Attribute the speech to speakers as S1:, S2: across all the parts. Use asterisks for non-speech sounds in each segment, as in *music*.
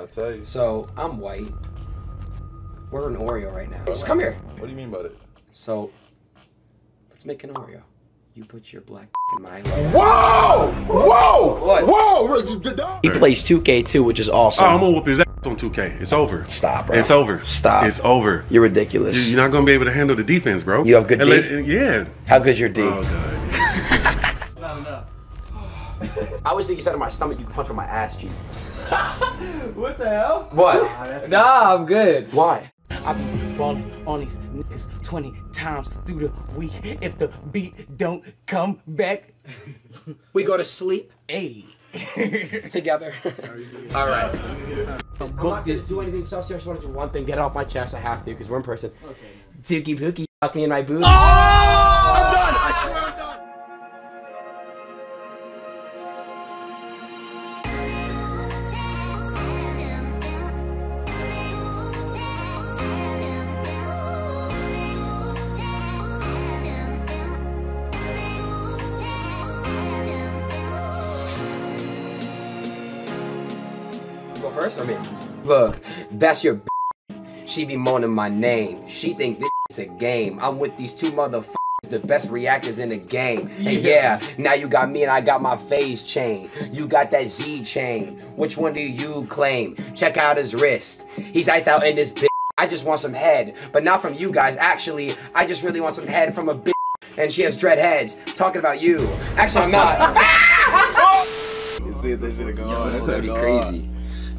S1: I tell you.
S2: So I'm white. We're an Oreo right now. Just come here.
S1: What do you mean by that?
S2: So let's make an Oreo. You put your black *laughs* in my
S3: Whoa! Whoa!
S2: What?
S3: Whoa!
S2: He plays 2K2, which is awesome.
S4: Oh, I'm gonna whoop his ass on 2K. It's over.
S2: Stop, bro.
S4: It's over.
S2: Stop.
S4: It's over.
S2: You're ridiculous.
S4: You- You're not gonna be able to handle the defense, bro.
S2: You have good D?
S4: Yeah.
S2: How good's your D?
S4: Oh god.
S2: I always think you said in my stomach you can punch with my ass cheeks. *laughs*
S5: What the hell?
S2: What?
S5: Nah, I'm good.
S2: Why?
S5: I be ballin' on these niggas 20 times through the week. If the beat don't come back, *laughs*
S2: We go to sleep
S5: hey. *laughs*
S2: together. All right. I'm not gonna do anything so serious. I want to do one thing. Get it off my chest. I have to because we're in person. Okay. Dookie Pookie, fuck me in my booty.
S5: I'm
S2: oh! That's your. B- she be moaning my name. She think this is a game. I'm with these two motherfuckers, the best reactors in the game. And yeah, now you got me and I got my phase chain. You got that Z chain. Which one do you claim? Check out his wrist. He's iced out in this bitch. I just want some head, but not from you guys. Actually, I just really want some head from a bitch. And she has dread heads. Talking about you. Actually, I'm not. *laughs* *laughs*
S1: You see if they should have gone.
S2: Yo,
S1: They
S2: that'd be crazy.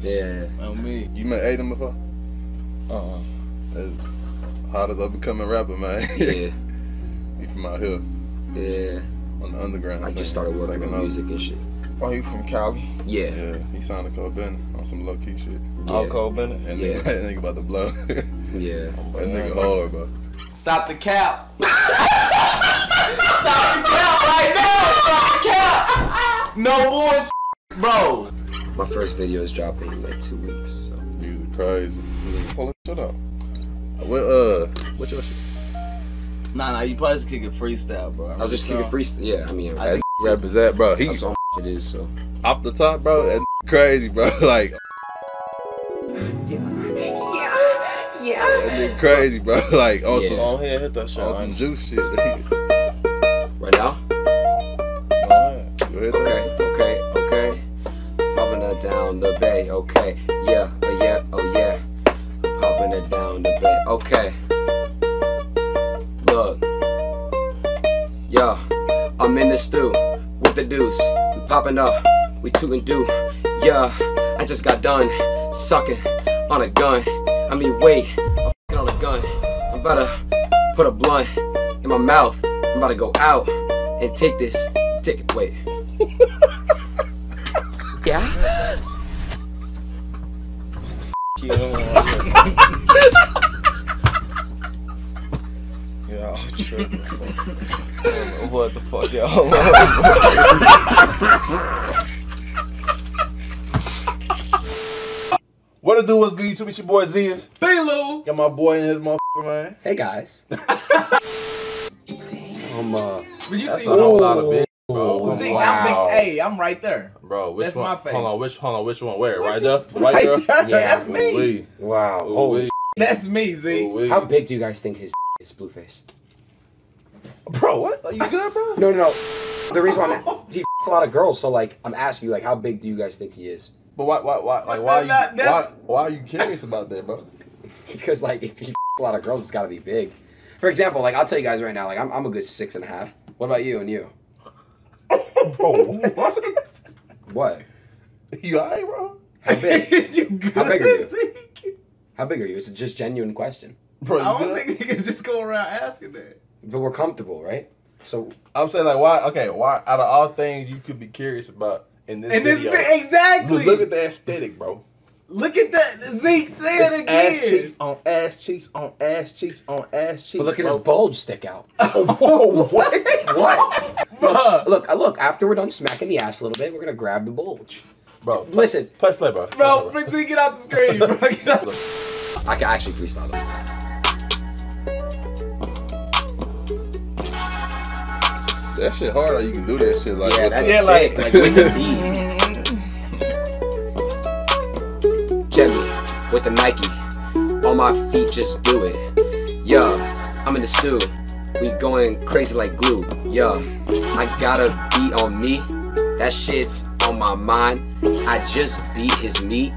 S2: Yeah.
S1: gone. On me. You met Adin before?
S2: Uh-uh.
S1: That's hot as up and coming rapper, man. *laughs*
S2: Yeah.
S1: he from out here
S2: Yeah.
S1: on the underground.
S2: I
S1: scene.
S2: just started working
S1: Second
S2: on
S1: up.
S2: music and shit.
S3: Oh, you from Cali?
S2: Yeah.
S1: Yeah, he signed a Cole Bennett on some low key shit.
S2: Yeah.
S3: Cole Bennett?
S1: And
S2: Yeah.
S1: nigga, that nigga about to blow. *laughs* that
S2: Yeah.
S1: nigga hard, bro.
S5: Stop the cap. *laughs* Stop the cap right now. Stop the cap. No more bro.
S2: My first video is dropping in like two weeks. So
S1: Music crazy.
S3: Pull it shut up.
S1: What uh what's your shit?
S6: Nah, nah, you probably just kick a freestyle, bro.
S2: I'll just kick it freestyle. Yeah, I mean,
S1: That *laughs* rap is that, bro. He
S2: that's all *laughs* it is. So
S1: off the top, bro. That *laughs* crazy, bro. Like
S2: yeah, yeah.
S1: that nigga crazy, bro. Like on
S2: Yeah.
S1: some
S3: Go ahead, hit that shit.
S1: on some juice shit.
S2: Right now?
S1: Go ahead,
S2: Okay, okay, okay. Down the bay. Okay, yeah, oh yeah, oh yeah. Popping it down the bay. Okay. Look. Yo, I'm in the stew with the deuce. We popping up, we tootin' do. Yeah, I just got done sucking on a gun. I mean, wait, I'm fucking on a gun. I'm about to put a blunt in my mouth. I'm about to go out and take this ticket. Wait. *laughs* yeah?
S3: Yeah, I'm tripping. I don't what the fuck y'all
S6: What to do? What's good, YouTube? It's your boy Zias.
S5: Hey, Lou.
S6: Got my boy in his motherfucker, man.
S2: Hey guys. *laughs* Damn, uh,
S5: But you
S6: That's
S5: see,
S6: a whole lot of big, bro.
S5: Ooh, see,
S6: Wow.
S5: I'm think, hey, I'm right there.
S6: Bro, which
S5: That's
S6: one?
S5: my face.
S6: Hold on, which hold on, which one? Where? Right there? *laughs* Right, there?
S5: there.
S2: Yeah.
S5: That's me.
S6: Ooh-wee.
S2: wow.
S6: Ooh-wee.
S2: Holy
S5: That's me, Z.
S6: Ooh-wee.
S2: How big do you guys think his *laughs* is Blueface?
S6: Bro, what? Are you good, bro?
S2: No, no, no. The reason why I'm, he f***s *laughs* a lot of girls, so like I'm asking you, like, how big do you guys think he is?
S6: But why, why, why, like, why, are you,
S5: That-
S6: why, why are you curious about that, bro?
S2: Because like if he f***s a lot of girls, it's got to be big. For example, like I'll tell you guys right now, like I'm, I'm a good six and a half. What about you and you?
S6: Bro, oh, *laughs* what?
S2: What?
S6: you alright, bro?
S2: How big? *laughs*
S5: you good,
S2: How big are you? How big are you? It's a just genuine question.
S6: Bro,
S5: I don't
S6: good?
S5: think niggas just go around asking that.
S2: But we're comfortable, right? So
S6: I'm saying like, why? Okay, why? Out of all things you could be curious about in this
S5: And this
S6: video,
S5: vi- exactly.
S6: look, look at the aesthetic, bro.
S5: Look at that, Zeke. Say it
S6: It's ass cheeks on ass cheeks on ass cheeks on ass cheeks.
S2: but look at
S6: bro.
S2: his bulge stick out.
S6: oh, *laughs* Whoa, what?
S2: What?
S5: Bruh.
S2: Look, uh, look. After we're done smacking the ass a little bit, we're gonna grab the bulge.
S6: bro,
S2: Listen,
S6: Push play, bro.
S5: Bro,
S6: Push play,
S5: get out the screen, *laughs* bro. Out
S2: I can actually freestyle them.
S1: That shit hard. Or you can do that shit like.
S2: Yeah, that's
S1: the-
S5: Yeah,
S2: sick.
S5: like-
S2: Like, with the beat. *laughs* at me with the Nike. On my feet, just do it. Yo, I'm in the stew. We going crazy like glue. Yeah, I gotta be on me. That shit's on my mind. I just beat his meat.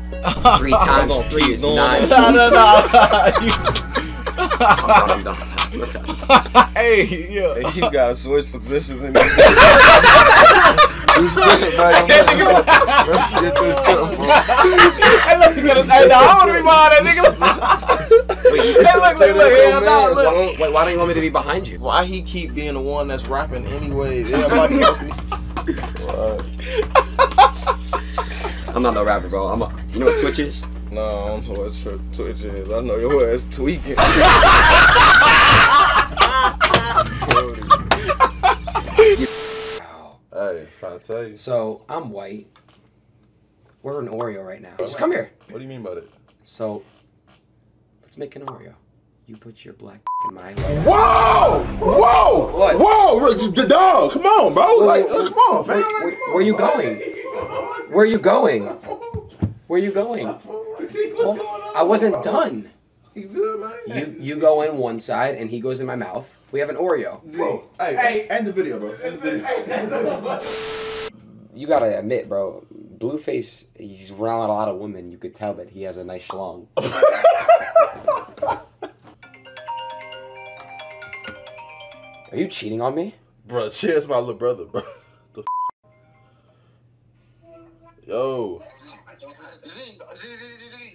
S2: Three *laughs* times three is nine. *laughs*
S3: No, no, no. *laughs*
S2: I'm done, I'm done.
S3: hey, yeah.
S1: Hey, you gotta switch positions in this. you slipping back. Let's get this to
S3: Hey, look, you gotta, hey, no, I want to be behind that nigga.
S2: Wait, you- *laughs*
S3: hey, look, look, look, hell no, look.
S2: Wait, why don't you want me to be behind you?
S3: Why he keep being the one that's rapping anyway? Everybody else.
S2: I'm not no rapper, bro. I'm a, you know what Twitch is?
S1: No, I don't know what tr- Twitch is. I know your ass tweaking. *laughs* hey, trying to tell you.
S2: So I'm white. We're an Oreo right now. Just come here.
S1: What do you mean by that?
S2: So let's make an Oreo. You put your black *laughs* in my
S6: Whoa! Whoa!
S2: What?
S6: Whoa! The dog! Come on, bro! Like,
S2: whoa,
S6: come on,
S2: Where,
S6: fam!
S2: where, where you going? Where you going? Where you going? Well, I wasn't done.
S6: You?
S2: You you go in one side and he goes in my mouth. We have an Oreo.
S6: Bro, hey, hey, end the video, bro. End the video.
S2: You gotta admit, bro. Blueface, he's around a lot of women. You could tell that he has a nice schlong. *laughs* Are you cheating on me?
S1: Bro, cheers, my little brother, bro. *laughs* The f- Yo,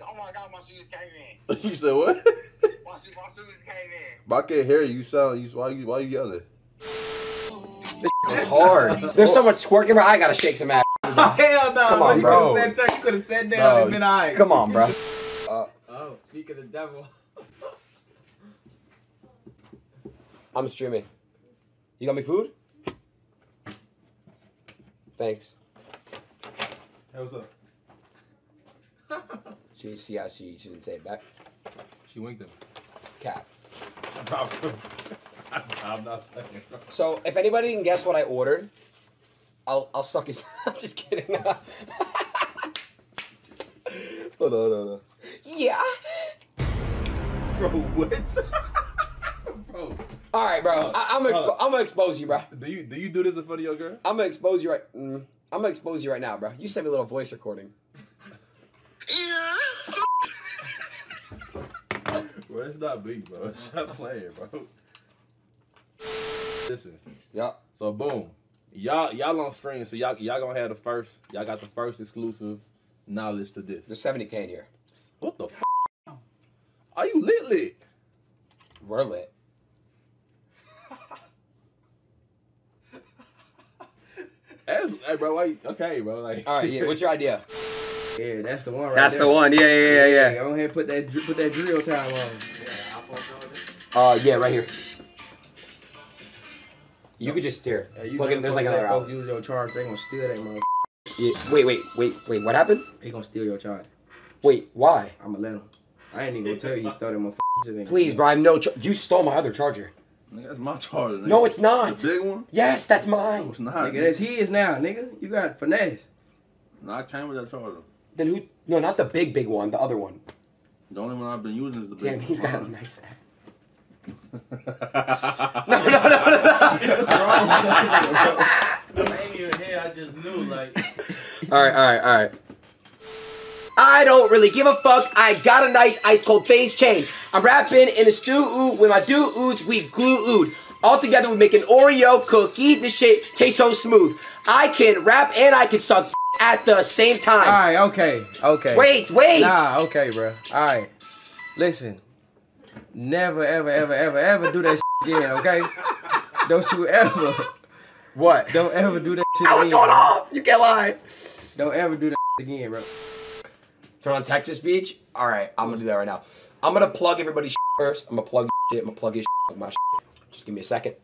S7: Oh my god, my shoes came in.
S1: you said what?
S7: My shoes, my shoes came in.
S1: But I can't hear you. You sound. You why you why you yelling?
S2: This goes hard. *laughs* There's so much squirting, bro. I gotta shake some ass. *laughs*
S3: Hell no.
S2: Come on,
S3: you
S2: bro.
S3: Could've sat there, you could have sat down
S1: No.
S3: and been alright.
S2: Come on, bro.
S3: Oh, speak of the devil.
S2: I'm streaming. You got me food? Thanks.
S6: Hey, what's up? *laughs*
S2: She see how she, she didn't say it back.
S6: She winked at me.
S2: Cap. *laughs* *laughs*
S6: I'm not.
S2: So if anybody can guess what I ordered, I'll I'll suck his. I'm just kidding.
S1: Hold on, hold on, hold on.
S2: yeah.
S6: Bro, what? bro,
S2: All right, bro. I, I'm gonna expo- I'm gonna expose you, bro.
S6: do you do you do this in front of your girl?
S2: I'm gonna expose you right. Mm, I'm gonna expose you right now, bro. You sent me a little voice recording. Yeah. *laughs*
S6: Bro, it's not me, bro. Stop playing, bro. Listen,
S2: Yup.
S6: so boom, y'all y'all on stream, so y'all y'all gonna have the first, y'all got the first exclusive knowledge to this.
S2: There's 70k in here.
S6: What the? F- Are you lit lit?
S2: We're lit.
S6: As, hey, bro, why? You, okay, bro, like.
S2: All right. Yeah. What's your idea? *laughs*
S3: Yeah, that's the one right
S2: That's
S3: there.
S2: the one. Yeah. Yeah. Yeah.
S3: Go ahead, put that put that drill time on.
S2: Yeah. Uh. Yeah. Right here. You could just here.
S3: Yeah, you
S2: Plug in. There's like
S3: another
S2: another out.
S3: Use your charge. They gonna steal that motherfucker.
S2: Yeah. Wait. Wait. Wait. Wait. What happened?
S3: He gonna steal your charge.
S2: Wait. Why?
S3: I'ma let him. I ain't even gonna tell you you stole that motherfucker.
S2: Please, bro. I have no. Char- you stole my other charger.
S1: Nigga, That's my charger. Nigga.
S2: No, it's not.
S1: The big one?
S2: Yes, that's
S1: No,
S2: mine.
S1: it's not.
S3: Nigga, that's his now, nigga. You got finesse.
S1: No, I came with that charger.
S2: Then who? No, not the big, big one. The other one.
S1: The only one I've been using is the big
S2: Damn,
S1: one.
S2: he's got a nice ass. *laughs*
S1: no,
S2: No, no, no, no, no.
S8: I ain't even here. I just knew, like.
S2: All right, all right, all right. I don't really give a fuck. I got a nice ice cold phase change. I'm rapping in a stew ood with my dudes. We glue ood. All together we make an Oreo cookie. This shit tastes so smooth. I can rap and I can suck *laughs* at the same time.
S3: All right, okay, okay.
S2: Wait, wait.
S3: Nah, okay, bro. All right. Listen. Never, ever, ever, ever, ever do that *laughs* shit again, okay? Don't you ever,
S2: What?
S3: don't ever do that shit
S2: I was going
S3: bro.
S2: off. You can't lie.
S3: Don't ever do that shit again, bro.
S2: Turn on text-to-speech. All right, I'm gonna do that right now. I'm gonna plug everybody's first. I'm gonna plug shit. I'm gonna plug his with my shit. Just give me a second.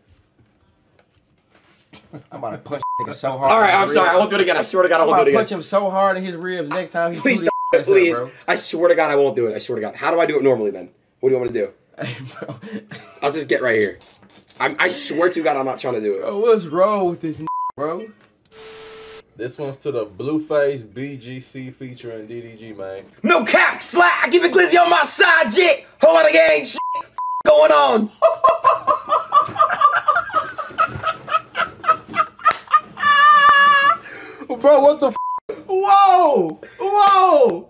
S3: I'm about to punch nigga so hard.
S2: All right, I'm sorry. I won't do it again. I swear to God, I won't do it
S3: punch
S2: again.
S3: him so hard in his ribs next time he
S2: Please,
S3: do
S2: don't,
S3: this
S2: please.
S3: Up,
S2: I swear to God, I won't do it. I swear to God. How do I do it normally then? What do you want me to do?
S3: Hey, *laughs* bro.
S2: I'll just get right here. I'm, I swear to God, I'm not trying to do it.
S3: Bro, what's wrong with this bro?
S6: This one's to the Blueface BGC featuring DDG, man.
S2: No cap, slack. I keep it glizzy on my side, jit. Whole lot of gang shit going on. *laughs*
S1: Bro, what the f?
S6: Whoa! Whoa!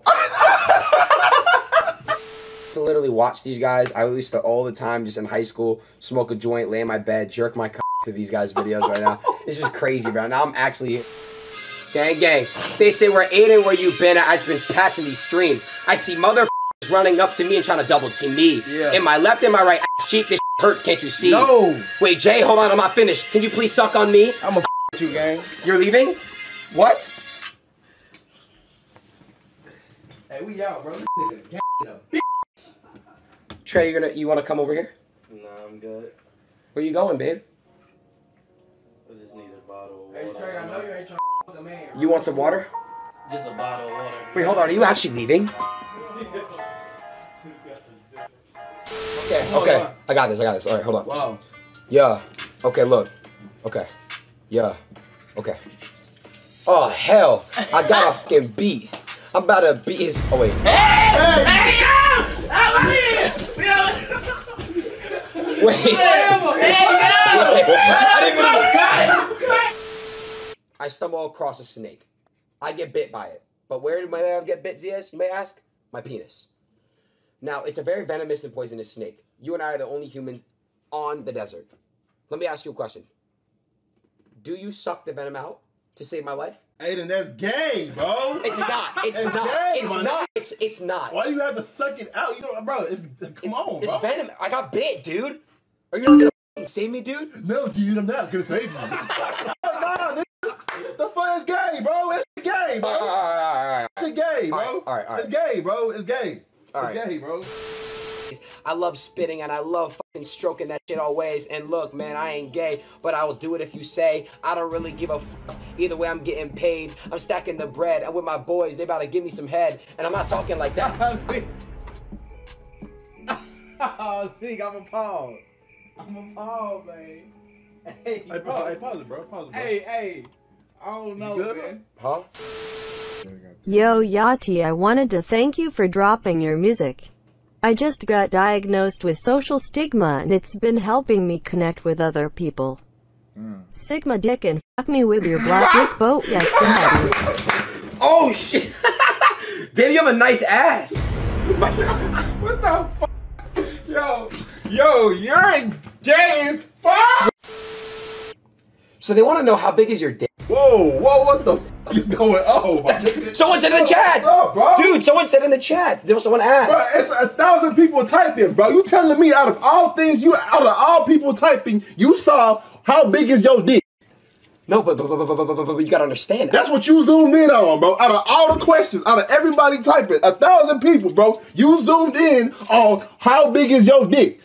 S2: to *laughs* literally watch these guys. I used to all the time, just in high school, smoke a joint, lay in my bed, jerk my c- *laughs* to these guys' videos right now. It's just crazy, bro. Now I'm actually. Gang, gang. They say where Adin, where you been at? I've been passing these streams. I see mother *laughs* running up to me and trying to double team me.
S3: Yeah.
S2: In my left and my right ass cheek, this *laughs* hurts. Can't you see?
S3: No.
S2: Wait, Jay, hold on. I'm not finished. Can you please suck on me?
S3: I'm a *laughs* f- you, gang.
S2: You're leaving? What?
S3: Hey, we out, bro. This nigga.
S2: Trey, you gonna you want to come over here?
S8: Nah, I'm good.
S2: Where you going, babe?
S8: I just need a bottle of
S3: Hey. Trey, I know you ain't trying to the man.
S2: You want some water?
S8: Just a bottle of water.
S2: Wait, hold on. Are you actually leaving? Okay, okay. I got this. I got this. All right, hold on.
S3: Wow.
S2: Yeah. Okay, look. Okay. Yeah. Okay. Oh hell! I got a fucking beat. I'm about to beat his. Oh wait. Wait. Hey, yo! *laughs* I didn't even. I stumble across a snake. I get bit by it. But where did I get bit, Zias? You may ask. My penis. Now, it's a very venomous and poisonous snake. You and I are the only humans on the desert. Let me ask you a question. Do you suck the venom out to save my life?
S9: Adin, that's gay, bro.
S2: It's not. It's not.
S9: gay,
S2: It's not. It's it's not.
S9: Why do you have to suck it out? You know, bro. It's come on,
S2: It's
S9: bro.
S2: venom. I got bit, dude. Are you not gonna save me, dude?
S9: No, dude, I'm not gonna save you. *laughs* nah, nigga. The fuck is gay, bro? It's gay, bro.
S2: All right, all right, all right.
S9: It's gay, bro.
S2: All right, all right, all
S9: It's gay, bro. It's gay.
S2: All
S9: it's gay, bro.
S2: I love spitting and I love fucking stroking that shit always. And look, man, I ain't gay, but I will do it if you say. I don't really give a fuck. Either way, I'm getting paid. I'm stacking the bread. I'm with my boys. They about to give me some head. And I'm not talking like that. *laughs*
S3: oh, *laughs* think I'm appalled. I'm appalled, man. Hey,
S6: Hey, pause, hey, pause it, bro. Pause it, bro.
S3: hey, hey. I don't know, man.
S2: Huh?
S10: Yo Yachty, I wanted to thank you for dropping your music. I just got diagnosed with social stigma and it's been helping me connect with other people. Hmm. Sigma dick and fuck me with your black dick *laughs* boat, yes daddy.
S2: Oh, shit. *laughs* Damn, you have a nice ass. *laughs*
S3: What the fuck? Yo, yo, you're gay as fuck.
S2: So they want to know how big is your dick?
S9: Whoa, whoa, what the f is going on, oh my?
S2: Someone said in the chat.
S9: Up, bro?
S2: Dude, someone said in the chat. There was someone
S9: Bro,
S2: asked.
S9: it's a thousand people typing, bro. You telling me out of all things, you out of all people typing, you saw how big is your dick?
S2: No, but, but, but, but, but, but, but you gotta understand.
S9: That's what you zoomed in on, bro. Out of all the questions, out of everybody typing, a thousand people, bro, you zoomed in on how big is your dick.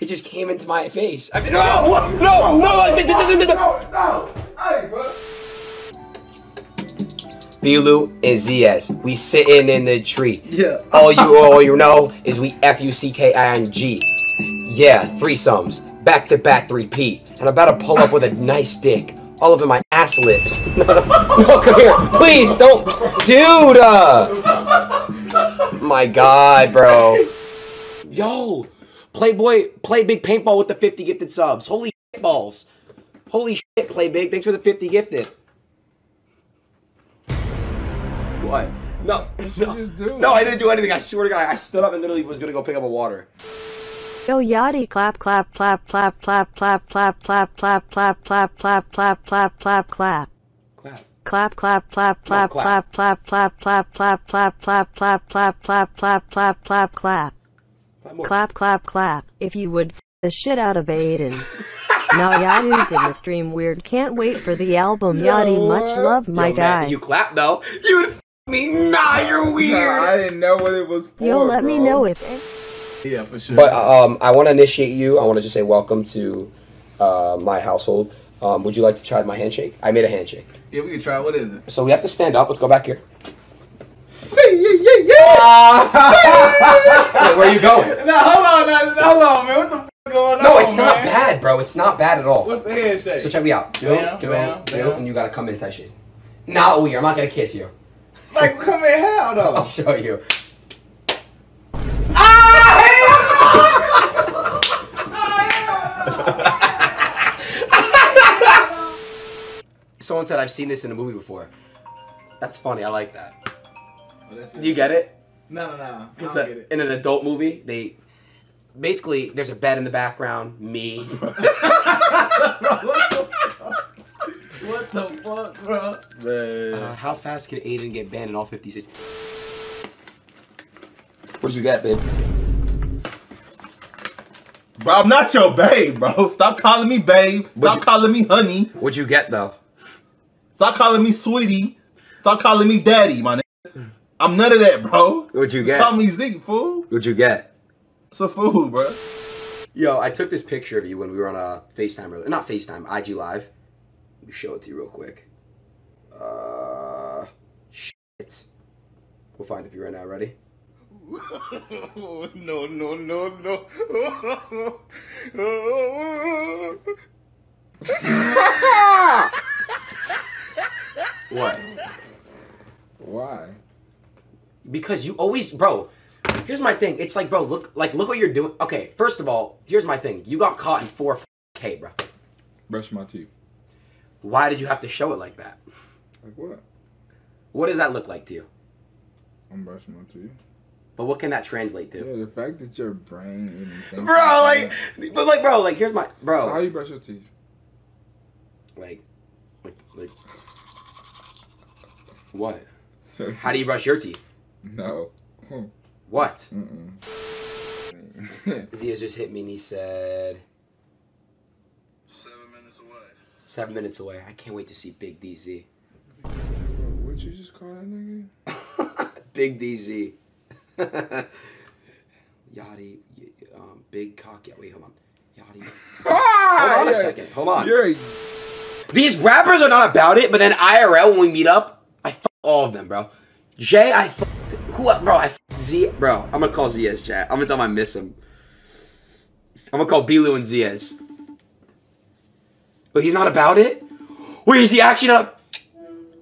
S2: It just came into my face. I mean, no, what? no, no, no, no, no, no, no.
S9: No, no. Hey, bro.
S2: B. Lou and Zias, we sitting in the tree.
S3: Yeah.
S2: All you all you know is we F U C K I N G. Yeah, threesomes, back to back three P, and I'm about to pull up with a nice dick, all over my ass lips. no, come here, please don't, dude. Uh, my God, bro. Yo, Playboy, play big paintball with the 50 gifted subs. Holy shit balls. Holy shit, play big. Thanks for the 50 gifted. What? No, no,
S3: just do?
S2: no, I didn't do anything. I swear to God, I stood up and literally was gonna go pick up a water.
S10: Yo Yachty, clap clap clap clap clap clap clap clap clap clap clap clap clap clap clap clap.
S2: Clap.
S10: Clap clap clap clap
S2: clap.
S10: clap clap clap clap clap clap clap clap clap clap clap clap clap clap.
S2: Clap.
S10: Clap clap clap. If you would f- the shit out of Adin. *laughs* now Yachty's in the stream weird. Can't wait for the album. Yachty, much love, my
S2: Yo, man,
S10: guy.
S2: you clap though. You would f- me. Nah, you're
S3: Nah,
S2: weird.
S3: I didn't know what it was for.
S10: Yo, let me know if.
S3: Yeah, for sure.
S2: But um, I want to initiate you. I want to just say welcome to uh, my household. Um, would you like to try my handshake? I made a handshake.
S3: yeah, we can try. What is it?
S2: So we have to stand up. Let's go back here.
S9: See, yeah, yeah, yeah. *laughs*
S2: Wait, where are you going?
S3: No, hold on, no, hold on, man. What the f- going on?
S2: No, it's not bad, bro. It's not bad at all.
S5: What's the handshake?
S2: So check me out. Do
S5: Bam,
S2: it, do
S5: bam,
S2: it, do it, and you gotta come in tight shit. Not we. I'm not gonna kiss you.
S5: Like, come in how though? *laughs*
S2: I'll show you. Ah, *laughs* Someone said I've seen this in a movie before. That's funny. I like that. Do you get it?
S5: No, no, no.
S2: Because
S5: don't get it.
S2: in an adult movie, they basically there's a bed in the background, me. *laughs* *laughs*
S5: What the fuck, bro?
S6: Man.
S2: Uh, how fast can Adin get banned in all 50 states? What'd you got, babe?
S6: Bro, I'm not your babe, bro. Stop calling me babe. Stop
S2: you-
S6: calling me honey.
S2: What'd you get though?
S6: Stop calling me sweetie. Stop calling me daddy, my nigga. I'm none of that, bro.
S2: What'd you
S6: Just
S2: get?
S6: call me Zeke, fool.
S2: What'd you get?
S6: It's a fool, bro.
S2: Yo, I took this picture of you when we were on a FaceTime earlier. Not FaceTime, IG Live. Let me show it to you real quick. Uh, shit. We'll find it for you right now. Ready? *laughs*
S11: no, no, no, no. *laughs*
S2: What?
S12: Why?
S2: Because you always, bro. Here's my thing. It's like, bro, look, like, look what you're doing. Okay, first of all, here's my thing. You got caught in 4K, bro.
S12: Brush my teeth.
S2: Why did you have to show it like that?
S12: Like what?
S2: What does that look like to you?
S12: I'm brushing my teeth.
S2: But what can that translate to?
S12: Yeah, the fact that your brain
S2: Bro, like, but like, bro, like, here's my,
S12: So
S2: bro.
S12: how you brush your teeth?
S2: like, like, like, what? How do you *laughs* brush your teeth?
S12: No.
S2: What?
S12: Mm-mm. *laughs*
S2: Zias just hit me and he said
S11: Seven minutes away.
S2: seven minutes away. I can't wait to see Big DZ.
S12: what you just call that nigga? *laughs*
S2: Big DZ. *laughs* Yachty, um, big cock. Yeah, wait, hold on. Yachty. Hold on a second. Hold on.
S12: You're a
S2: These rappers are not about it, but then IRL when we meet up, I fuck all of them, bro. Jay, I fuck who, bro? I bro. I'm gonna call Zias chat. I'm gonna tell him I miss him. I'm gonna call B. Lou and Zias. But he's not about it. Wait, is he actually not?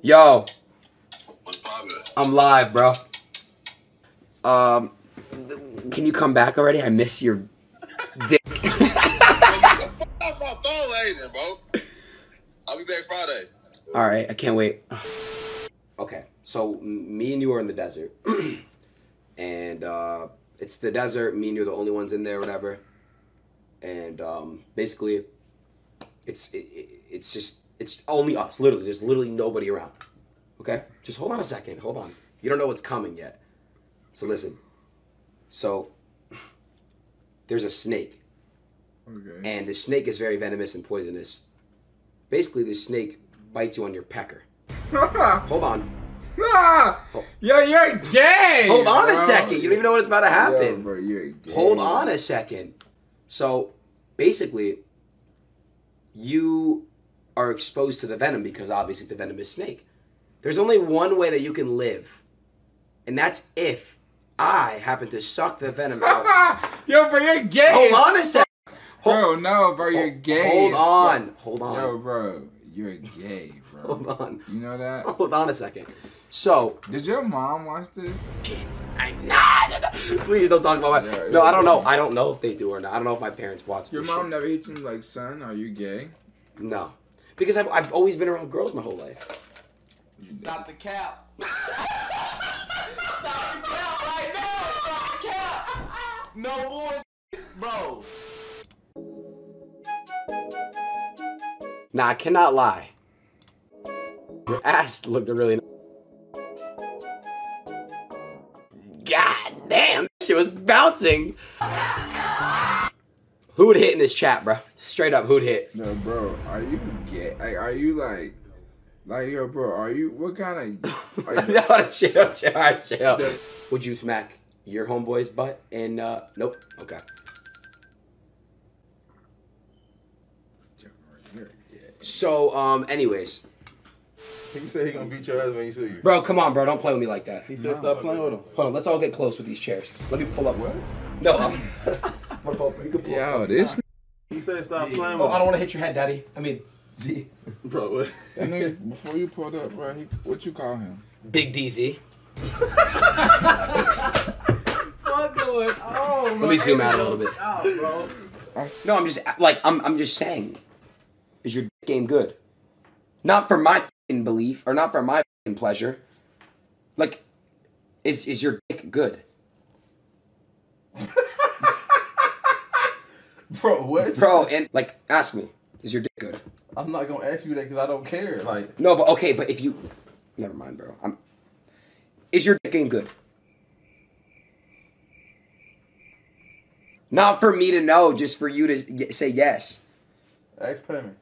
S2: Yo? I'm live, bro. Um, can you come back already? I miss your dick.
S11: Off my phone, Adin, bro. I'll be back Friday.
S2: All right, I can't wait. *sighs* Okay, so me and you are in the desert, *clears throat* and uh, it's the desert. Me and you are the only ones in there, whatever. And um, basically, it's it, it- it's just it's only us. Literally, there's literally nobody around. Okay, just hold on a second. Hold on. You don't know what's coming yet. So listen. So *clears throat* there's a snake,
S12: okay.
S2: and the snake is very venomous and poisonous. Basically, the snake bites you on your pecker. *laughs* Hold on.
S12: Ah! Yo, you're gay.
S2: Hold on
S12: bro.
S2: a second. You don't even know what's about to
S12: Yo,
S2: happen.
S12: bro, you're gay.
S2: Hold on a second. So basically, you are exposed to the venom because obviously it's a venomous snake. There's only one way that you can live, and that's if I happen to suck the venom out. *laughs*
S12: Yo, bro, you're gay.
S2: Hold on a second.
S12: Bro, no, bro, you're gay.
S2: Hold on. Hold on.
S12: Yo, bro, you're gay, bro. *laughs*
S2: Hold on.
S12: You know that?
S2: Hold on a second. So
S12: Did your mom watch this?
S2: Kids, I'm not. *laughs* Please don't talk about my.
S12: Yeah,
S2: No, I don't know. I don't know if they do or not. I don't know if my parents watch
S12: Your
S2: this
S12: mom
S2: shit.
S12: never hit you like, son, are you gay?
S2: No, because I've, I've always been around girls my whole life.
S5: Stop the cap. *laughs* Stop the cap right now. Stop the cap. No boys, bro.
S2: Nah, I cannot lie. Your ass looked really. God damn, she was bouncing. Who would hit in this chat, bro? Straight up, who'd hit?
S12: No, bro, are you gay? Like, are you like, like, yo, bro, are you, what kind of, *laughs* are you,
S2: no, chill, chill, alright, chill.
S12: The-
S2: Would you smack your homeboy's butt? And uh, nope. Okay. So, um, anyways,
S6: He said he gonna beat your ass when he see you.
S2: bro, come on, bro, don't play with me like that.
S6: He said stop playing with him.
S2: Hold on, let's all get close with these chairs. Let me pull up. What? No, I'm, I'm gonna pull up. You can pull
S12: Yo,
S2: up.
S12: this,
S6: He said stop playing.
S2: Oh, with oh, I don't want to hit your head, Daddy. I mean, Z.
S6: Bro, what?
S1: That nigga, before you pulled up, bro, he, what you call him?
S2: Big DZ.
S3: What going on?
S2: Let me zoom out a little bit.
S3: Out, bro.
S2: No, I'm just like I'm. I'm just saying. Is your game good? Not for my fing belief or not for my pleasure. Like, is is your dick good? *laughs*
S6: Bro, what?
S2: Bro, and like, ask me, is your dick good?
S6: I'm not gonna ask you that because I don't care. Like,
S2: No, but okay, but if you, never mind, bro. I'm. Is your dick game good? Not for me to know, just for you to say yes.
S6: ask Pammy.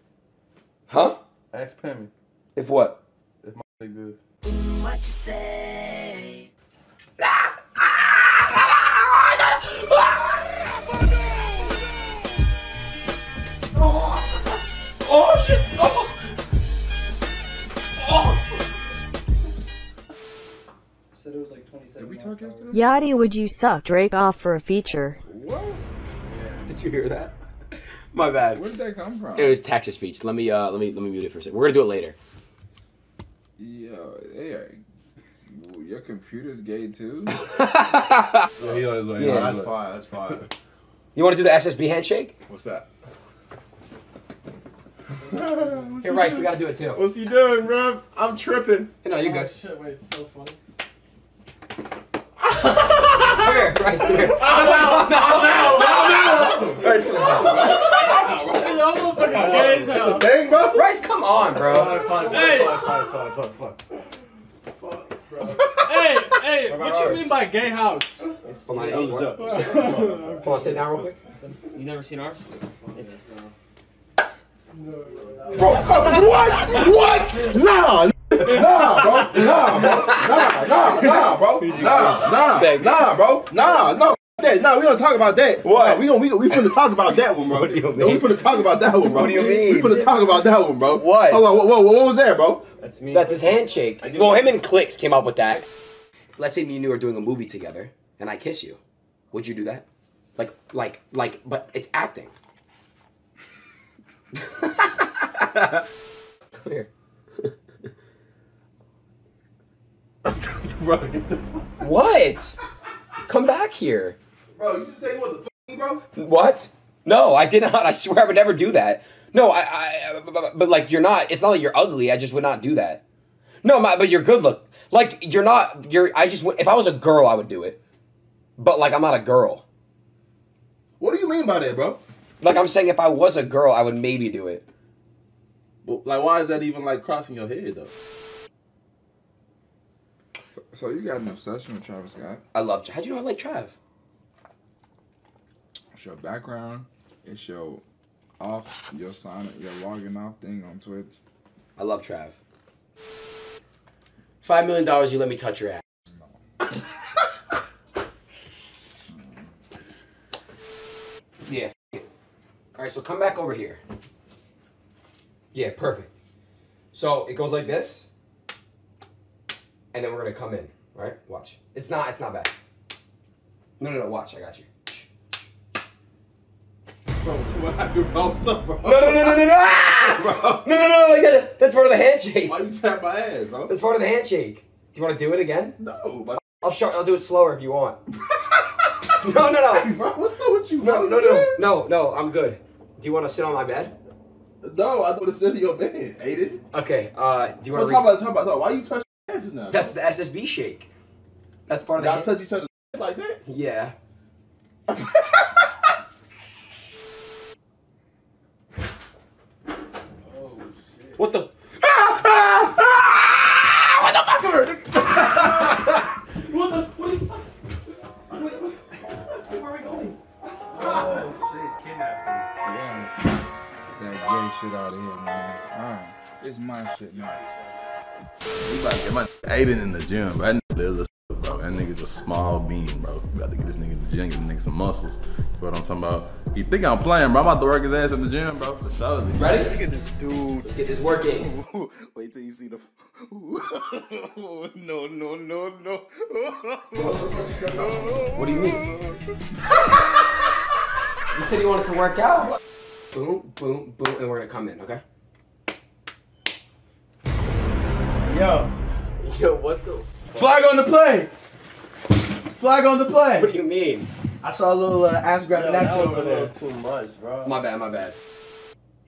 S2: Huh?
S6: Ask Pammy
S2: If what?
S6: if my dick good.
S13: What you say?
S2: Oh shit! Oh! Oh!
S8: Said it was like 27.
S1: Did we talk yesterday?
S10: Yachty, would you suck Drake off for a feature?
S2: Did you hear that? My bad.
S1: Where did that come from?
S2: It was text-to-speech. Let me uh let me let me mute it for a second. We're gonna do it later.
S1: Yo, hey, your computer's gay too? *laughs*
S6: Yeah, he on his.
S2: Yeah.
S6: He on
S1: that's fine, that's fine.
S2: You want to do the SSB handshake?
S1: What's that? *laughs*
S2: Here, Rice, we gotta do it too.
S1: What's you doing, bro? I'm tripping.
S2: You know, you're good.
S8: Oh, shit, wait, it's so funny.
S2: Come here, Rice. Come here.
S1: I'm out, I'm out,
S2: Rice, come on.
S8: Hey, I'm fucking gay as hell.
S1: Dang, bro.
S2: Rice, come on, bro.
S8: Hey,
S1: Fine, fine, fine, fine.
S8: hey, hey, what you mean by gay house?
S2: Oh, Hold on, what? Hold on, sit down real quick.
S8: You never seen ours? It's
S9: Bro, what? What? Nah, nah, bro. Nah, bro. Nah, nah, nah, bro. Nah, nah, nah, bro. Nah, no. F- That. Nah, we gonna talk about that.
S2: What?
S9: Nah, we gonna we, we finna talk about that one, bro.
S2: What do you
S9: No, we finna talk about that one, bro.
S2: What do you mean?
S9: We finna talk about that one, bro.
S2: What?
S9: Hold on. Whoa, whoa, what was that, bro?
S8: that's me.
S2: That's his handshake. Well, him and Clix came up with that. Let's say me and you are doing a movie together, and I kiss you. Would you do that? Like, like, like, but it's acting. Come here. *laughs*
S6: Bro, get the
S2: What? Come back here.
S9: Bro, you just say you want the f- me, bro?
S2: What? No, I did not. I swear I would never do that. No, I, I but, but like you're not. It's not like you're ugly. I just would not do that. No, my, but you're good look. Like you're not. You're. I just. would- If I was a girl, I would do it. But like I'm not a girl.
S9: What do you mean by that, bro?
S2: Like I'm saying, if I was a girl, I would maybe do it.
S6: Well, Like, why is that even like crossing your head though?
S1: So, so you got an obsession with Travis Scott?
S2: I love. How'd you know I like Trav?
S1: Your background. It's your off, your sign, your logging off thing on Twitch.
S2: I love Trav. Five million dollars, you let me touch your ass. yeah. All right, so come back over here. Yeah, perfect. So it goes like this, and then we're gonna come in. Right? Watch. It's not. It's not bad. No, no, no. Watch. I got you.
S6: Bro, *laughs* what's up, bro?
S2: No, no, no, no, no, no! *laughs* Ah! No, no, no, like that, that's part of the handshake.
S6: Why you tap my ass, bro?
S2: That's part of the handshake. Do you want to do it again?
S6: No, but
S2: I'll show. I'll do it slower if you want. *laughs* no, no, no,
S6: bro, what's up with you?
S2: no,
S6: bro?
S2: no, no, no, no. I'm good. Do you want to sit on my bed?
S6: No, I want to sit in your bed, Adin.
S2: Okay. Uh, do you want to?
S6: talk about, talk about, talk. Why you touch your ass now?
S2: That's the SSB shake. That's part of the.
S6: Y'all touch each other's ass like that?
S2: yeah. What the? Ah! Ah! Ah! What the fuck? what the? What are you? Where are we going?
S8: Oh, shit, it's kidnapping.
S1: Yeah. That gay shit out of here, man. Alright. It's my shit now.
S6: We about to get my Adin in the gym, bro. That nigga little as fuck, bro. That nigga's a small bean, bro. We about to get this nigga in the gym, get the nigga some muscles. You know what I'm talking about? He think I'm playing, bro. I'm about to work his ass in the gym, bro, for sure.
S2: Ready?
S1: Look at this dude.
S2: Let's get this working. *laughs*
S1: Wait till you see the. *laughs* no, no, no, no.
S2: What do you mean? *laughs* You said you wanted to work out. boom, boom, boom, and we're gonna come in, okay?
S1: Yo,
S5: Yo, what the?
S1: Flag on the play. Flag on the play.
S2: What do you mean?
S1: I saw a little uh, ass grabbing action over there.
S5: Too much, bro.
S2: My bad, my bad.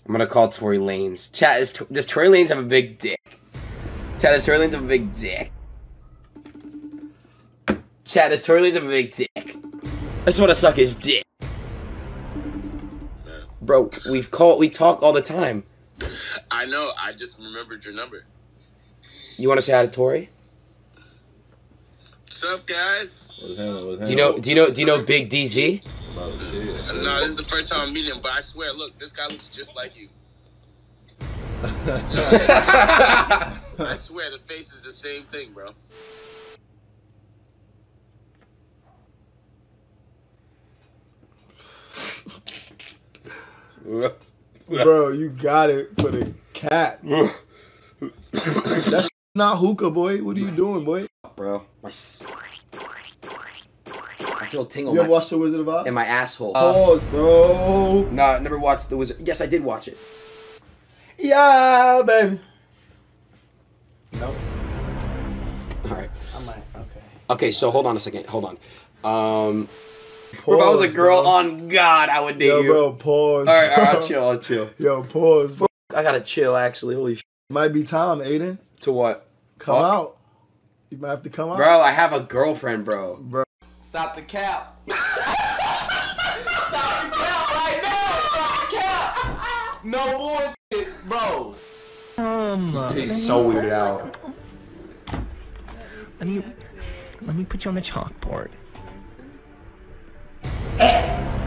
S2: I'm gonna call Tory Lanez. Chat is does Tory Lanez have a big dick? Chat does Tory Lanez have a big dick? Chat does Tory Lanez have a big dick? I just want to suck his dick. Bro, we've called, we talk all the time.
S11: I know. I just remembered your number.
S2: You want to say hi to Tory?
S11: What's up, guys?
S2: Do you know? Do you know? Do you know Big DZ?
S11: No, this is the first time I'm meeting him, but I swear, look, this guy looks just like you. *laughs* I swear, the face is the same thing, bro. *laughs*
S1: Bro, you got it for the cat. *laughs* That's not hookah, boy. What are you doing, boy?
S2: Bro, my. s- I feel tingle.
S1: You ever watched The Wizard of Oz?
S2: in my asshole.
S1: Pause, bro.
S2: Nah, I never watched the Wizard. Yes, I did watch it.
S1: Yeah, baby. Nope.
S2: All right.
S1: I might. Okay.
S2: Okay, so hold on a second. Hold on. Um, bro, if I was a girl,
S1: bro.
S2: on God, I would date
S1: Yo,
S2: you.
S1: bro, pause.
S2: All right, all right, I'll *laughs* chill. I'll chill.
S1: Yo, pause, bro.
S2: I gotta chill. Actually, holy sh-
S1: Might be time, Adin.
S2: To what?
S1: Come
S2: Fuck.
S1: out. You might have to come out.
S2: Bro, I have a girlfriend, bro.
S1: Bro.
S5: Stop the cap. *laughs* Stop the cap right now. Stop the cap.
S1: No bullshit, bro.
S2: Um, He's so weirded out.
S14: Let me let me put you on the chalkboard. Eh.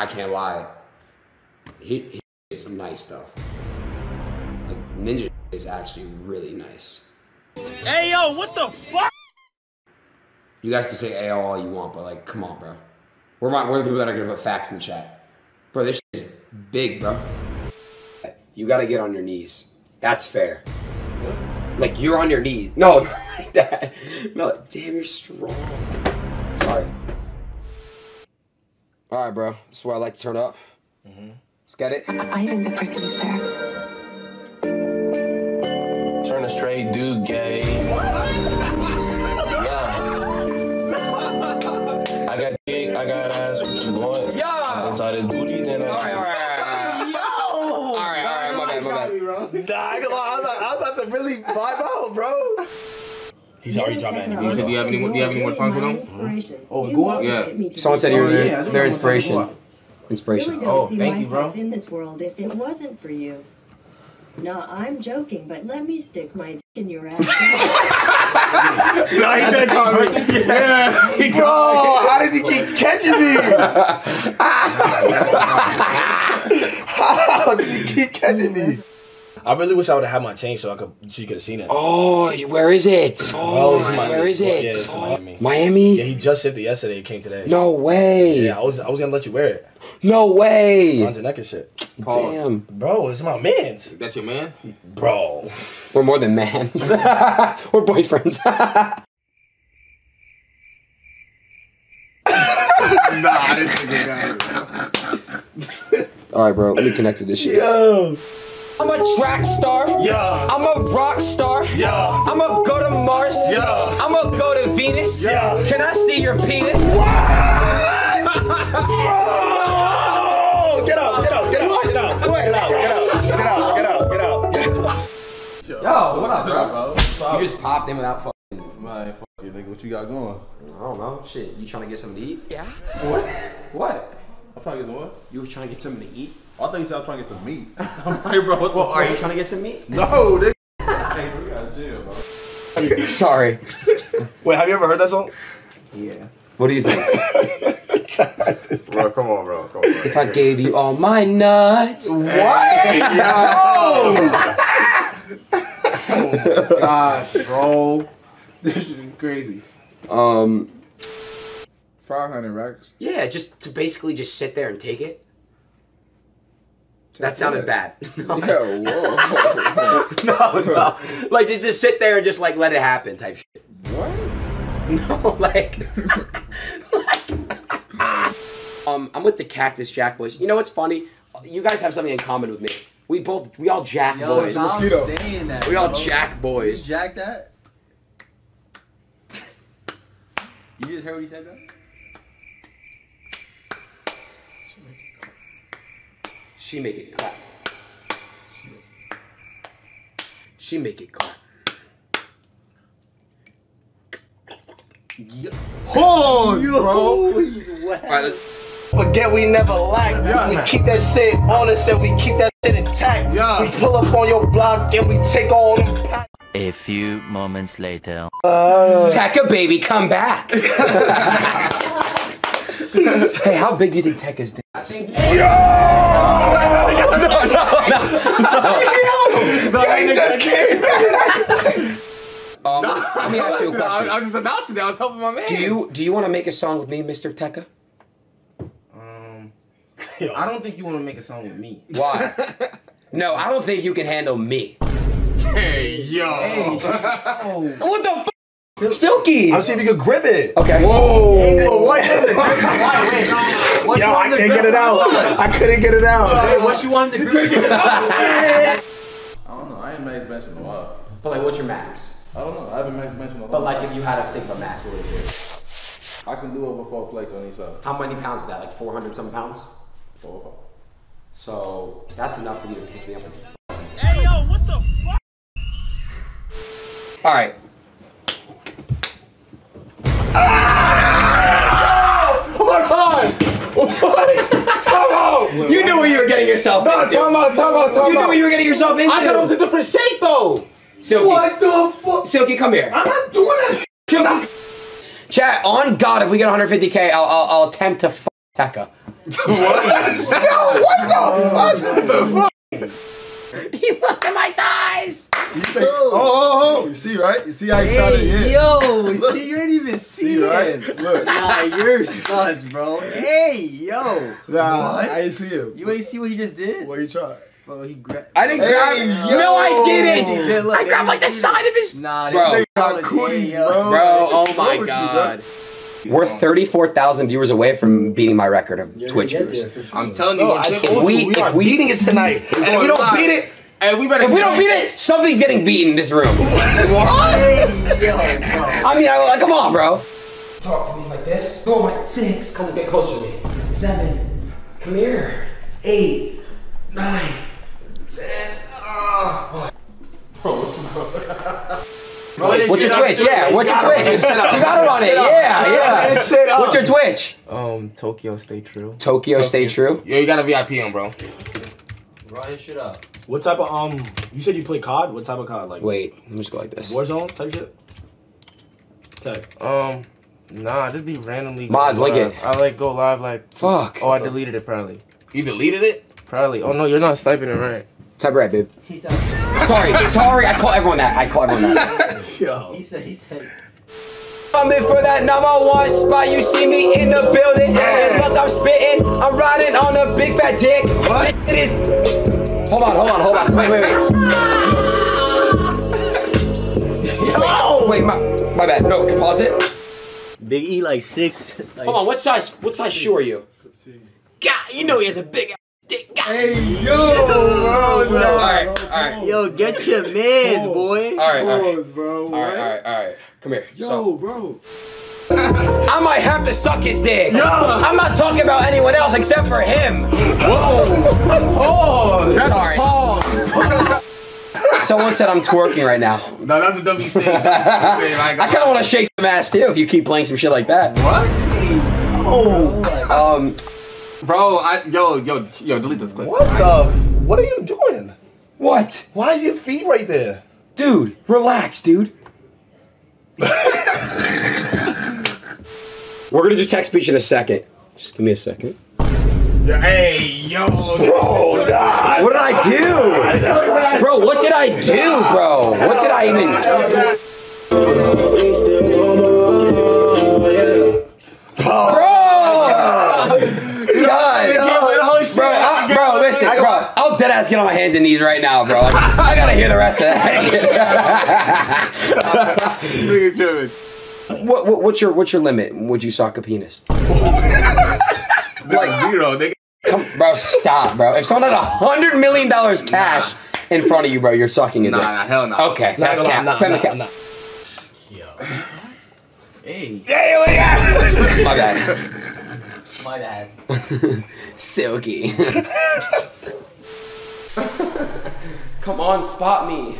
S2: I can't lie. He, he is nice though. Like Ninja is actually really nice.
S1: Hey, yo, what the fuck?
S2: You guys can say AO all you want, but like, come on, bro. We're, my, we're the people that are gonna put facts in the chat. Bro, this is big, bro. You gotta get on your knees. That's fair. Like, you're on your knees. No, *laughs* not like that. No, damn, you're strong. Sorry. Alright, bro. This is where I like to turn up. Mm-hmm. Let's get it.
S15: I am the producer.
S16: Turn a straight dude gay. *laughs* Yeah. I got dick, I got ass, what you want?
S2: Yeah.
S16: Inside his booty, then I.
S2: Alright, alright, *laughs*
S1: Yo!
S2: Alright, alright, my bad, my bad.
S1: Nah, I ain't I was about- I was about to really vibe out, bro.
S17: He's already dropping any
S18: You
S17: music.
S18: said, do you have any more? Do you have any more songs with them? Mm-hmm.
S17: Oh, go up?
S18: Yeah.
S2: Someone said you're oh, their, their inspiration. Inspiration.
S10: really don't oh, see myself in this world if it wasn't for you. No, I'm joking, but let me stick my dick in your ass. *laughs*
S1: Yeah. Bro, how does he keep catching me? *laughs* *laughs* how does he keep catching me?
S17: I really wish I would have had my chain so I could so you could have seen it.
S2: Oh, where is it?
S17: Oh,
S2: Oh, where is it?
S17: Yeah, it's in Miami.
S2: Miami?
S17: Yeah, he just shipped it yesterday. It came today.
S2: No way.
S17: Yeah, I was I was gonna let you wear it
S2: No way.
S17: around your neck and shit.
S2: Damn.
S17: Bro, it's my man's.
S18: That's your man?
S17: Bro.
S2: We're more than mans. *laughs* We're boyfriends. *laughs*
S19: nah, this nigga got it.
S2: All right, bro. Let me connect to this shit.
S1: Yo.
S2: I'm a track star.
S1: Yeah.
S2: I'm a rock star.
S1: Yeah.
S2: I'm gonna go to Mars.
S1: Yeah.
S2: I'm gonna go to Venus.
S1: Yeah.
S2: Can I see your penis?
S1: Bro! *laughs* Oh, get out, get out, get out, get out, get out, get out, get out, get out, get out, get out, get out.
S2: Yo, what up, bro?
S6: bro?
S2: You just popped in without fucking.
S6: Man, fuck you, nigga. What you got going?
S2: I don't know. Shit, you trying to get something to eat? Yeah. What? What?
S6: I'm trying to get some what?
S2: You were trying to get something to eat?
S6: I thought you said I was trying to get some meat. *laughs* I'm like, bro, what
S2: Well, are
S6: fuck?
S2: you trying to get some meat?
S6: No, nigga. *laughs* hey, we gotta chill, bro.
S2: Sorry.
S17: Wait, have you ever heard that song?
S2: Yeah. What do you think? *laughs*
S19: Bro, come on, bro. Come on, bro.
S2: if I gave you all my nuts.
S1: What? Oh.
S5: Gosh, bro. This shit is crazy.
S2: Um.
S12: 500 racks.
S2: Yeah, just to basically just sit there and take it. That sounded bad. *laughs*
S1: Yo, whoa. *laughs*
S2: no, no. Like just, just sit there and just like let it happen type shit.
S1: What? *laughs*
S2: No, like, like um, I'm with the Cactus Jack boys. You know what's funny? You guys have something in common with me. We both, we all Jack
S20: Yo,
S2: boys.
S20: stop saying that,
S2: we all
S20: bro.
S2: Jack boys.
S20: You jack that? You just heard what he said, though?
S2: She make it clap. She make it clap.
S21: Pause, bro.
S2: Alright, let's-
S17: Forget we never lack. We keep that shit honest and we keep that shit intact. We pull up on your block and we take all them packs.
S22: A few moments later. Uh.
S2: Tekka baby, come back. *laughs* hey, how big do you think Tekka's dick is?
S17: Yo!
S2: no, no, no, no.
S17: Gang just came
S2: Um, let me ask you a
S23: I,
S2: question.
S23: I was just announcing it. I was helping my man.
S2: Do you do you want to make a song with me, Mr. Tekka?
S20: Um, I don't think you want to make a song with me.
S2: Why? *laughs* no, I don't think you can handle me.
S23: Hey, yo.
S2: What the f? Silky.
S17: I'm seeing if you could grip it.
S2: Okay.
S17: Whoa.
S20: what?
S17: Yo, I can't get it out. I couldn't get it out.
S20: Hey, what you wanted to grip?
S6: I don't know. I ain't made mention in a while.
S2: But like, what's your max?
S6: I don't know. I haven't made mention in a while.
S2: But like, if you had to think of a max, what would it be?
S6: I can do over four plates on each side.
S2: How many pounds is that? Like 400 some pounds?
S6: Four or five.
S2: So that's enough for you to pick me up.
S24: Hey, yo, what the fuck?
S2: All right.
S23: What?
S2: You knew what you were getting yourself
S23: No,
S2: into.
S23: time out, time out, time
S2: You knew what you were getting yourself into.
S23: I thought it was a different shape though.
S2: Silky.
S17: What the fuck?
S2: Silky, come here.
S17: I'm not doing that.
S2: Silky. Chat, on God, if we get 150k, I'll, I'll, I'll attempt to f Tekka. *laughs* *laughs*
S17: Yo, what the fuck? *laughs* *laughs*
S2: He looked at my thighs.
S1: You think, oh, oh, oh, oh, you see, right? You see how he tried to hit?
S20: Hey, yo, *laughs* see, you ain't even
S1: See,
S20: see
S1: right?
S20: it.
S1: Look.
S20: Nah, you're sus, bro. Hey, yo.
S1: Nah,
S20: What?
S1: I ain't see him.
S20: You ain't see what he just did?
S1: What you try?
S20: Bro, he grabbed.
S2: I didn't
S1: Hey,
S2: grab.
S1: yo.
S2: No, I didn't.
S20: He look,
S2: I grabbed like the side of his.
S20: Nah,
S2: Bro.
S20: this
S1: They got cooties, bro.
S2: Bro, oh my
S1: with you, bro?
S2: God. We're 34,000 viewers away from beating my record of Twitch viewers.
S23: I'm telling you,
S17: No,
S23: one
S17: I
S23: thing-
S17: told
S2: we-
S17: you we
S2: if
S17: are
S2: we-
S17: beating it tonight. *laughs* And if we don't
S23: live.
S17: beat it,
S23: and we better.
S2: If we don't beat it, something's getting beaten in this room.
S20: Hey, yo, bro.
S2: I mean, I, like, come on, bro. Talk to me like this. Go on, six. Come get closer to me. Seven. Come here. Eight. Nine. Ten. Oh. *laughs* What's your Twitch? Yeah, what's your Twitch? You got it on it. Yeah, yeah. What's your Twitch?
S20: Um, Tokyo, stay true.
S2: Tokyo, stay true.
S23: Yeah, you got a VIP on, bro.
S20: Run shit up.
S17: What type of um? You said you play COD. What type of COD? Like
S2: Wait, let me just go like this.
S17: Warzone type shit. Tech.
S20: Um, nah, just be randomly.
S2: Mods,
S20: like
S2: it.
S20: I like go live like.
S2: Fuck.
S20: Oh, I deleted it probably.
S23: You deleted it?
S20: Probably. Oh no, you're not sniping it right.
S2: Type right, babe.
S20: He said.
S2: Sorry, sorry. I call everyone that. I call everyone that. *laughs*
S17: Yo.
S20: He said. He said.
S2: Coming for that number one spot. You see me in the building. And look, I'm spitting. I'm riding on a big fat dick. What? It is. Hold on, hold on, hold on. Wait, wait, wait. Yo! Wait, my, my bad. No, pause it.
S20: Big E like six. Like,
S2: Hold on. What size? What size shoe are you? God, you know he has a big
S1: Hey, yo, bro. *laughs*
S2: All right, all right,
S20: Yo, get your mans, boy.
S2: All right, all right.
S1: bro.
S2: All right, all right, all right. Come here.
S1: Yo,
S2: So,
S1: bro. *laughs*
S2: I might have to suck his dick. I'm not talking about anyone else except for him. Whoa. Oh, sorry. Someone said I'm twerking right now.
S23: No, that's a W *laughs* say.
S2: I kind of want to shake the ass too if you keep playing some shit like that.
S23: What?
S2: Oh. Um.
S23: Bro, I yo yo yo delete this clip.
S17: What the? F- what are you doing?
S2: What?
S17: Why is your feet right there?
S2: Dude, relax, dude. *laughs* We're gonna do text speech in a second. Just give me a second.
S23: Hey yo, bro,
S2: What did I do? Bro, what did I do, bro? What did I even Bro! God! Bro, I- bro, listen, bro. I'll dead ass get on my hands and knees right now, bro. Like, I gotta hear the rest of that.
S25: This nigga tripping.
S2: what, what, what's your what's your limit? Would you sock a penis?
S25: Like zero, nigga.
S2: Come, bro, stop, bro. If someone had a hundred million dollars cash in front of you, bro, you're sucking it.
S25: Nah, nah, hell no.
S2: Okay,
S5: Nah,
S2: that's
S5: nah,
S2: cap.
S5: nah,
S2: Spend the
S5: nah,
S2: cap.
S5: nah. Hey.
S2: My bad. *laughs*
S5: My dad. *laughs*
S2: Silky. *laughs* Come on, spot me.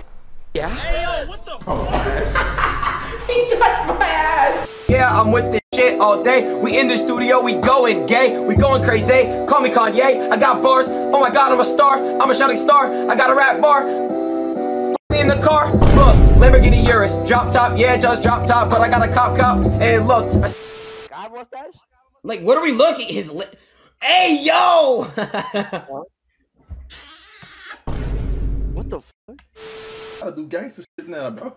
S2: Yeah.
S13: Hey, yo, what the *laughs*
S2: He touched my ass. Yeah, I'm with this shit all day. We in the studio, we going gay, we going crazy. Call me Kanye, I got bars. Oh my god, I'm a star. I'm a shining star. I got a rap bar. In the car. Look, Lamborghini Urus, drop top. Yeah, just drop top, but I got a cop cop. And look, I
S5: God, what's that?
S2: Like, what are we looking? At? His li- Hey, yo! *laughs*
S5: What the fuck?
S6: Gotta do gangster shit now, bro.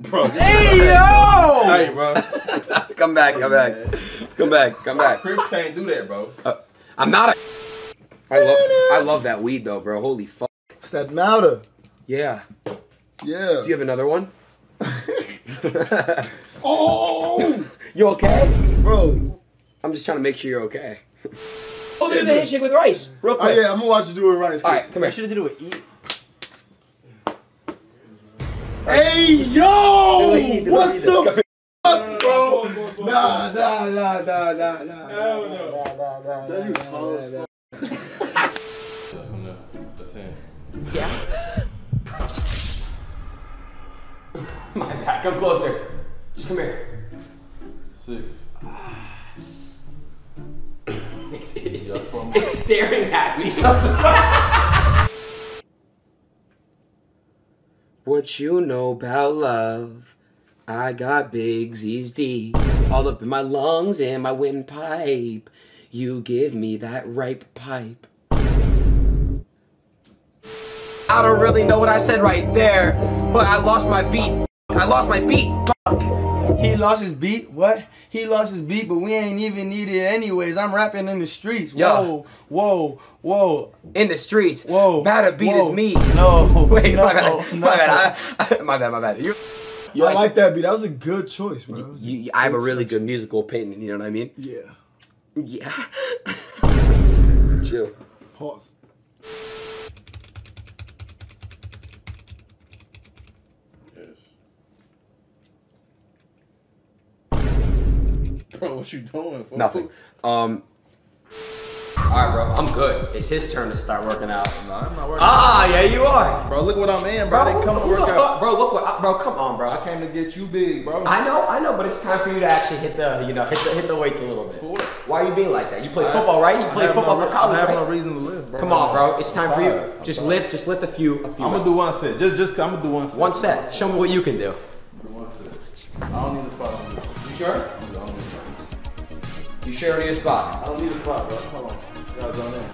S6: Bro.
S2: Hey, yo!
S6: Hey, bro. *laughs*
S2: come back, come back. Come back, come back.
S6: Crips can't do that, bro.
S2: Uh, I'm not a. I love, I love that weed though, bro. Holy fuck.
S1: It's that Mauda.
S2: Yeah.
S1: Yeah.
S2: Do you have another one? *laughs*
S1: Oh,
S2: You okay?
S1: bro.
S2: I'm just trying to make sure you're okay. Oh, do the handshake with rice, real quick.
S1: Oh yeah, I'm gonna watch you do it right.
S2: All right, come
S5: I
S2: here.
S5: should have did it with eat.
S1: Hey yo!
S5: Delete, delete,
S1: What
S5: delete.
S1: the fuck, bro? Nah, nah, nah, nah, nah, nah. Hell no. Nah, nah, nah, nah, nah.
S2: My back. Come closer. Just come here.
S6: Six.
S2: It's, it's, it's staring at me. *laughs* what you know about love? I got big Z's D all up in my lungs and my windpipe. You give me that ripe pipe. I don't really know what I said right there, but I lost my beat. I lost my beat.
S5: He lost his beat. What? He lost his beat, but we ain't even need it anyways. I'm rapping in the streets.
S2: Yeah.
S5: Whoa, whoa, whoa,
S2: In the streets.
S5: whoa.
S2: Bad beat is me.
S5: No, *laughs*
S2: Wait,
S5: no,
S2: my bad.
S5: no. *laughs*
S2: My bad. I, I- *laughs* my bad. My bad. You, you
S1: I like that beat. That was a good choice, bro. That was a
S2: you, you- I have a really good musical opinion. You know what I mean?
S1: Yeah.
S2: Yeah. Chill.
S1: Pause.
S6: Bro, *laughs* what you doing? fool?
S2: Nothing. Um. All right, bro. I'm good. It's his turn to start working out.
S6: Nah, I'm not working.
S2: Ah, yeah, you are.
S6: Bro, look what I'm in, bro. They come to
S2: who
S6: work
S2: the
S6: out.
S2: fuck- Bro, look what, bro. Come on, bro.
S6: I came to get you big, bro.
S2: I know, I know, but it's time for you to actually hit the, you know, hit the, hit the weights a little bit.
S6: For what?
S2: Why are you being like that? You play
S6: I-
S2: football, right? You
S6: I
S2: play football
S6: no,
S2: for college,
S6: I have
S2: right?
S6: no reason to live, bro.
S2: Come on, bro. It's time for you. Just lift, just lift a few, a few.
S6: I'm gonna do one set. Just, just, I'm gonna do one set.
S2: One set. Show me what you can do.
S6: One set. I don't need a spot.
S2: You sure? You sure need a spot?
S6: I don't need a spot, bro. Hold on. Guys on there.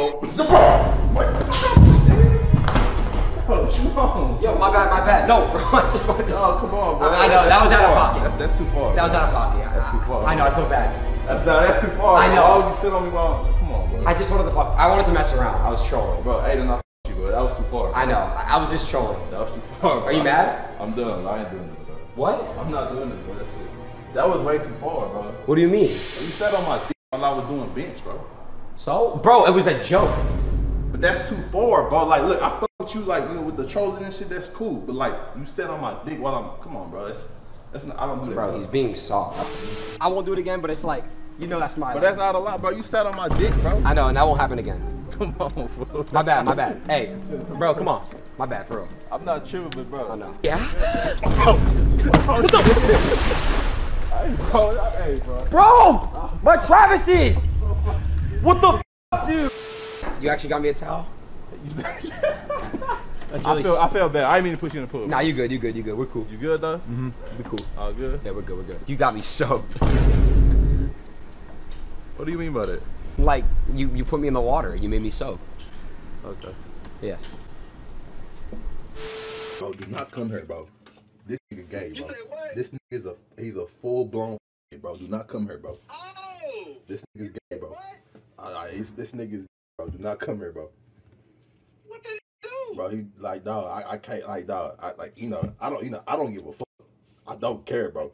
S6: Oh, what *laughs* you on?
S2: Yo, my bad, my bad. No, bro. *laughs* I just wanted to.
S6: Oh, come on, bro.
S2: I, I know that was out of pocket.
S6: That's, that's too far.
S2: That was out of pocket. I-
S6: That's too far.
S2: I know. I feel bad.
S6: That's, no, that's too far.
S2: I
S6: bro.
S2: know.
S6: Why would you sit on me while? Come on, bro.
S2: I just wanted to fuck. I wanted to mess around. I was trolling.
S6: Bro, I f- you, bro. That was too far.
S2: I know. I, I was just trolling.
S6: That was too far. Bro.
S2: Are you mad?
S6: I'm done. I ain't doing this, bro.
S2: What?
S6: I'm not doing this, bro. That shit. That was way too far, bro.
S2: What do you mean?
S6: You sat on my dick while I was doing bench, bro.
S2: So, bro, it was a joke.
S6: But that's too far, bro. Like, look, I fuck with you, like, you know, with the trolling and shit. That's cool. But like, you sat on my dick while I'm. Come on, bro. That's that's not. I don't do that,
S2: Bro, he's being soft. I won't do it again, but it's like, you know, that's my.
S6: But that's out a lot, bro. You sat on my dick, bro.
S2: I know, and that won't happen again. *laughs*
S6: Come on, fool.
S2: My bad, my bad. Hey, bro, come on. My bad, for real.
S6: I'm not tripping, but bro.
S2: I know. Yeah? *laughs*
S6: what the? Hey, bro. Hey, bro.
S2: Bro! But Travis is! What the f, dude? You actually got me a towel? *laughs* That's
S6: I
S2: really
S6: feel, I
S2: s-
S6: feel bad. I didn't mean to put you in the pool.
S2: Nah, you good, you good, you good. We're cool.
S6: You good though?
S2: Mm-hmm. We cool.
S6: All good.
S2: Yeah, we're good, we're good. You got me soaked.
S6: What do you mean by that?
S2: Like, you, you put me in the water. You made me soak.
S6: Okay.
S2: Yeah.
S9: Bro, do not come here, bro. This nigga gay, bro. This nigga is a he's a full blown bro. Do not come here, bro. Oh! This nigga's gay, bro.
S6: I, it's- this nigga's bro. Do not come here, bro.
S26: What did he do?
S6: Bro, he like dog. I, I can't like dog. I like you know. I don't you know. I don't give a fuck. I don't care, bro.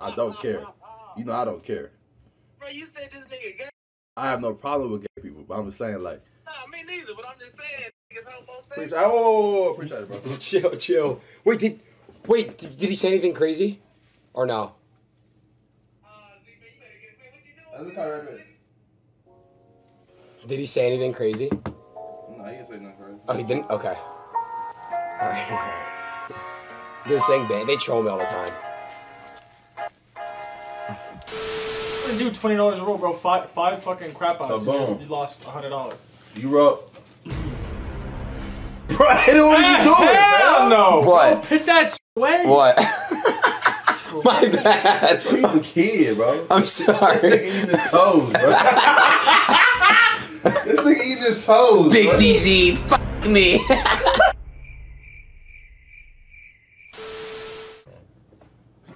S6: I don't care. You know I don't care. *laughs*
S26: Bro, you said this nigga gay.
S6: I have no problem with gay people, but I'm just saying like.
S26: Nah, me neither, but I'm just saying
S6: Appreciate,
S26: homosexual.
S6: oh, appreciate it, bro. *laughs*
S2: chill, chill. Wait, did wait? Did, did he say anything crazy, or no?
S6: Uh, That's a car right there.
S2: Did he say anything crazy?
S6: No, he didn't say nothing crazy.
S2: Oh, he didn't. Okay. *laughs* All right. They're saying they they troll me all the time.
S8: I'm gonna do twenty dollars a roll, bro. Five five fucking crap outs.
S23: So boom.
S8: You lost hundred dollars.
S23: You up?
S6: Bro, I don't what you doing,
S8: Hell no.
S2: What?
S8: Put that shit away.
S2: What? *laughs* My bad.
S6: He's a kid, bro.
S2: I'm sorry.
S6: This
S2: sorry.
S6: nigga eating his toes, bro. this nigga eating his toes.
S2: Big
S6: bro.
S2: DZ, fuck me. *laughs*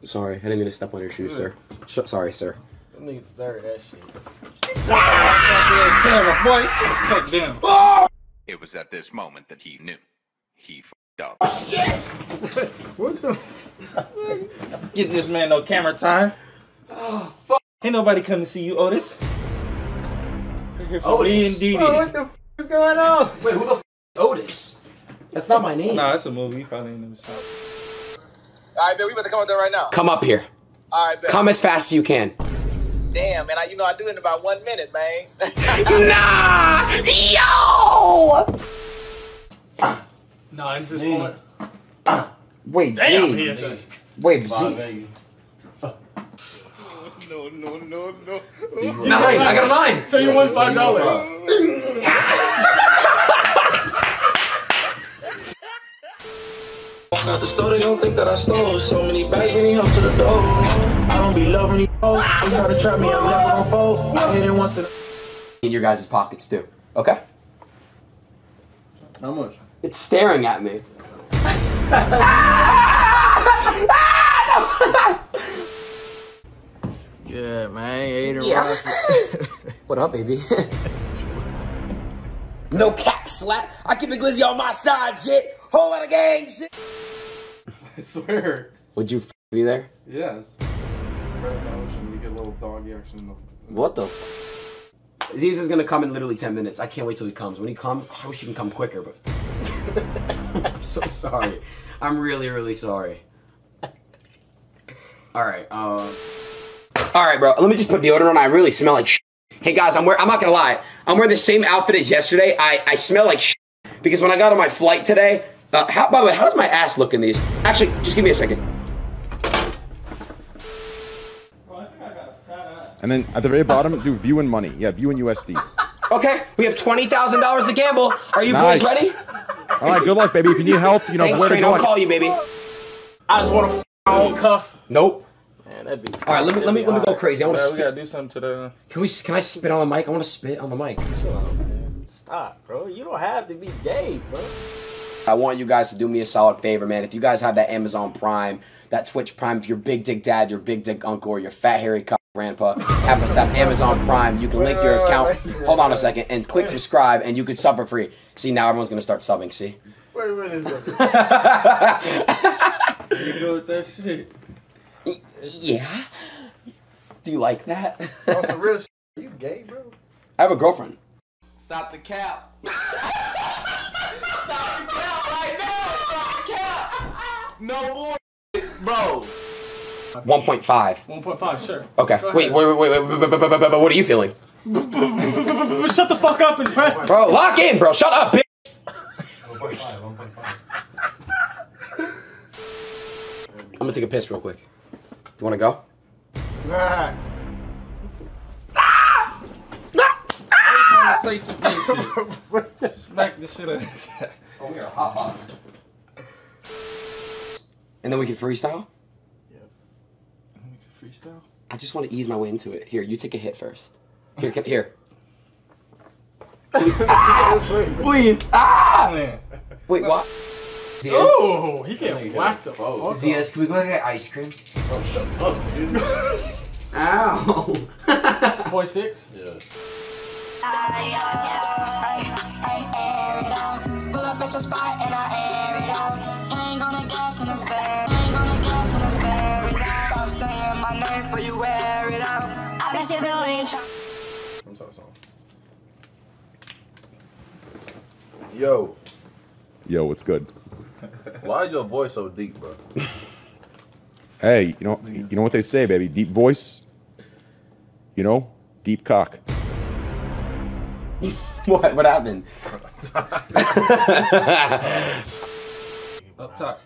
S2: sorry, I didn't mean to step on your shoes, sir. Sh- sorry, sir.
S5: That nigga deserve that shit.
S8: Fuck them. *laughs*
S22: It was at this moment that he knew. He fucked up. Oh, shit!
S5: What the fuck? Get this man no camera time. Oh, fuck. Ain't nobody come to see you, Otis.
S2: Otis?
S5: Me and
S2: Bro,
S5: Didi.
S2: what
S5: the fuck is going on?
S2: Wait, who the f- Otis? That's not my name.
S5: Nah, it's a movie. You probably ain't never saw it.
S11: All right, man, we about to come up there right now.
S2: Come up here.
S11: All right, man.
S2: Come as fast as you can.
S11: Damn, man, I, you know I do it in about one minute, man. *laughs*
S2: nah, yo.
S8: Nah, it's this point.
S2: Wait,
S8: Damn,
S2: Z.
S8: he to-
S2: Wait, Z.
S6: No, no, no, no.
S2: Nine. I got a nine.
S8: So you won five dollars.
S27: At the store, they don't think that I stole. So many bags, we need help to the door. I don't be loving these hoes. I'm trying to trap me, I'm never gonna fold. I hit it once to
S2: In your guys' pockets too. Okay.
S6: How much?
S2: It's staring at me.
S5: Yeah, man. Ate
S2: Yeah. *laughs* What up, baby? *laughs* no cap slap. I keep the glizzy on my side, shit. Whole lot of gang shit. *laughs*
S8: I swear.
S2: Would you f- be there?
S23: Yes. Right doggy action. in the-
S2: What the? F- Aziz is gonna come in literally 10 minutes. I can't wait till he comes. When he comes, I wish he can come quicker, but. *laughs* I'm so sorry. I'm really, really sorry. Alright, um. Alright, bro. Let me just put deodorant on. I really smell like sh- Hey, guys, I'm wearing, I'm not gonna lie. I'm wearing the same outfit as yesterday. I, I smell like sh- because when I got on my flight today, uh, how, by the way, how does my ass look in these? Actually, just give me a second.
S28: And then at the very bottom, do view and money. Yeah, view and USD.
S2: Okay, we have $20,000 to gamble. Are you
S28: Nice.
S2: boys ready?
S28: All right, good luck, baby. If you need help, you know
S2: Thanks,
S28: where to go.
S2: I'll call you, baby.
S5: I just want to f my cuff.
S2: Nope.
S5: Man, that'd be.
S2: All right, let me let me let me go crazy. I want to
S5: we gotta do something to the.
S2: Can we? Can I spit on the mic? I want to spit on the mic.
S5: Chill out, man. Stop, bro. You don't have to be gay, bro.
S2: I want you guys to do me a solid favor, man. If you guys have that Amazon Prime, that Twitch Prime, if you're big dick dad, your big dick uncle, or your fat hairy cock grandpa happens to have Amazon Prime, you can link your account. Hold on a second and click subscribe, and you could sub for free. See, now everyone's gonna start subbing. See.
S5: Wait a minute. *laughs* you go with that shit.
S2: Yeah. Do you like that?
S5: Oh, on some real shit. You gay, bro?
S2: I have a girlfriend.
S5: Stop the cap. *laughs* Stop the cap right now. Stop the cap. No more, bro.
S2: 1.5.
S8: 1.5, sure.
S2: Okay. Wait, wait, wait, wait, wait, what are you feeling?
S8: Shut the fuck up and press.
S2: Bro, lock in, bro. Shut up, bitch.
S8: 1.5, 1.5.
S2: I'm gonna take a piss real quick. You wanna go?
S5: Nah. Say some shit. Smack the shit out of
S2: Oh, we are hot box. And then we can freestyle?
S5: Freestyle?
S2: I just want to ease my way into it. Here, you take a hit first. Here, can, here. *laughs*
S5: Please. Ah! Man. *laughs*
S2: Wait, what?
S8: Oh, he getting whacked the fuck
S2: ZS, can we go get ice cream?
S8: Oh, shut up, dude. *laughs*
S2: Ow.
S8: Point six.
S6: Yeah.
S29: Pull up at your spot and I
S6: Yo,
S28: Yo, what's good?
S6: why is your voice so deep, bro?
S28: Hey, you know, you know what they say, baby? Deep voice. You know, deep cock. *laughs*
S2: What? What happened?
S12: Up top.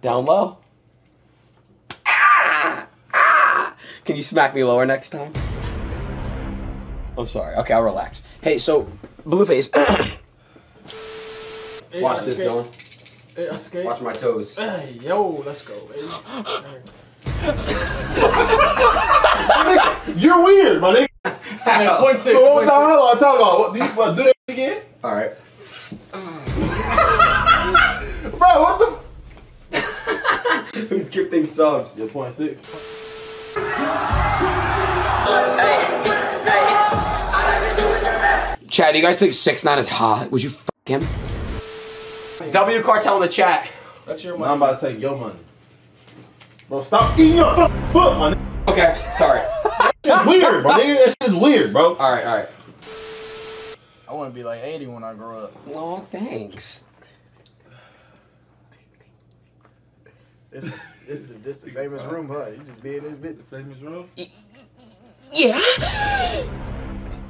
S2: Down low? Ah! Ah! Can you smack me lower next time? I'm sorry. Okay, I'll relax. Hey, so Blueface. *clears throat*
S8: Hey,
S2: Watch this,
S8: skate.
S2: Dylan.
S8: Hey, I skate.
S2: Watch my toes.
S8: Hey, yo, let's go. Hey. *laughs*
S6: You're weird, my nigga.
S8: Hey, *laughs* point six.
S6: So
S8: point
S6: what the
S8: six.
S6: hell I talk about? What, do, you, what, do that again?
S2: All right. *laughs*
S6: Bro, what the?
S2: Who's gifting subs?
S6: Your point six.
S2: Chad, do you guys think six nine is hot? Would you fuck him? W cartel in the chat.
S8: That's your
S6: Now I'm about to take your money. Bro, stop eating your fucking foot, my nigga.
S2: Okay, sorry.
S6: That's weird, bro. nigga. That shit is weird, bro.
S2: All right, all right.
S20: I want to be like 80 when I grow up.
S2: Oh, thanks.
S20: This, this, the, this is the famous room, huh? You just be in this bitch. The famous room?
S2: Yeah.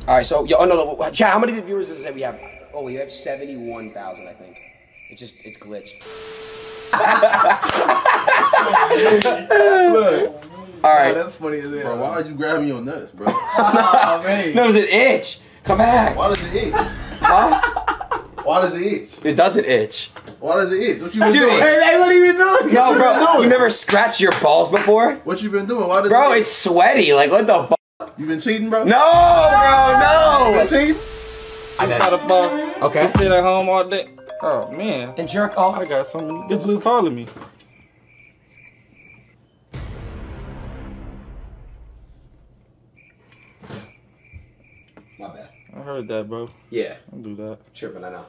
S2: All right, so yo, oh no, no, Chad, how many viewers does it say we have? Oh, we have seventy-one thousand, I think. It just it's glitched.
S6: Look.
S2: All right.
S20: that's funny as hell.
S6: Bro, why did you grab me your nuts, bro? *laughs*
S20: Oh, man.
S2: No, it's an itch. Come back.
S6: Why does it itch?
S2: Huh?
S6: Why does it itch?
S2: It doesn't itch.
S6: Why does it itch? What you been
S2: Dude,
S6: doing?
S2: hey,
S20: what are you doing?
S2: Yo,
S6: you
S2: bro,
S6: been doing?
S2: you never scratched your balls before?
S6: What you been doing? Why does
S2: Bro,
S6: it itch?
S2: it's sweaty. Like, what the fuck?
S6: You been cheating, bro?
S2: No, bro,
S6: You
S2: no.
S6: been cheating?
S23: I got a ball.
S2: Okay.
S23: I sit at home all day. Oh man.
S2: And jerk off.
S23: I got so many bitches calling me.
S2: My bad.
S23: I heard that, bro.
S2: Yeah,
S23: Don't do that.
S2: tripping, I know.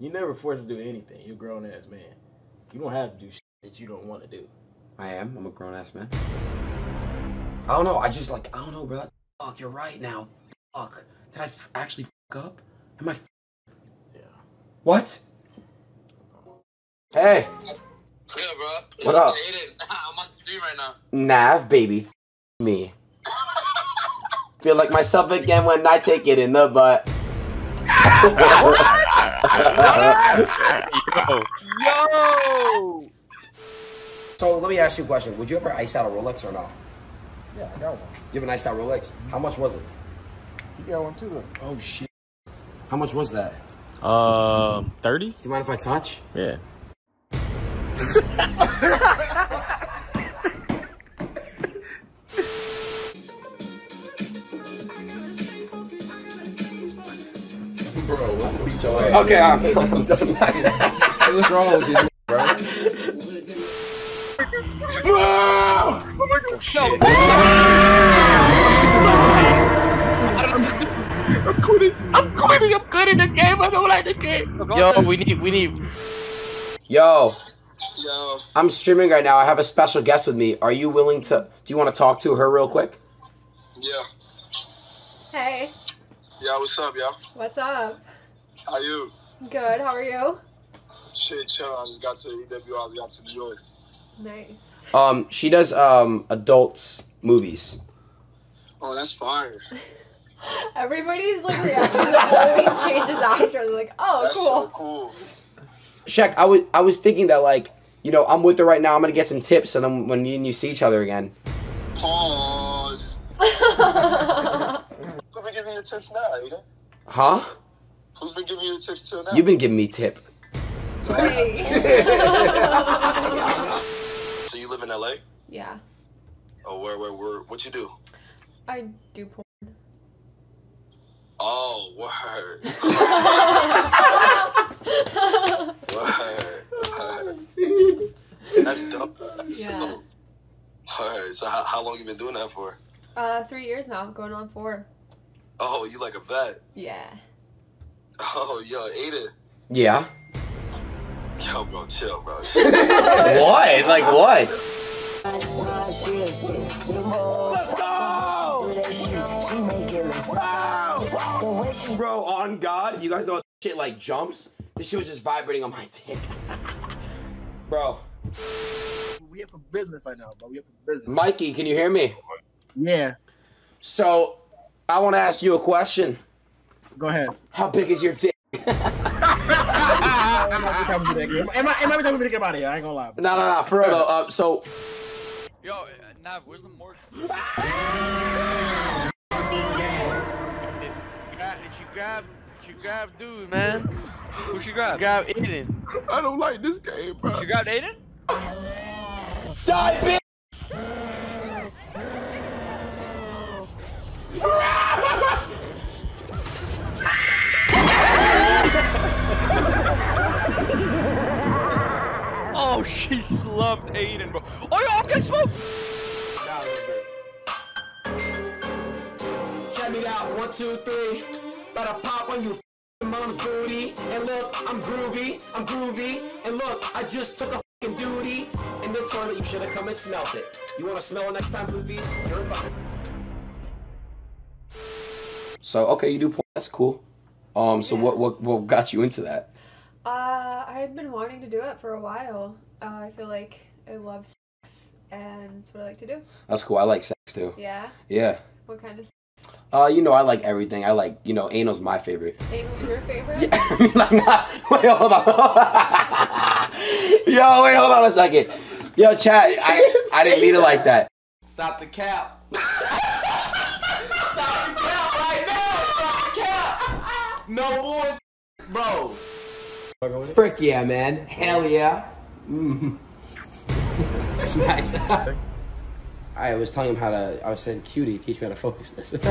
S20: You never forced to do anything. You're a grown ass man. You don't have to do shit that you don't want to do.
S2: I am. I'm a grown ass man. I don't know. I just like I don't know, bro. Fuck, you're right now. Fuck. Did I f- actually fuck up? Am I? F-
S20: Yeah.
S2: What? Hey,
S11: Yeah, bro.
S2: What up? *laughs*
S11: I'm on stream right now.
S2: Nav, baby. F- me. *laughs* Feel like myself again when I take it in the butt. *laughs*
S23: Yo.
S2: So let me ask you a question. Would you ever ice out a Rolex or not?
S20: Yeah, I got one.
S2: You have an iced out Rolex. How much was it?
S20: You got one too, though.
S2: Oh shit. How much was that?
S30: Um, 30?
S2: Do you mind if I touch?
S30: Yeah.
S6: Bro, what beat your ass?
S2: Okay, I'm done. I'm done.
S12: Hey, what's wrong with this, bro? *laughs* *laughs* *laughs*
S31: I'm quitting. I'm quitting. I'm quitting the game. I don't like the game.
S23: Yo, we need we need
S2: Yo,
S11: Yo,
S2: I'm streaming right now. I have a special guest with me. Are you willing to? Do you want to talk to her real quick?
S11: yeah.
S32: Hey,
S11: Yeah, what's up, y'all?
S32: what's up?
S11: How you?
S32: Good, how are you?
S11: Shit, chill. I just got to EW. I just got to New York.
S32: Nice.
S2: Um, she does um adults movies.
S11: Oh, that's fire. *laughs*
S32: Everybody's like reaction to movies *laughs* changes after. They're like, oh,
S11: That's
S32: cool.
S11: so cool.
S2: Shaq, I was I was thinking that like you know I'm with her right now. I'm gonna get some tips, and then when me and you see each other again.
S11: Pause. *laughs* Who's been giving you tips now, Adin?
S2: Huh?
S11: Who's been giving you the tips till now?
S2: You've been giving me tip. *laughs*
S11: So you live in LA?
S32: yeah,
S11: Oh, where, where, where? What you do?
S32: I do porn.
S11: Oh, word. *laughs* word. word. That's dope. That's
S32: Yeah.
S11: dope. Word. So how, how long you been doing that for?
S32: Uh, three years now, going on four.
S12: Oh, you like a vet?
S32: Yeah.
S12: Oh, yo, Adin.
S2: Yeah.
S12: Yo, bro, chill, bro. *laughs*
S2: what? Like what?
S33: Let's go!
S2: Bro, on God, you guys know shit like jumps? This shit was just vibrating on my *laughs* dick. Bro.
S20: We here for business right now, bro. We here for business.
S2: Mikey, can you hear me?
S20: Yeah.
S2: So, I want to ask you a question.
S20: Go ahead.
S2: How big is your dick? *laughs*
S20: Am I am I every time we think about it? I ain't gonna lie.
S2: No, no, no, for real though. Uh, so,
S23: Yo, uh, Nav, where's the morgue? *laughs* Did you grab, did you grab dude, man? *laughs* Who she grab? Grab Adin.
S10: I don't like this game, bro.
S23: She grabbed Adin?
S2: Die, bitch!
S23: Oh, she slumped Adin, bro. Oh, yo, I'm getting smoked!
S2: Check me out, one, two, three. Better pop on you f***ing mom's booty. And look, I'm groovy, I'm groovy. And look, I just took a f***ing duty. In the toilet, you should have come and smelt it. You wanna smell it next time, Bluebees? You're invited. So, okay, you do porn. That's cool. Um, so what, what, what got you into that?
S32: Uh, I've been wanting to do it for a while. Uh, I feel like I love sex, and it's what I like to do.
S2: That's cool. I like sex too.
S32: Yeah.
S2: Yeah.
S32: What kind of sex?
S2: Uh, you know, I like everything. I like, you know, anal's my favorite.
S32: Anal's your favorite?
S2: Yeah, *laughs* I mean, like, not, wait, hold on. *laughs* Yo, wait, hold on a second. Yo, chat, I, I didn't mean it like that.
S5: Stop the cap. No boys, bro.
S2: Frick yeah, man. Hell yeah. Mm. That's *laughs* nice. I was telling him how to, I was saying, cutie, teach me how to focus this. *laughs*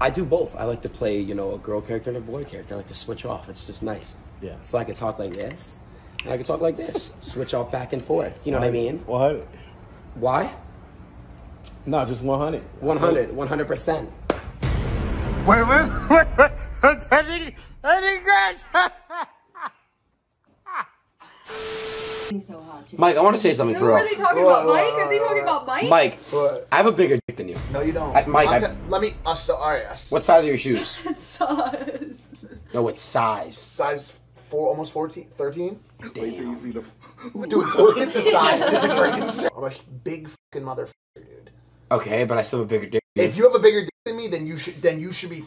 S2: I do both. I like to play, you know, a girl character and a boy character. I like to switch off. It's just nice.
S34: Yeah.
S2: So I can talk like this, and I can talk like this. *laughs* Switch off back and forth. Do you know what I mean?
S34: 100.
S2: Why?
S34: No, just 100.
S2: 100, 100%.
S10: Wait, wait, wait, wait. I think, I think that's.
S2: Mike, I want to say something
S32: Who
S2: for
S32: are
S2: real.
S32: they talking about, Mike? Are they talking about Mike?
S2: Mike, I have a bigger dick than you.
S35: No, you don't.
S2: I, Mike,
S35: I'm
S2: I,
S35: te- let me. I'll still, all right. I
S2: what size are your shoes? *laughs*
S32: Size.
S2: No, it's size.
S35: Size four, almost 14, 13. Wait till you see the. Dude, look at the size difference. *laughs* I'm a big fucking motherfucker, dude.
S2: Okay, but I still have a bigger dick. than
S35: If you have a bigger dick than me, then you should. Then you should be.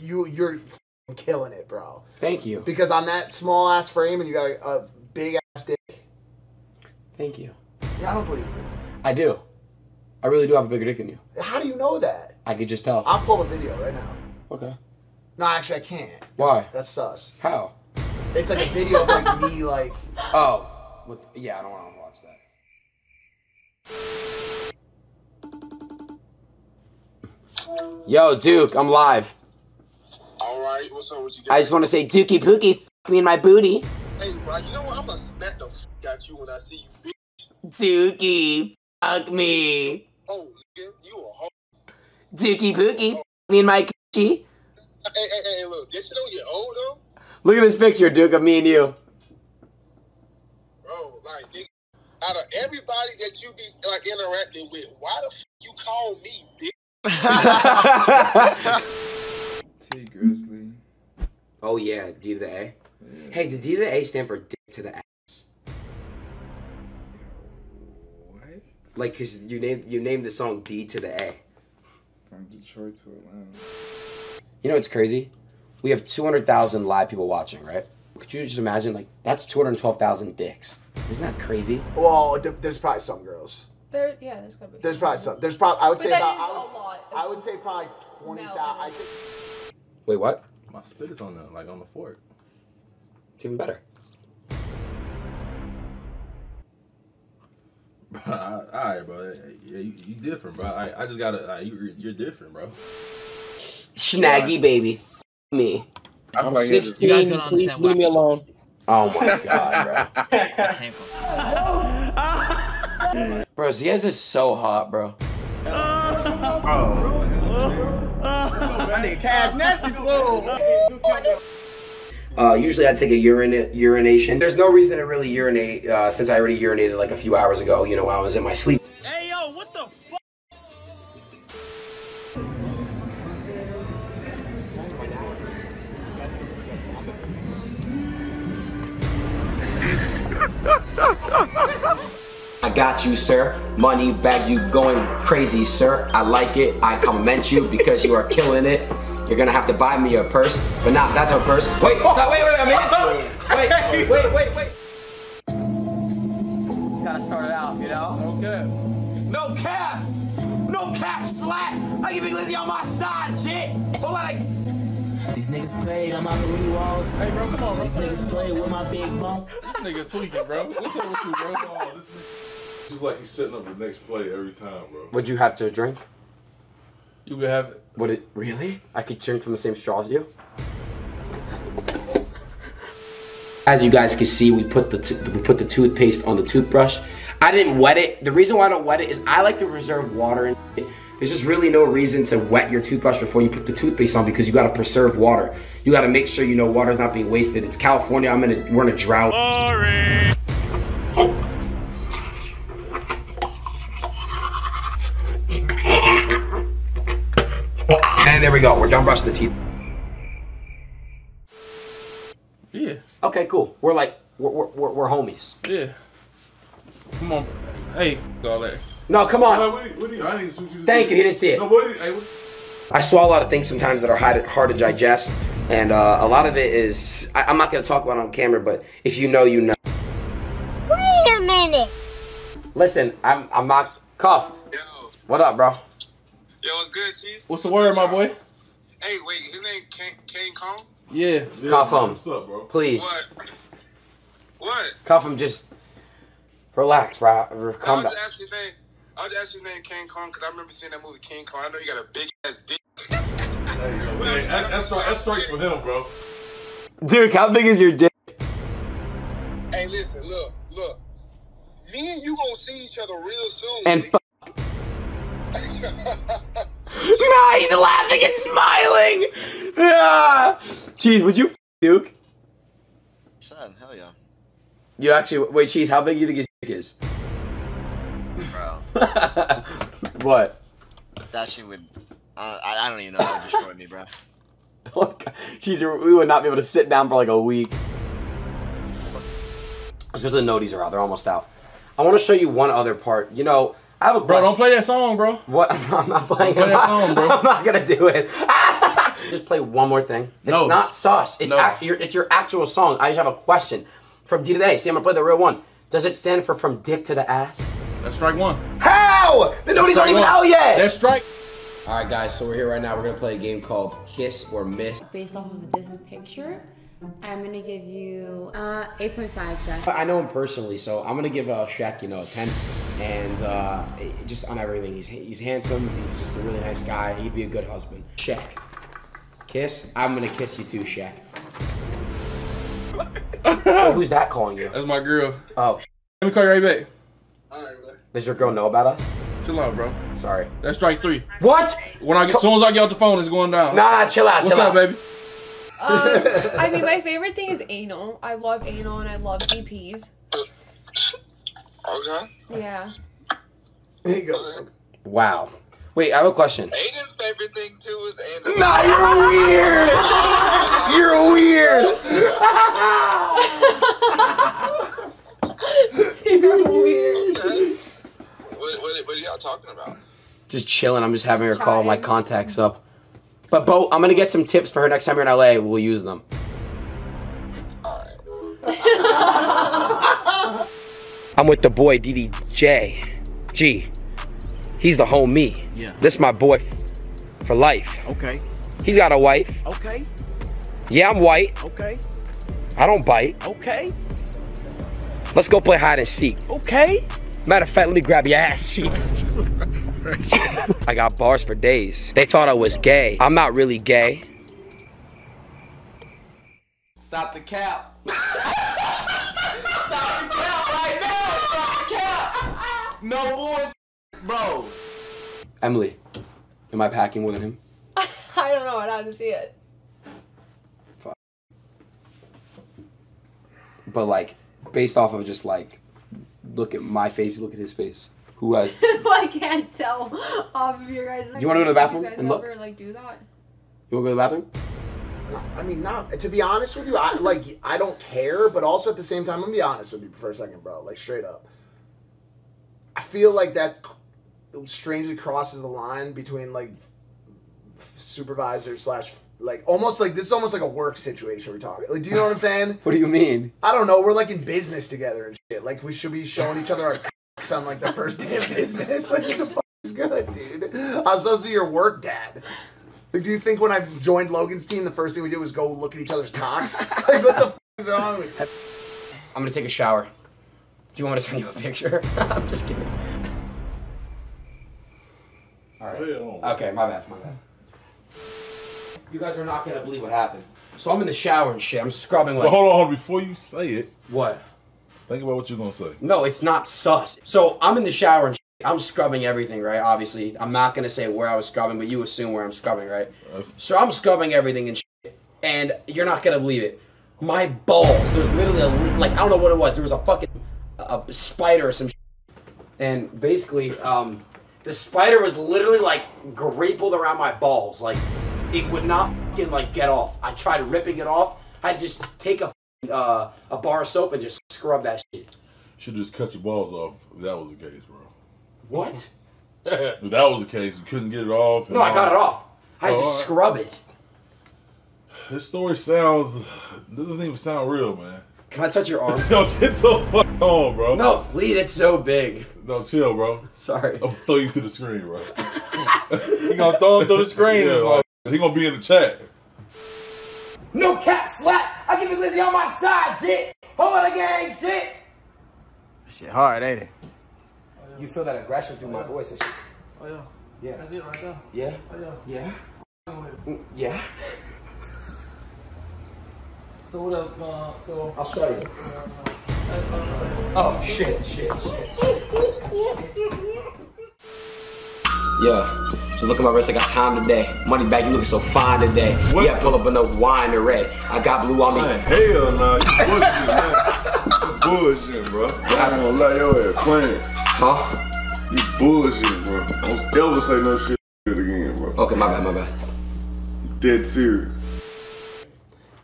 S35: You you're f***ing killing it, bro.
S2: Thank you.
S35: Because on that small ass frame, and you got a, a big ass dick.
S2: Thank you.
S35: Yeah, I don't believe you.
S2: I do. I really do have a bigger dick than you.
S35: How do you know that?
S2: I could just tell.
S35: I'll pull up a video right now.
S2: Okay.
S35: No, actually, I can't. That's,
S2: Why?
S35: That's sus.
S2: How?
S35: It's like a video of like me, like. *laughs*
S2: Oh. With, yeah, I don't want to watch that. Yo, Duke, I'm live.
S11: All right, what's up with you?
S2: I just want to say, Dookie Pookie, f me in my booty.
S11: Hey, bro, you know what? I'm gonna smack the f out you when I see you.
S2: Dookie, fuck me.
S11: Oh, nigga, you a hoe.
S2: Dookie Pookie, oh. f me in my coochie.
S11: Hey, hey, hey, look, this shit don't get old though,
S2: Look at this picture, Duke, of me and you.
S11: bro. Like, nigga, out of everybody that you be like interacting with, why the f you call me, bitch? *laughs* *laughs* *laughs*
S12: Tee Grizzley.
S2: Oh yeah, D to the A. Hey, did D to the A stand for dick to the ass?
S12: What?
S2: Like, cause you named you named the song D to the A.
S12: From Detroit to Atlanta.
S2: You know what's crazy? We have 200,000 live people watching, right? Could you just imagine, like, that's 212,000 dicks. Isn't that crazy?
S35: Well, there's probably some girls.
S32: There, yeah, there's gotta be.
S35: There's probably some. There's probably. I would
S32: But
S35: say
S32: that
S35: about.
S32: is
S35: I
S32: a
S35: would,
S32: lot
S35: I would say probably twenty thousand. I think.
S2: Wait, what?
S6: My spit is on the like on the fork.
S2: It's even better. *laughs*
S6: Bro, all right, bro. Yeah, you, you different, bro. I, I just gotta. You, you're different, bro.
S2: Snaggy baby. F- me.
S12: I'm like, yeah, this-
S5: You guys gotta understand
S2: leave
S5: why.
S2: me alone. Oh my god, bro. *laughs* Bro, Zias is so hot, bro.
S25: That nigga Cash Nasty.
S2: Uh, usually I take a urine urination. There's no reason to really urinate uh, since I already urinated like a few hours ago. You know, while I was in my sleep.
S25: Hey yo, what the fuck? *laughs*
S2: I got you, sir. Money bag you going crazy, sir. I like it. I compliment you because you are killing it. You're gonna have to buy me a purse, but not that's a purse. Wait, stop, wait, wait, a minute. Wait, wait, wait, wait. Gotta start it out, you know?
S3: No cap.
S2: No cap! No cap, slack! I give Big Lizzy on my side, shit! Hold on, I...
S33: These niggas played on my booty walls.
S3: Hey, bro, come on, bro.
S33: These niggas played with my big bump.
S3: This nigga tweaking, bro. What's up with you, bro?
S6: Oh, this like he's setting up the next play every time, bro.
S2: Would you have to drink?
S3: You could have it.
S2: Would it really? I could drink from the same straw as you. As you guys can see, we put the we put the toothpaste on the toothbrush. I didn't wet it. The reason why I don't wet it is I like to reserve water. In it. There's just really no reason to wet your toothbrush before you put the toothpaste on because you got to preserve water. You got to make sure you know water's not being wasted. It's California. I'm in a we're in a drought. And there we go. We're done brushing the teeth.
S3: Yeah.
S2: Okay, cool. We're like we're we're, we're, we're homies.
S3: Yeah. Come on. Hey, all that.
S2: No, come on.
S6: What, what, what you, I didn't see you
S2: Thank you. He didn't see it.
S6: No, what, hey, what,
S2: I swallow a lot of things sometimes that are hard, hard to digest, and uh, a lot of it is I, I'm not gonna talk about it on camera, but if you know, you know.
S29: Wait a minute.
S2: Listen, I'm I'm not cuff. What up, bro?
S11: Yo, what's good, Chief?
S3: What's the word, my boy?
S11: Hey, wait, his name Kane, Kane Kong?
S3: Yeah.
S2: Cuff him,
S6: what's up, bro?
S2: please.
S11: What?
S2: Cuff him. Just relax, bro.
S11: I
S2: Calm
S11: was
S2: down.
S11: just asking his name. I was just asking his name King Kong because I remember seeing that movie King Kong. I know he got a big ass dick.
S6: Hey, yo, man, that, that's, stri- that's strikes for him, bro.
S2: Dude, how big is your dick?
S11: Hey, listen, look, look. Me and you gonna see each other real soon.
S2: And *laughs* nah, he's laughing and smiling. Ah. Jeez, would you f- Duke?
S36: Son, hell yeah.
S2: You actually wait, Cheese. How big do you think his dick is?
S36: Bro, *laughs*
S2: What?
S36: that shit would. Uh, I, I don't even know. That would destroy me, bro. *laughs*
S2: Jeez, we would not be able to sit down for like a week. Just the noties are out. They're almost out. I want to show you one other part. You know, I have a
S3: Bro, don't play that song, bro.
S2: What? *laughs* I'm not playing
S3: Don't play that song, bro.
S2: I'm not gonna do it. *laughs* just play one more thing. It's
S3: No.
S2: not sauce. It's
S3: No.
S2: act- your, it's your actual song. I just have a question. From D to the A. See, I'm gonna play the real one. Does it stand for from dick to the ass?
S3: That's strike one.
S2: How? The noties aren't even out yet.
S3: That's strike.
S2: All right, guys. So we're here right now. We're gonna play a game called Kiss or Miss.
S37: Based off of this picture, I'm gonna give you uh, 8.5 Jack.
S2: I know him personally, so I'm gonna give uh, Shaq, you know, a 10. And uh, just on everything, he's he's handsome. He's just a really nice guy. He'd be a good husband. Shaq, kiss. I'm gonna kiss you too, Shaq. *laughs* oh, who's that calling you?
S3: That's my girl.
S2: Oh,
S3: Let me call you right back.
S2: does your girl know about us?
S3: Chill out, bro.
S2: Sorry.
S3: That's strike three.
S2: What?
S3: When I get, as soon as I get off the phone, it's going down.
S2: Nah, chill out,
S3: What's
S2: chill
S3: up,
S2: out.
S3: baby?
S32: Um, I mean, my favorite thing is anal. I love anal and I love DPs.
S11: Okay.
S32: Yeah.
S2: He goes. Wow. Wait, I have a question.
S11: Adin's favorite thing too is anal.
S2: Nah, you're weird. You're weird.
S32: You're *laughs* weird.
S11: What, what, what are y'all talking about?
S2: Just chilling. I'm just having her call my contacts up. But Bo, I'm gonna get some tips for her next time you're in LA. We'll use them. I'm with the boy DDJ. G. He's the homie.
S25: Yeah.
S2: This my boy for life.
S25: Okay.
S2: He's got a wife.
S25: Okay.
S2: Yeah, I'm white.
S25: Okay.
S2: I don't bite.
S25: Okay.
S2: Let's go play hide and seek.
S25: Okay.
S2: Matter of fact, let me grab your ass cheek. *laughs* I got bars for days. They thought I was gay. I'm not really gay.
S3: Stop the cap. *laughs*
S2: Stop the cap right now! Stop the cap!
S1: No bullshit, bro.
S2: Emily, am I packing more than him? *laughs*
S32: I don't know. I'd have to see it.
S2: But like, based off of just like, look at my face, look at his face. Who has? *laughs*
S32: I can't tell off of your guys.
S2: You wanna go to the bathroom
S32: You guys
S2: and look?
S32: ever like do that?
S2: You wanna go to the bathroom?
S35: I mean, not to be honest with you, I like I don't care, but also at the same time, I'm gonna be honest with you for a second, bro. Like straight up, I feel like that strangely crosses the line between like f- supervisor slash like almost like this is almost like a work situation we're talking. Like, do you know what I'm saying? *laughs*
S2: What do you mean?
S35: I don't know. We're like in business together and shit. Like we should be showing each other our cocks on like the first day of business. *laughs* Like what the fuck is good, dude? I'm supposed to be your work dad. Like, do you think when I joined Logan's team, the first thing we did was go look at each other's cocks? *laughs* like, what the fuck is wrong with you?
S2: I'm gonna take a shower. Do you want me to send you a picture? *laughs* I'm just kidding. All right. Okay, my bad, my bad. You guys are not gonna believe what happened. So I'm in the shower and shit. I'm scrubbing like.
S6: But hold on, hold on. Before you say it,
S2: What?
S6: Think about what you're gonna say.
S2: No, it's not sus. So I'm in the shower and. I'm scrubbing everything, right? Obviously, I'm not gonna say where I was scrubbing, but you assume where I'm scrubbing, right? So I'm scrubbing everything and shit, and you're not gonna believe it. My balls. There was literally a like I don't know what it was. There was a fucking a spider or some, shit. and basically, um, the spider was literally like grappled around my balls. Like it would not fucking like get off. I tried ripping it off. I'd just take a uh, a bar of soap and just scrub that shit.
S6: Should just cut your balls off if that was the case, bro.
S2: What? *laughs*
S6: if that was the case, you couldn't get it off.
S2: No, I got it off. I
S6: Oh,
S2: just
S6: alright.
S2: scrub it.
S6: This story sounds. This doesn't even sound real, man.
S2: Can I touch your arm? *laughs*
S6: Yo, get the fuck on, bro.
S2: No, please, it's so big.
S6: No, chill, bro.
S2: Sorry.
S6: I'll throw you to the screen, bro. *laughs*
S3: You gonna throw him through the screen
S6: Yeah, like, he gonna be in the chat.
S2: No cap slap. I give you Lizzie on my side, shit. Hold on, gang, shit.
S3: Shit hard, ain't it?
S2: You feel that aggression through my voice and shit.
S8: Oh yeah.
S2: Yeah.
S8: That's it right there.
S2: Yeah.
S8: Oh
S2: Yeah. Mm, Yeah.
S8: So what up? Uh, so
S2: I'll show you. Oh shit, shit, shit. *laughs* Yeah. So look at my wrist, I got time today. Money bag, you looking so fine today. Yeah, pull up enough wine array. I got blue on me.
S1: Hell no, you bullshit, man. Bullshit, bro. I ain't gonna lie, your ass playing.
S2: Huh?
S1: You bullshit, bro. Don't ever say no shit again, bro.
S2: Okay, my bad, my bad.
S1: Dead serious.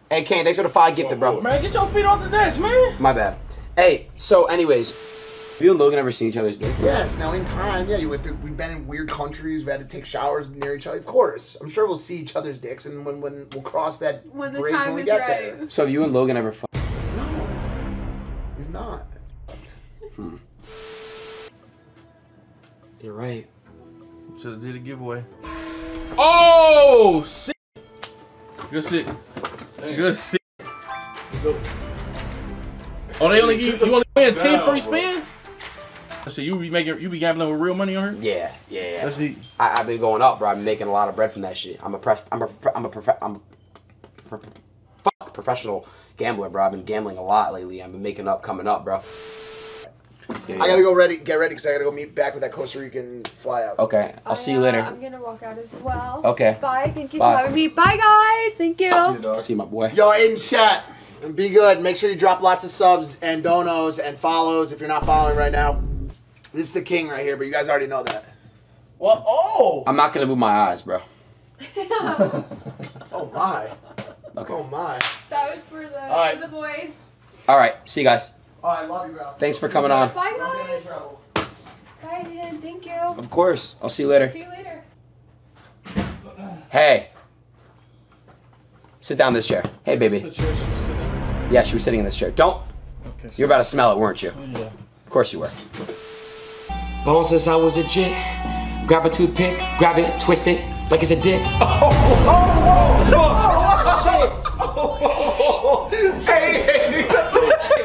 S2: Hey, Kane, thanks for the five gifted, bro.
S8: man, get your feet off the desk, man.
S2: My bad. Hey, so anyways, have you and Logan ever seen each other's dick?
S35: Yes, now in time, yeah, you have to. We've been in weird countries. We've had to take showers near each other. Of course, I'm sure we'll see each other's dicks, and when when we'll cross that
S32: When the
S35: bridge
S32: time
S35: when we
S32: is
S35: get
S32: right.
S35: there.
S2: So have you and Logan ever fucked?
S35: We've not.
S2: Hmm. You're right.
S3: Should have did a giveaway. Oh shit! Good shit. Good shit. Oh, they only give you, you only win ten
S2: Down,
S3: free
S2: bro.
S3: spins. So you be making you be gambling with real money on her?
S2: Yeah, yeah, yeah.
S3: That's neat.
S2: I, I've been going up, bro. I've been making a lot of bread from that shit. I'm a pref- I'm a prof- I'm a prof- I'm a pro- fuck professional gambler, bro. I've been gambling a lot lately. I've been making up, coming up, bro. Yeah,
S35: I gotta go ready, get ready, because I gotta go meet back with that Costa Rican flyout.
S2: Okay, I'll see you
S32: Uh,
S2: later.
S32: I'm gonna walk out as well.
S2: Okay.
S32: Bye. Thank you
S2: Bye.
S32: for having me. Bye, guys. Thank you.
S2: See my boy.
S35: Yo, in chat, and be good. Make sure you drop lots of subs and donos and follows if you're not following right now. This is the king right here, but you guys already know that. Well, oh,
S2: I'm not gonna move my eyes, bro. *laughs*
S35: oh my,
S2: Okay.
S35: oh my.
S32: That was for the,
S35: All right.
S32: for the boys.
S2: All right, see you guys.
S35: Oh, I love you, bro.
S2: Thanks for coming on.
S32: Bye, guys. Bye, Adin. Thank you.
S2: Of course. I'll see you later.
S32: See you later.
S2: Hey. Sit down in this chair. Hey, baby. Yeah, she was sitting in this chair. Don't. Okay, You're about to smell it, weren't you?
S8: Yeah.
S2: Of course you were. Bone says I was a jit. Grab a toothpick, grab it, twist it like it's a dick. *laughs* Oh, oh, oh, oh, oh, shit.
S1: Hey, hey,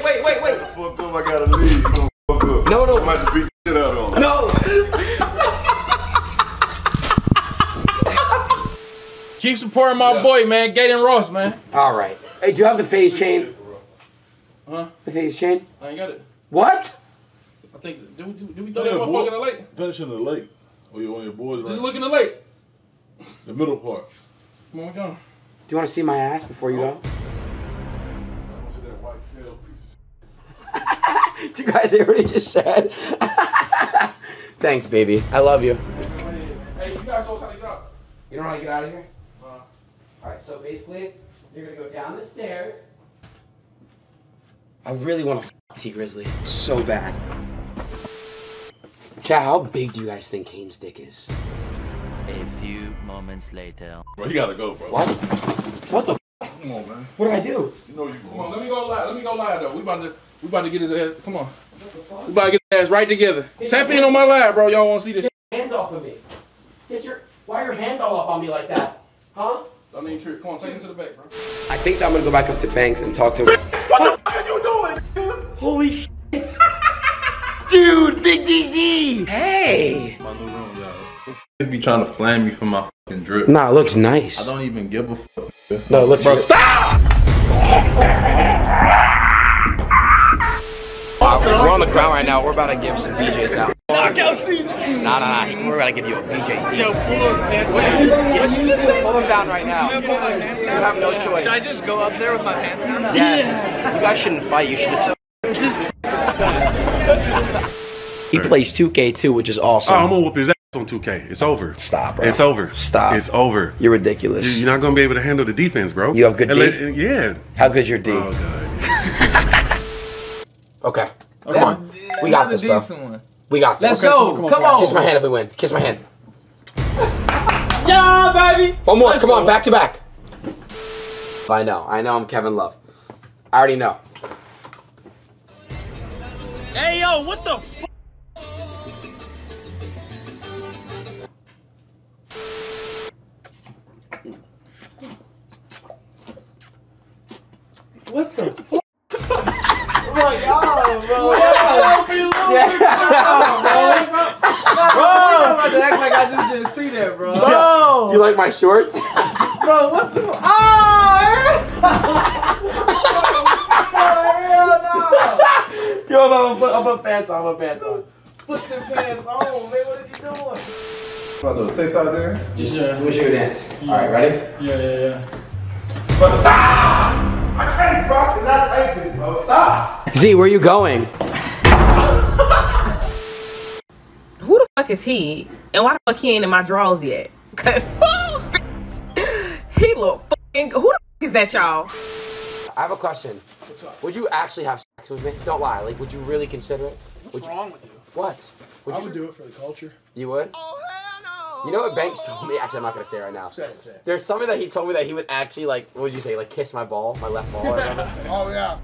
S2: wait, wait, wait.
S1: Fuck up, I gotta leave. You gonna fuck up.
S2: No, no.
S1: I'm about to beat the shit out of him.
S2: No. *laughs*
S3: Keep supporting my boy, man, Gaten Ross, man.
S2: All right. Hey, do you have the phase chain?
S3: Huh?
S2: The phase chain?
S3: I ain't got it.
S2: What?
S38: Think, do, do, do we throw
S9: Yeah,
S38: that
S9: boy.
S38: motherfucker in the lake?
S9: Finish in the lake. Or you on your boys
S38: Just
S9: right?
S38: look in the lake.
S9: The middle part.
S38: Come on, we go.
S2: Do you want to see my ass before you go? Oh. *laughs* you guys already just said. *laughs* Thanks, baby. I love you.
S38: Hey, you guys know how to get out.
S2: You don't know how to get out of here? Uh-huh. All right, so basically, you're gonna go down the stairs. I really want to f Tee Grizzley so bad. Chat, how big do you guys think Kane's dick is?
S39: A few moments later.
S9: Bro, you gotta go, bro.
S2: What? What the?
S9: Come on, man.
S2: What do I do?
S9: You know you
S38: Come on, let me go live. Let me go live though. We about to we about to get his ass. Come on. We about to get his ass right together. Tap in on my live, bro. Y'all want to see this?
S2: Hands off of me. Get your. Why are your hands all up on me like that? Huh?
S38: Don't even trip. Come on, take him to the back, bro.
S2: I think that I'm gonna go back up to Banks and talk to him.
S25: What the fuck are you doing?
S2: Holy shit. *laughs* Dude, Big DZ! Hey!
S6: My new room, y'all. Just be trying to flame me for my fucking drip.
S2: Nah, it looks nice.
S6: I don't even give a fuck.
S2: No, it looks
S6: Bro,
S2: good.
S6: stop!
S2: We're on the ground right now. We're about to give some BJs out.
S25: Knockout season.
S2: Nah, nah, nah. We're about to give you a BJ season.
S25: Yo, pull those pants down.
S2: did you say?
S25: What did you just?
S2: Pull them down right now.
S25: Should I pull my pants
S2: You have no choice.
S25: Should I just go up there with my pants down?
S2: Yes. You guys shouldn't fight. You should just. He plays 2K too, which is awesome.
S40: Oh, I'm gonna whoop his ass on 2K. It's over.
S2: Stop, bro.
S40: It's over.
S2: Stop.
S40: It's over.
S2: You're ridiculous.
S40: You- You're not gonna be able to handle the defense, bro.
S2: You have good
S40: And
S2: D?
S40: let- yeah.
S2: How good your D?
S40: Oh god. *laughs*
S2: Okay. Come on. We got this, bro.
S3: one.
S2: We got this.
S3: Let's go. Come on.
S2: Kiss my hand if we win. Kiss my hand.
S25: Yeah, baby.
S2: One more. Come on. Back to back. I know. I know I'm Kevin Love. I already know.
S25: Hey, yo, what the fuck?
S8: What the fuck?
S25: Bro, y'all, bro.
S3: Bro, I'm about to act like I just didn't see that, bro.
S2: You like my shorts? *laughs*
S3: Bro, what the? Oh,
S2: Yo, I'm gonna put, I'm gonna pants on. I'm gonna put pants on.
S3: Put the pants on, man. What are you doing?
S6: My little TikTok there.
S2: Just yeah. wish you a dance. All right, ready?
S8: Yeah, yeah, yeah.
S25: But stop! I can't, bro. I cannot take this, bro. Stop!
S2: Z, where you going?
S41: Who the fuck is he? And why the fuck he ain't in my drawers yet? Cause *laughs* oh, bitch, he look fucking. Who the fuck is that, y'all?
S2: I have a question. What's up? Would you actually have sex with me? Don't lie. Like, would you really consider it? Would
S19: What's
S2: you?
S19: wrong with you?
S2: What? Would
S19: I
S2: you?
S19: would do it for the culture.
S2: You would? Oh, you know what Banks told me? Actually, I'm not gonna say it right now.
S19: Say it, say it.
S2: There's something that he told me that he would actually like. What would you say? Like kiss my ball, my left ball, or whatever. *laughs*
S19: oh yeah.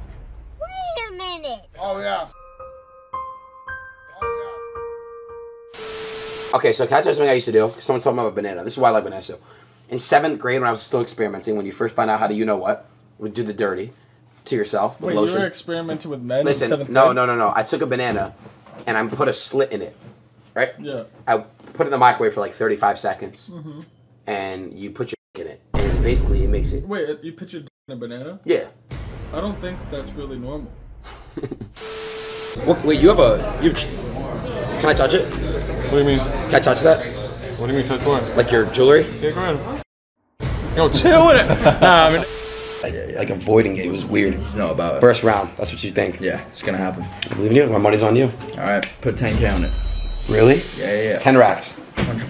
S29: Wait a minute.
S19: Oh yeah. Oh yeah.
S2: Okay, so can I tell you something I used to do? 'Cause Someone told me about banana. This is why I like banana too. In seventh grade, when I was still experimenting, when you first find out how to, you know what, would do the dirty to yourself with
S8: Wait, you
S2: lotion.
S8: were experimenting with men in
S2: Listen,
S8: seventh
S2: no,
S8: grade?
S2: no, no, no. I took a banana and I put a slit in it, right?
S8: Yeah.
S2: I put it in the microwave for like 35 seconds,
S8: hmm
S2: and you put your in it, and basically it makes it.
S8: Wait, you put your d- in a banana?
S2: Yeah.
S8: I don't think that's really normal. *laughs*
S2: What, wait, you have a you? Can I touch it? What
S40: do you mean?
S2: Can I touch that?
S40: What do you mean touch what?
S2: Like your jewelry?
S40: Yeah, go ahead. Yo, chill with it. *laughs* nah, I mean.
S2: Like, like avoiding it, it was weird.
S42: know about it.
S2: First round, that's what you think?
S42: Yeah, it's gonna happen.
S2: I believe in you. My money's on you.
S42: All right, put 10k on it.
S2: Really?
S42: Yeah, yeah, yeah.
S2: 10 racks.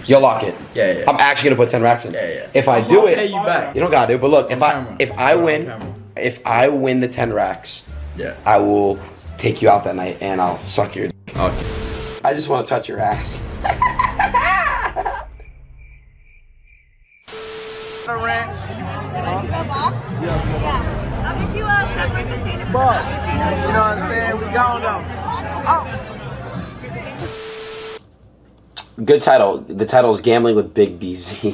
S2: You'll lock it.
S42: Yeah, yeah.
S2: I'm actually gonna put 10 racks in.
S42: Yeah, yeah.
S2: If I do
S42: I'll
S2: it,
S42: you back.
S2: You don't gotta do. it, But look, if I if I win, if I win the 10 racks,
S42: Yeah.
S2: I will take you out that night and I'll suck your.
S42: Okay.
S2: I just want to touch your ass. *laughs*
S25: The ranch.
S29: I'll get you a separate container
S25: But, you know what I'm saying? We gone though. Oh.
S2: Good title. The title is Gambling with Big DZ.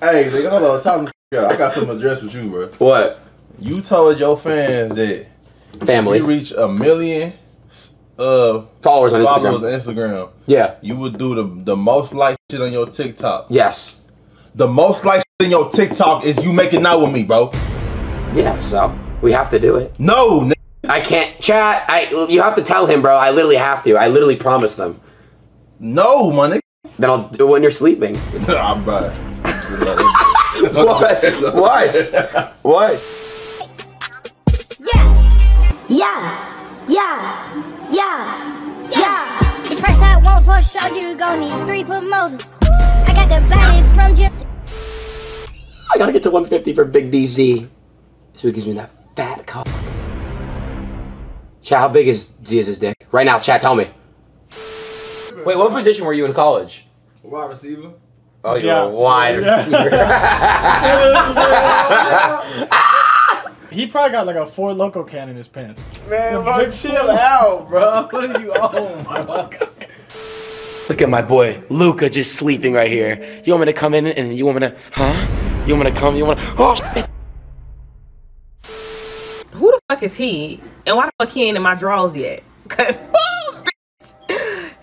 S6: Hey, nigga, hold on. Time to I got some address with you, bro.
S2: What?
S6: You told your fans that
S2: Family.
S6: if you reach a million uh
S2: Followers on Instagram.
S6: on Instagram,
S2: Yeah.
S6: you would do the the most like shit on your TikTok.
S2: Yes.
S6: The most like shit in your TikTok is you making out with me, bro.
S2: Yeah. So we have to do it.
S6: No, nigga.
S2: I can't chat. I you have to tell him, bro. I literally have to. I literally promised them.
S6: No, my nigga.
S2: Then I'll do it when you're sleeping. *laughs*
S6: I'm bad. *laughs*
S2: what? *laughs* What? What?
S29: Yeah, yeah, yeah, yeah. The price I want for a show, you gon' need three promoters. I got the body from Jim.
S2: I gotta get to 150 for Big DZ. So he gives me that fat cock. Chat, how big is Diaz's dick? Right now, chat, tell me. Wait, what position were you in college?
S6: Wide receiver.
S2: Oh, you're
S8: Yeah.
S2: a wide
S8: Yeah.
S2: receiver. *laughs* *laughs*
S8: He probably got like a four Loko can in his pants.
S3: Man, bro, chill out, bro. *laughs* What are you on, bro?
S43: Look at my boy Luca just sleeping right here. You want me to come in and you want me to, huh? You want me to come? You want to? Oh shit!
S41: Who the fuck is he? And why the fuck he ain't in my drawers yet? Cause *laughs* oh, bitch,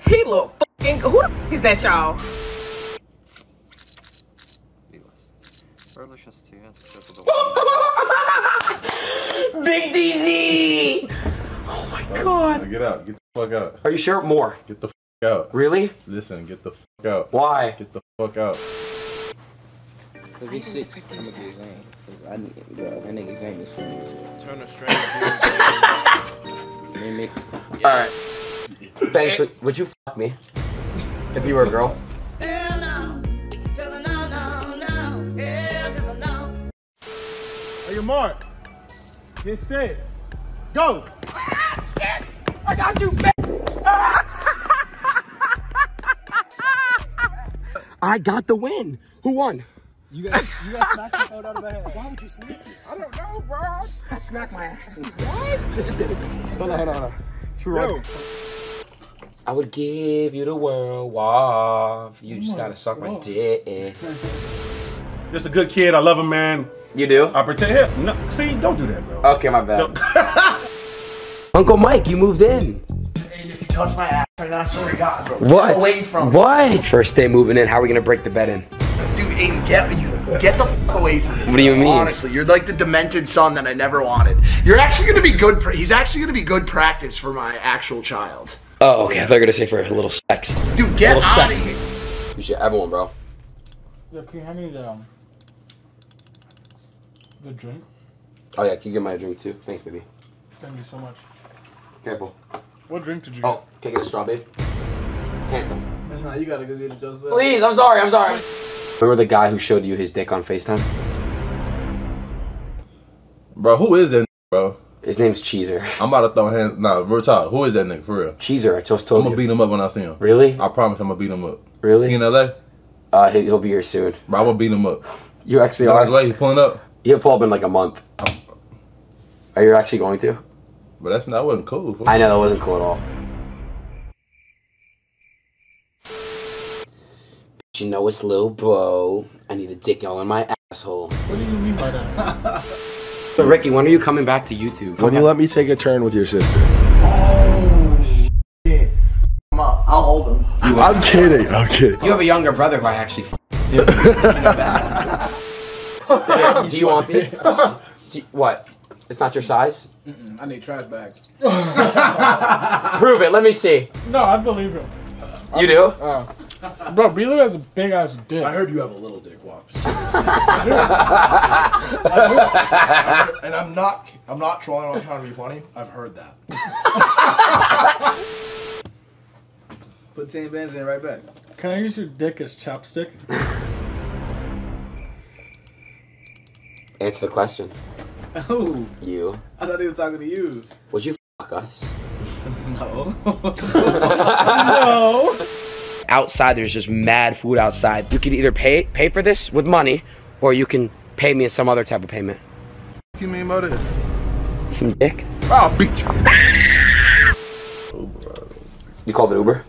S41: he look fucking. Who the fuck is that, y'all? *laughs*
S2: Big DZ! Oh my god.
S6: Get out. Get the fuck out.
S2: Are you sure? More.
S6: Get the fuck out.
S2: Really?
S6: Listen, get the fuck out.
S2: Why?
S6: Get the fuck out.
S3: Cause he's six. I'm gonna get his name. Cause I need, bro, that nigga's name is funny.
S11: Turn a stranger.
S3: Mimic.
S2: Alright. Thanks. Would, would you fuck me? If you were a girl?
S19: Hey, Mark. Get set. Go.
S41: Ah, I got you, *laughs*
S2: I got the win. Who won?
S19: You got you got smacked the phone out of my head.
S2: Why would you smack me? I don't know, bro. I smack my ass. What? Just hold on, hold on, hold on. True
S19: Yo.
S2: right. I would give you the world, wow. You just oh gotta suck my dick.
S9: Just a good kid. I love him, man.
S2: You do?
S9: I pretend. him. No, see, don't do that, bro.
S2: Okay, my bad. *laughs* Uncle Mike, you moved in.
S35: And if you touch my ass right now, I swear to God, bro.
S2: What?
S35: Get away from me.
S2: What? First day moving in. How are we gonna break the bed in?
S35: Dude, Adin, get you get the fuck away from me.
S2: What do you mean?
S35: Honestly, you're like the demented son that I never wanted. You're actually gonna be good. Pra- he's actually gonna be good practice for my actual child.
S2: Oh, okay. I thought you were gonna say for a little sex.
S35: Dude, get
S2: Little
S35: out of here.
S2: You should have one, bro.
S8: Yeah, can you hand me the um, the drink?
S2: Oh yeah, can you get my drink too? Thanks, baby.
S8: Thank you so much.
S2: Careful.
S8: What drink did you
S2: Oh, can I get a straw, babe? Handsome.
S3: Nah, you gotta go get it yourself.
S2: Please, I'm sorry, I'm sorry. Remember the guy who showed you his dick on FaceTime?
S6: Bro, who is that bro?
S2: His name's Cheezer. *laughs*
S6: I'm about to throw hands. Nah, real talk. Who is that nigga for real?
S2: Cheezer, I just told
S6: I'm
S2: told
S6: gonna beat him up when I see him.
S2: Really?
S6: I promise I'm gonna beat him up.
S2: Really?
S6: He in LA?
S2: Uh, he- he'll be here soon.
S6: Bro, I'm gonna beat him up.
S2: You actually
S6: He's on
S2: are.
S6: way. He's pulling up.
S2: He'll pull up in like a month. Are you actually going to?
S6: But that's not. that wasn't cool.
S2: I know that wasn't cool at all. You know it's Lil Bro. I need a dick y'all, in my asshole.
S8: What do you mean by that?
S2: So Ricky, when are you coming back to YouTube?
S1: When you let me take a turn with your sister.
S35: Come on, I'll hold him.
S1: I'm kidding. I'm kidding.
S2: You have a younger brother who I actually. F- *laughs* Do you want these? Do you- what? It's not your size?
S3: Mm-mm, I need trash bags.
S2: Prove it. Let me see.
S8: No, I believe him.
S2: You do?
S8: Uh, *laughs* bro, Breeler has a big ass dick.
S9: I heard you have a little dick, Waf. *laughs* and I'm not. I'm not trying. I'm trying to be funny. I've heard that. *laughs*
S3: Put 10 bands in right back.
S8: Can I use your dick as chapstick?
S2: Answer the question.
S3: Oh,
S2: You.
S3: I thought he was talking to you.
S2: Would you fuck us?
S3: No.
S8: no.
S43: Outside, there's just mad food outside. You can either pay pay for this with money, or you can pay me in some other type of payment.
S6: What you mean by this?
S43: Some dick.
S6: I'll beat you.
S2: You called it Uber?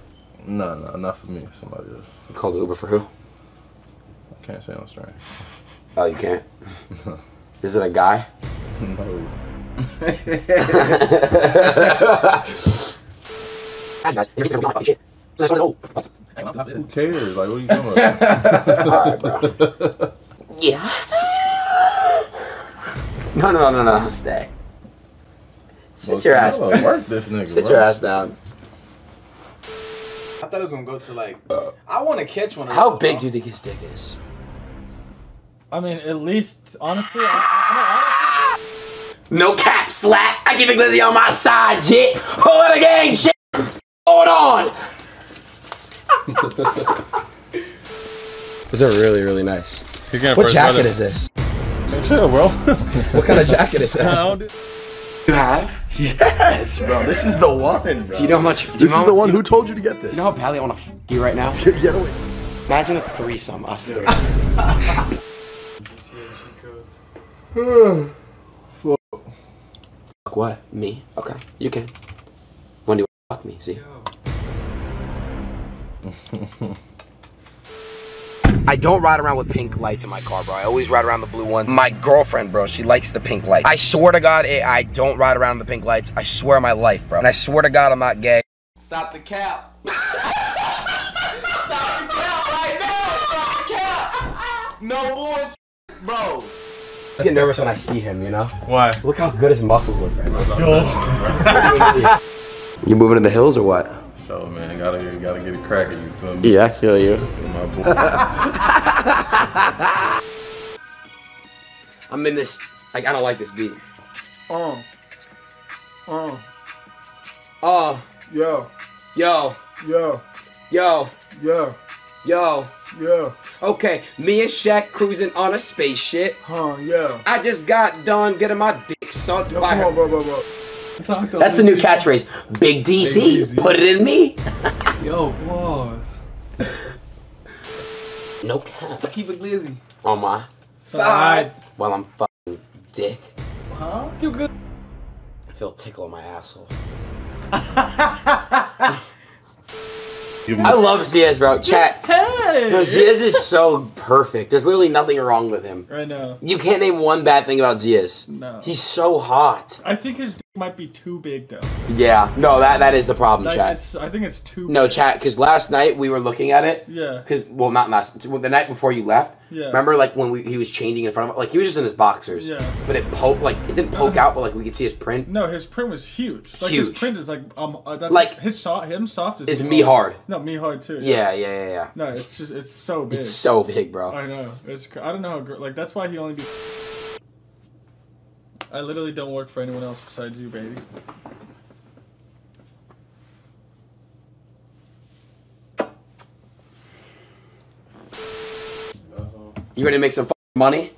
S6: No, no, not for me. Somebody else.
S2: You called it Uber for who?
S6: I can't say I'm strange.
S2: Oh, you can't? *laughs* Is it a guy?
S6: No. *laughs* *laughs*
S2: Oh,
S6: Who cares? Like, what are you talking about? *laughs*
S2: Alright. Yeah. No, no, no, no, no. Stay. Sit your ass.
S6: Canelo work this nigga,
S2: Sit
S6: bro.
S2: your ass down.
S3: I thought it was gonna go to like. Uh. I want to catch one. Of
S2: How
S3: those,
S2: big
S3: bro.
S2: do you think his dick is?
S8: I mean, at least honestly, I,
S2: No cap, slap. I keep it Glizzy on my side, jit. Hold the gang, shit. Hold on. *laughs* Those are really, really nice.
S40: You can't
S2: What jacket
S40: brother.
S2: is this? *laughs*
S40: Chill, bro. *laughs*
S2: What kind of jacket is that?
S40: I don't do-
S2: You have?
S9: Yes, bro. This is the one, bro.
S2: Do you know how much? Do you
S9: This
S2: know
S9: is the one
S2: do
S9: who told you to get this.
S2: Do you know how badly I want to f you right now?
S9: Get away.
S2: Imagine a threesome, us three. *sighs* Fuck what? Me? Okay, you can. When do you fuck me? See? *laughs* I don't ride around with pink lights in my car, bro. I always ride around the blue one. My girlfriend, bro, she likes the pink lights. I swear to God, I don't ride around the pink lights. I swear my life, bro. And I swear to God, I'm not gay.
S3: Stop the cap. *laughs*
S9: No bullshit, bro.
S2: I get nervous when I see him, you know?
S40: Why?
S2: Look how good his muscles look right now. *laughs* you moving to the hills or what?
S6: So man, gotta gotta get it cracking. You feel me?
S2: Yeah, I feel you.
S6: My boy. *laughs*
S2: I'm in this. Like, I don't like this beat.
S19: Oh. Oh.
S2: Oh,
S19: Yo.
S2: yo,
S19: Yo.
S2: yo,
S19: Yo.
S2: yo.
S19: Yo.
S2: Okay, me and Shaq cruising on a spaceship.
S19: Huh, yeah.
S2: I just got done getting my dick sucked
S19: Yo,
S2: by
S19: come
S2: her.
S19: on, bro, bro, bro. *laughs*
S2: That's the new catchphrase. Big DC, put it in me. *laughs*
S8: Yo, boss.
S2: No cap.
S3: Keep it glizzy.
S2: On my
S3: Side.
S2: while I'm fucking dick.
S8: Huh? You good?
S2: I feel a tickle in my asshole. I love Zias, bro. Chat.
S8: Hey!
S2: Bro, Zias is so perfect. There's literally nothing wrong with him.
S8: Right now.
S2: You can't name one bad thing about Zias.
S8: No.
S2: He's so hot.
S8: I think his dick might be too big though.
S2: Yeah. No, that that is the problem,
S8: Like,
S2: chat.
S8: I think it's too.
S2: No,
S8: big.
S2: chat. Because last night we were looking at it.
S8: Yeah.
S2: Because well, not last. The night before you left.
S8: Yeah.
S2: Remember, like when we, he was changing in front of, like he was just in his boxers.
S8: Yeah.
S2: But it poke, like it didn't poke out, but like we could see his print.
S8: No, his print was huge. Like his print is like um uh, that's
S2: Like,
S8: like, his soft him soft is
S2: is me hard.
S8: No, me hard too.
S2: Yeah, yeah, yeah, yeah.
S8: No, it's just it's so big.
S2: It's so big, bro.
S8: I know. It's I don't know how like that's why he only be. I literally don't work for anyone else besides you, baby.
S2: You ready to make some fucking money?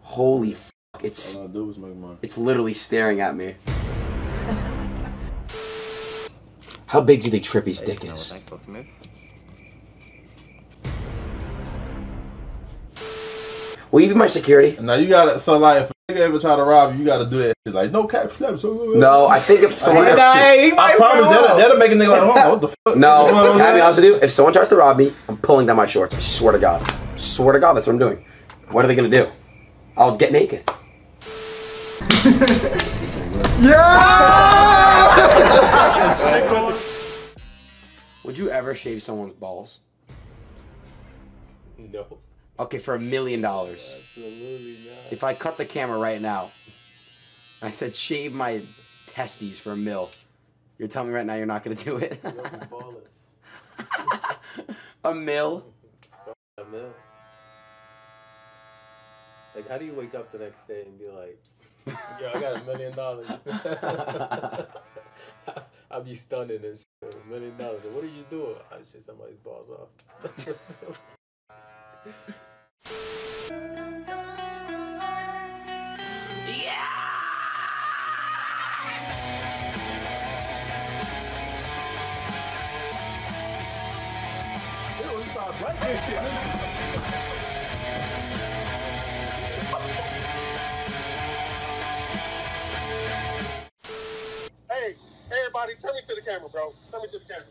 S2: Holy fuck! It's
S6: All I do is make money.
S2: it's literally staring at me. How big do they think Trippy's dick is? Will you be my security?
S6: Now you gotta so like if a nigga ever try to rob you, you gotta do that shit like no cap slap. So uh,
S2: No, I think if someone.
S6: I promise that'll, that'll make a nigga like, hold on, what the fuck?
S2: No,
S6: You know what I'm
S2: can I be honest with you? If someone tries to rob me, I'm pulling down my shorts. I swear to God. Swear to God, that's what I'm doing. What are they gonna do? I'll get naked. *laughs* Would you ever shave someone's balls?
S1: No.
S2: Okay, for a million dollars.
S1: Absolutely not.
S2: If I cut the camera right now, I said shave my testes for a mil. You're telling me right now you're not gonna *laughs* do it? *laughs* a mil?
S1: A mil. Like, how do you wake up the next day and be like, yo, I got a million dollars? *laughs* I'll be stunning and shit. A million dollars. What are you doing? I shit somebody's balls off.
S11: Hey, everybody, turn me to the camera, bro. Turn me to the camera.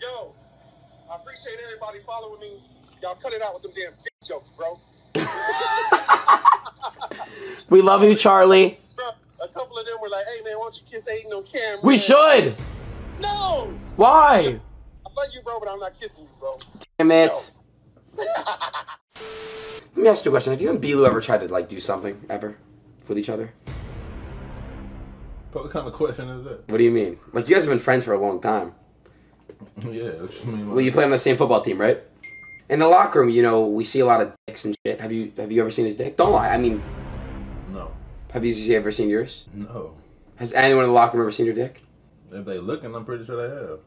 S11: Yo, I appreciate everybody following me. Y'all cut it out with them damn dick jokes, bro. *laughs*
S2: We love you, Charlie.
S11: Bro, a couple of them were like, "Hey man, why don't you kiss Adin on camera?"
S2: We should.
S11: No,
S2: Why?
S11: I love you, bro, but I'm not kissing you, bro.
S2: Damn it. *laughs* Let me ask you a question. Have you and B. Lou ever tried to like do something ever with each other?
S6: What kind of question is that?
S2: What do you mean? Like you guys have been friends for a long time. *laughs*
S6: Yeah, what you mean?
S2: Well, you play on the same football team, right? In the locker room, you know, we see a lot of dicks and shit. Have you have you ever seen his dick? Don't lie. I mean,
S6: No.
S2: have you ever seen yours?
S6: No.
S2: Has anyone in the locker room ever seen your dick?
S6: If they looking, I'm pretty sure they have.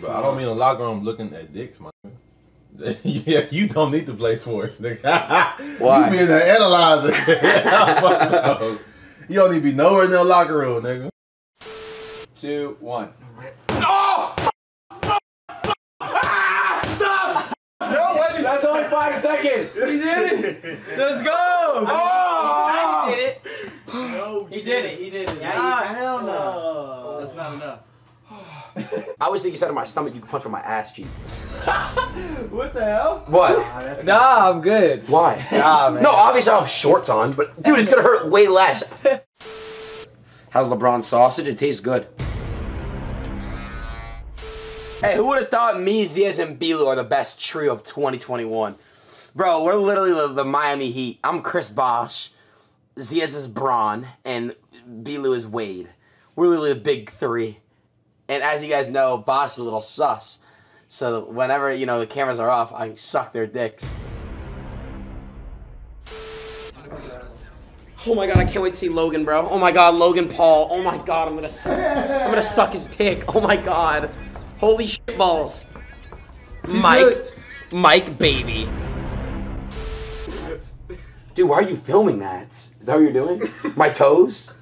S6: But I don't mean a locker room looking at dicks, man. *laughs* yeah, you don't need to play sports, nigga. *laughs*
S2: Why?
S6: You being an analyzer. *laughs* No. you don't need to be nowhere in the locker room, nigga.
S23: Two, one. That's only five seconds. He did it. Let's go.
S2: Oh!
S23: He did it.
S20: No,
S44: He did it. He did it.
S20: Ah, hell no.
S1: That's not enough. *sighs*
S2: I was thinking, said in my stomach, you could punch on my ass cheek. *laughs*
S23: What the hell?
S2: What?
S23: Nah, I'm good.
S2: Why?
S23: Nah, *laughs* man.
S2: No, obviously I have shorts on, but dude, it's gonna hurt way less. *laughs* How's LeBron sausage? It tastes good. Hey, who would have thought me, Zias, and B. Lou are the best trio of 2021? Bro, we're literally the, the Miami Heat. I'm Chris Bosh, Zias is Bron, and B. Lou is Wade. We're literally the big three. And as you guys know, Bosh is a little sus. So whenever, you know, the cameras are off, I suck their dicks. Oh my god, I can't wait to see Logan, bro. Oh my god, Logan Paul. Oh my god, I'm gonna suck. I'm gonna suck his dick. Oh my god. Holy shit balls. Mike. Mike baby. Dude, why are you filming that? Is that what you're doing? *laughs* My toes?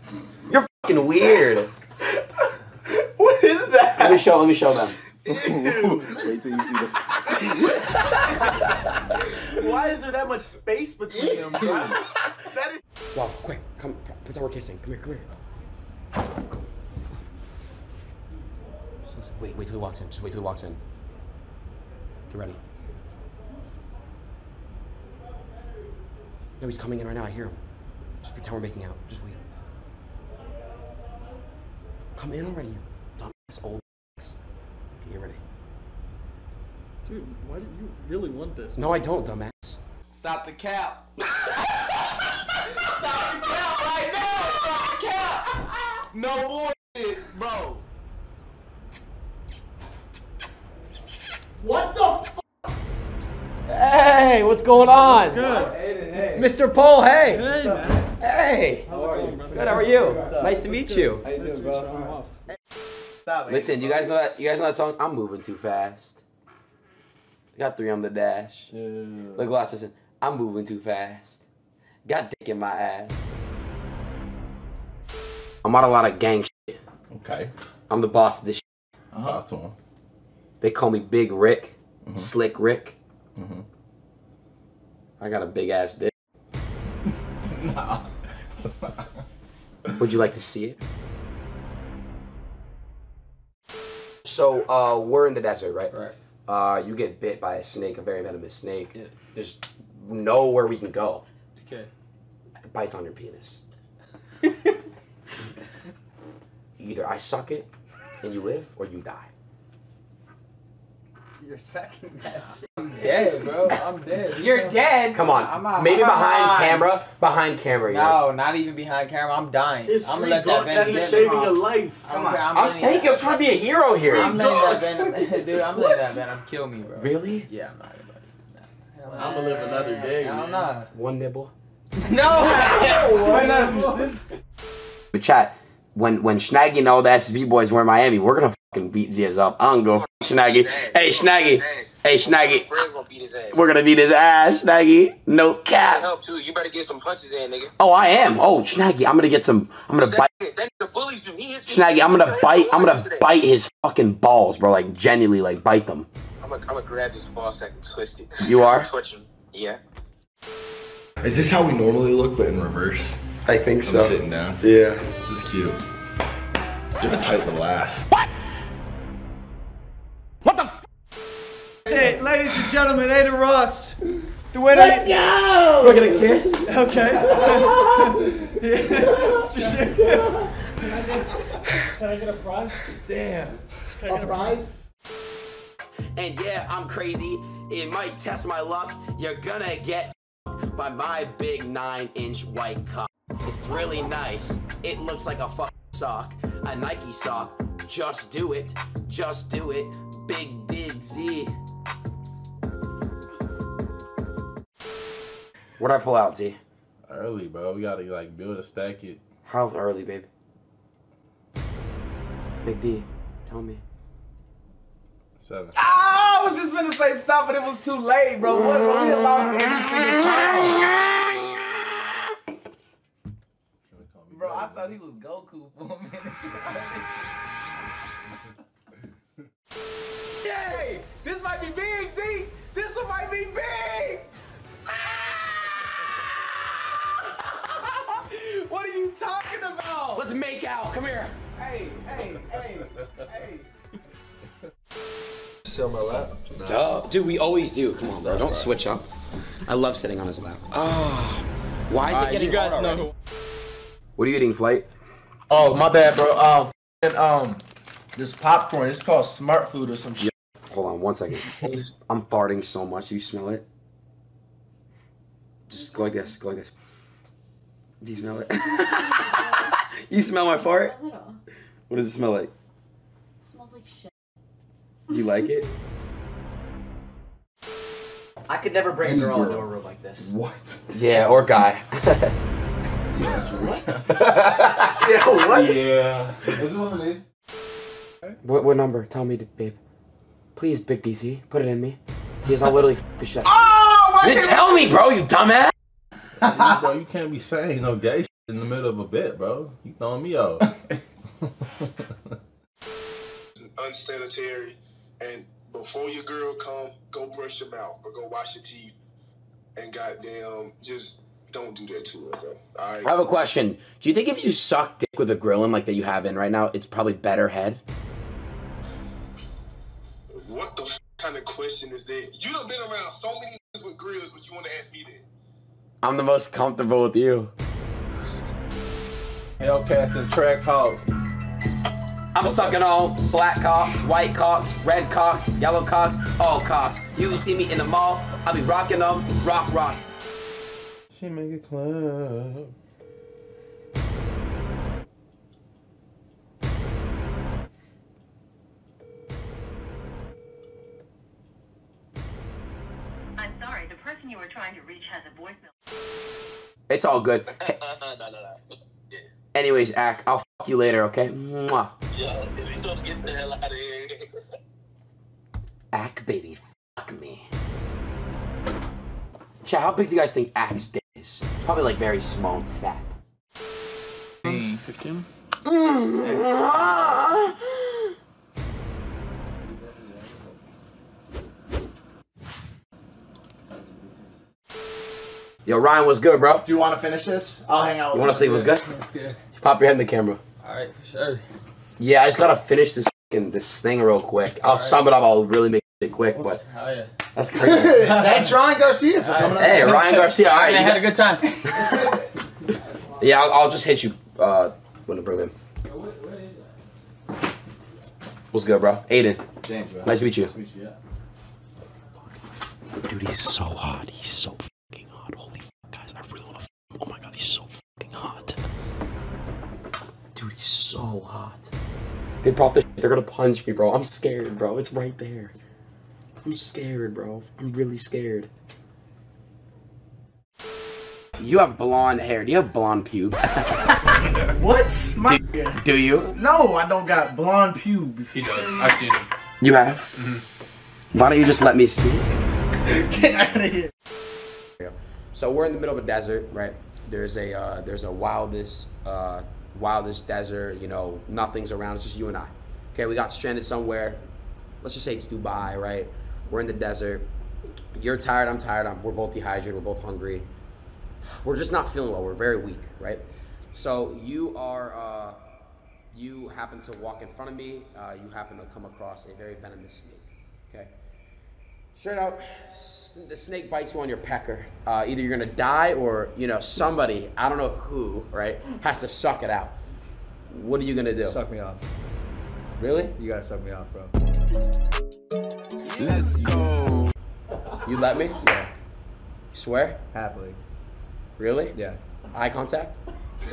S2: You're fucking weird. *laughs*
S23: What is that?
S2: Let me show let me show them.
S3: Wait till you see the. *laughs*
S23: Why is there that much space between them, bro? that is.
S2: Wow, quick, come pretend we're kissing. Come here, come here. Just listen. Wait, wait till he walks in. Just wait till he walks in. Get ready. No, he's coming in right now. I hear him. Just pretend we're making out. Just wait. Come in already, you dumbass old. Okay, get ready.
S20: Dude, why do you really want this?
S2: No, I don't, dumbass.
S23: Stop the cap. *laughs* Stop the cap right now. Stop the cap. No bullshit, bro.
S1: What the f?
S2: Hey, what's going on?
S20: Good.
S2: Mr. Paul, hey.
S20: Hey, man.
S2: Hey.
S20: How's it going, brother?
S2: Good, how are you?
S20: What's up?
S2: Nice to meet you.
S20: How you doing, bro?
S23: Stop.
S2: Listen, you guys know that you guys know that song? I'm moving too fast. Got three on the dash. Yeah. Look, watch this. I'm moving too fast. Got dick in my ass. I'm on a lot of gang shit.
S6: Okay.
S2: I'm the boss of this uh-huh. shit.
S6: Talk to him.
S2: They call me Big Rick, Slick Rick.
S6: Mm-hmm.
S2: I got a big ass dick. *laughs*
S6: Nah.
S2: Would you like to see it? So, uh, we're in the desert, right? Right. Uh, you get bit by a snake, a very venomous snake. Yeah. There's nowhere we can go.
S20: Okay.
S2: It bites on your penis. *laughs* Either I suck it and you live, or you die.
S23: You're second best. I'm dead, bro. I'm dead. *laughs* You're dead.
S2: Come on,
S23: I'm out-
S2: maybe
S23: I'm
S2: behind
S23: out.
S2: camera. Behind camera, you
S23: No, not even behind camera. I'm dying.
S1: It's
S23: I'm
S1: free
S23: gonna let that
S1: Gulch
S23: venom
S1: and
S23: get
S1: saving your life.
S23: I'm,
S1: Come on.
S23: I'm,
S2: I'm thank you. I'm trying to be a hero here.
S23: I'm letting that venom, *laughs* dude. I'm letting that venom kill me, bro.
S2: Really?
S23: Yeah, I'm not. Hell
S1: I'm gonna live another day,
S23: Hell
S1: man.
S23: nah.
S2: One nibble. *laughs*
S23: No. Why not?
S2: But chat, when when Snaggy and all the SV boys were in Miami, we're gonna fucking beat Zias up. I don't go f- Snaggy. Hey Snaggy. Hey Snaggy.
S11: We're gonna beat his ass.
S2: We're gonna beat his ass, Snaggy. No cap.
S11: help too. You better get some punches in, nigga.
S2: Oh, I am. Oh, Snaggy, I'm gonna get some. I'm gonna bite.
S11: That nigga bullies you. He hits me.
S2: Snaggy, I'm gonna bite. I'm gonna bite his fucking balls, bro. Like genuinely, like bite them.
S11: I'm gonna, I'm gonna grab his ball sack and twist it.
S2: You are?
S11: Twitch. Yeah.
S3: Is this how we normally look, but in reverse?
S2: I think
S3: I'm
S2: so.
S3: sitting down.
S2: Yeah.
S3: This is cute. You have a tight little ass.
S1: Hey, ladies and gentlemen, Adin Ross. The winner.
S2: Let's go! Do I get a kiss?
S1: Okay. *laughs*
S20: Can I get a prize?
S1: Damn.
S20: Can I get a prize?
S2: And yeah, I'm crazy. It might test my luck. You're gonna get by my big nine inch white cock. It's really nice. It looks like a fuck sock, a Nike sock. Just do it, just do it. Big dig Z. What'd I pull out, Z?
S6: Early, bro. We gotta like build a stack it.
S2: How early, babe? Big D, tell me.
S6: Seven.
S3: Ah, I was just gonna say stop, but it was too late, bro. What? We done lost every single time. Bro, I thought he was Goku for a minute. *laughs* Yay! This might be big, Z. This one might be big. *laughs* what are you talking about?
S2: Let's make out. Come here.
S3: Hey, hey, hey, hey.
S1: Sit on my lap.
S2: Duh. Dude, we always do. Come on, bro. Don't switch up. I love sitting on his lap. Oh. Why is it getting
S42: you guys
S2: hard
S42: know?
S2: What are you eating, Flight?
S42: Oh, my bad, bro. Um, f***ing, um, this popcorn. It's called Smartfood or some shit.
S2: Hold on one second. *laughs* I'm farting so much. You smell it? Just go like this. Go like this. Do you smell it? *laughs* you smell my fart?
S37: A little.
S2: What does it smell like?
S37: It smells like shit.
S2: Do you like it?
S45: I could never bring a girl into a room like this.
S1: What?
S2: Yeah, or guy. *laughs*
S1: Yes, what?
S2: yeah, what?
S1: Yeah. Is it lemonade?
S2: What, what number? Tell me, babe. Please, Big DC. Put it in me. See, I'll literally f *laughs* the shit.
S3: Oh,
S2: You didn't tell me, bro, you dumbass!
S6: bro, you can't be saying no gay shit in the middle of a bet, bro. You throwing me off. *laughs*
S11: unsanitary. And before your girl come, go brush your mouth or go wash your teeth. And goddamn, just don't do that to her, bro. All right.
S2: I have a question. Do you think if you suck dick with a grilling like that you have in right now, it's probably better head?
S11: What the f- kind of question is that? You done been around so many niggas with grills, but you want to ask me that?
S2: I'm the most comfortable with you.
S6: Hellcats and Trackhawks.
S2: I'm sucking on black cocks, white cocks, red cocks, yellow cocks, all cocks. You see me in the mall, I'll be rocking them, rock rock.
S6: She make it club.
S46: Person you were trying to reach has a voicemail.
S2: It's all good. *laughs* Anyways, Ack, I'll fuck you later, okay? Mwah.
S11: Yeah, we gonna get the hell out of here. *laughs*
S2: Ack, baby, fuck me. Chat, how big do you guys think Ack's dick is? Probably like very small and fat.
S40: Fifteen.
S2: Yo, Ryan, what's good, bro?
S35: Do you want to finish this? I'll hang out.
S2: You want to see what's good?
S3: That's good.
S2: Pop your head in the camera.
S3: Alright, for sure.
S2: Yeah, I just gotta finish this this thing real quick. I'll sum it up. I'll really make it quick, but
S3: Oh yeah.
S2: that's crazy. *laughs*
S35: Thanks, Ryan Garcia, for coming on.
S2: hey,
S35: the.
S2: Ryan Garcia. All right,
S3: I
S2: you
S3: had a good time. *laughs*
S2: yeah, I'll, I'll just hit you uh, when I bring him. What's good, bro? Adin.
S42: James, bro.
S2: Nice to meet you.
S42: Nice to meet you, yeah.
S2: Dude, he's so hot. He's so fucking hot. Holy fuck, guys. I really want to. Oh my god, he's so fucking hot. Dude, he's so hot. They brought this. They're gonna punch me, bro. I'm scared, bro. It's right there. I'm scared, bro. I'm really scared. You have blonde hair. Do you have blonde pubes? *laughs*
S19: What? My
S2: do, do you?
S19: No, I don't got blonde pubes.
S40: He does. I've seen him.
S2: You have? Mm-hmm. Why don't you just let me see? *laughs*
S19: Get out of here.
S2: So we're in the middle of a desert, right? There's a uh, there's a wildest uh, wildest desert. You know, nothing's around. It's just you and I. Okay, we got stranded somewhere. Let's just say it's Dubai, right? We're in the desert. You're tired. I'm tired. I'm, we're both dehydrated. We're both hungry. We're just not feeling well. We're very weak, right? So you are. Uh, you happen to walk in front of me. Uh, you happen to come across a very venomous snake. Okay. Straight up, the snake bites you on your pecker. Uh, either you're gonna die or, you know, somebody, I don't know who, right, has to suck it out. What are you gonna do?
S3: Suck me off.
S2: Really?
S3: You gotta suck me off, bro.
S2: Let's go. You let me?
S3: Yeah.
S2: Swear?
S3: Happily.
S2: Really?
S3: Yeah.
S2: Eye contact? *laughs*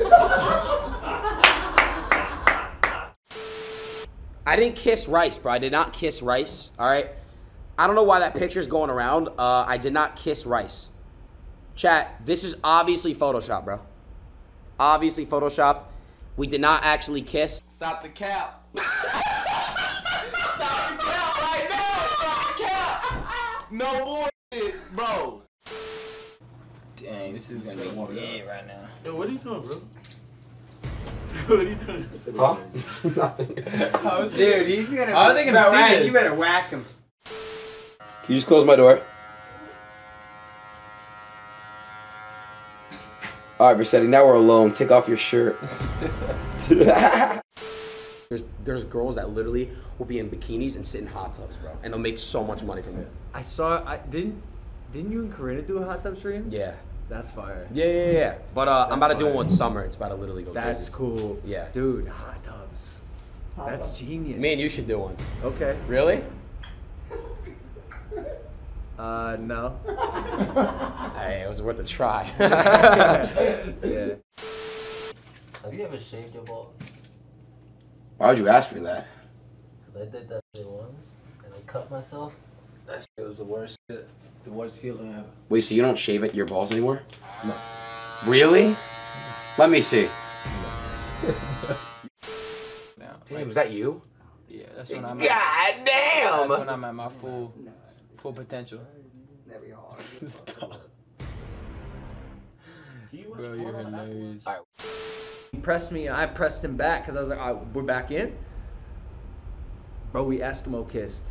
S2: I didn't kiss Rice, bro. I did not kiss Rice. All right. I don't know why that picture's going around. Uh, I did not kiss Rice. Chat. This is obviously Photoshop, bro. Obviously Photoshopped. We did not actually kiss.
S5: Stop the cap. *laughs* Stop the cap right now. Stop the cap. No bullshit, bro.
S23: Dang, this is gonna be yeah right now.
S5: Yo, what are you doing, bro? *laughs*
S23: what are you doing?
S2: Huh? *laughs* Nothing.
S23: Dude, he's gonna.
S5: I was thinking about Ryan, you
S23: better whack him.
S2: Can you just close my door? All right, Versetti, now we're alone. Take off your shirt. *laughs* there's there's girls that literally will be in bikinis and sit in hot tubs, bro, and they'll make so much money from it.
S20: I saw. I didn't. Didn't you and Corinna do a hot tub stream?
S2: Yeah.
S20: That's fire.
S2: Yeah, yeah, yeah, yeah. But uh, I'm
S20: That's
S2: about to do
S20: fire.
S2: one summer. It's about to literally go
S20: That's
S2: crazy.
S20: cool.
S2: Yeah.
S20: Dude, hot tubs.
S35: Hot
S20: That's
S35: tubs.
S20: genius.
S2: Me and you should do one.
S20: Okay.
S2: Really?
S20: Uh, no. *laughs*
S2: Hey, it was worth a try. *laughs*
S20: yeah.
S47: Have you ever shaved your balls?
S2: Why would you ask me that?
S47: Because I did that shit once, and I cut myself.
S23: That shit was the worst shit. The worst feeling ever.
S2: Wait, so you don't shave it your balls anymore? No. Really? Let me see. *laughs*
S23: Now,
S2: Damn, was that you?
S23: Yeah, that's when I'm.
S2: God
S23: at,
S2: damn!
S23: That's when I'm at my full, full potential. *laughs* Bro, you're hilarious.
S20: He pressed me and I pressed him back because I was like, All right, we're back in. Bro, we Eskimo kissed.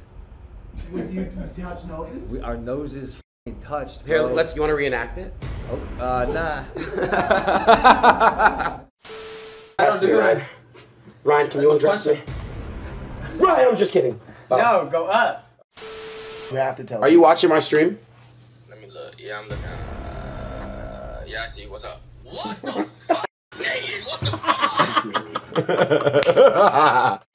S35: When you touch noses?
S20: We, our noses fing touched.
S2: Here, let's. You want to reenact it?
S20: Oh, uh, nah. *laughs*
S2: That's me, Ryan. Ryan, can you undress me? Ryan, I'm just kidding.
S23: No, go up.
S35: You have to tell
S2: Are you watching my stream?
S48: Let me look. Yeah, I'm looking. Uh, yeah, I see. What's up? What the *laughs* fuck? Dating? What the fuck?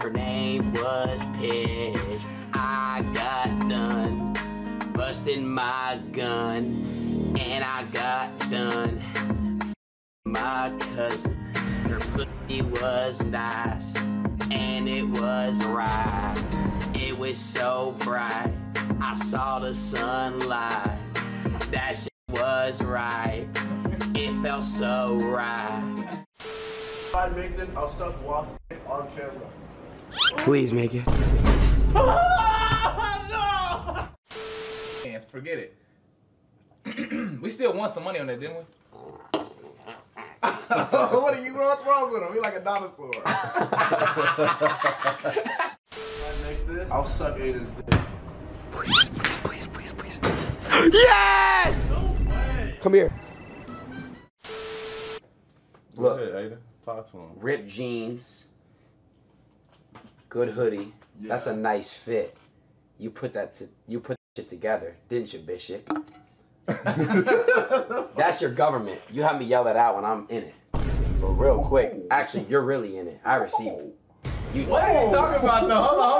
S2: Her name was Pish. I got done busting my gun, and I got done. My cousin, her pussy was nice, and it was right. It was so bright, I saw the sunlight. That shit was right. It felt so right.
S3: If I make this, I'll suck Waffle on camera.
S2: Please make it. *laughs*
S42: Oh, Man, forget it. *clears throat* we still won some money on that, didn't we? *laughs*
S3: what are you? What's wrong with him? He like a dinosaur. *laughs* I'll suck Adin's dick.
S2: Please, please, please, please, please. Yes! Come here.
S6: Go
S2: Look.
S6: ahead, Aiden. Talk to him.
S2: Ripped jeans. Good hoodie. That's a nice fit. You put that to you put that shit together, didn't you, Bishop? *laughs* That's your government. You have me yell that out when I'm in it. But real quick, actually, you're really in it. I receive it. You
S5: What are you talking about though? Hold on, hold on.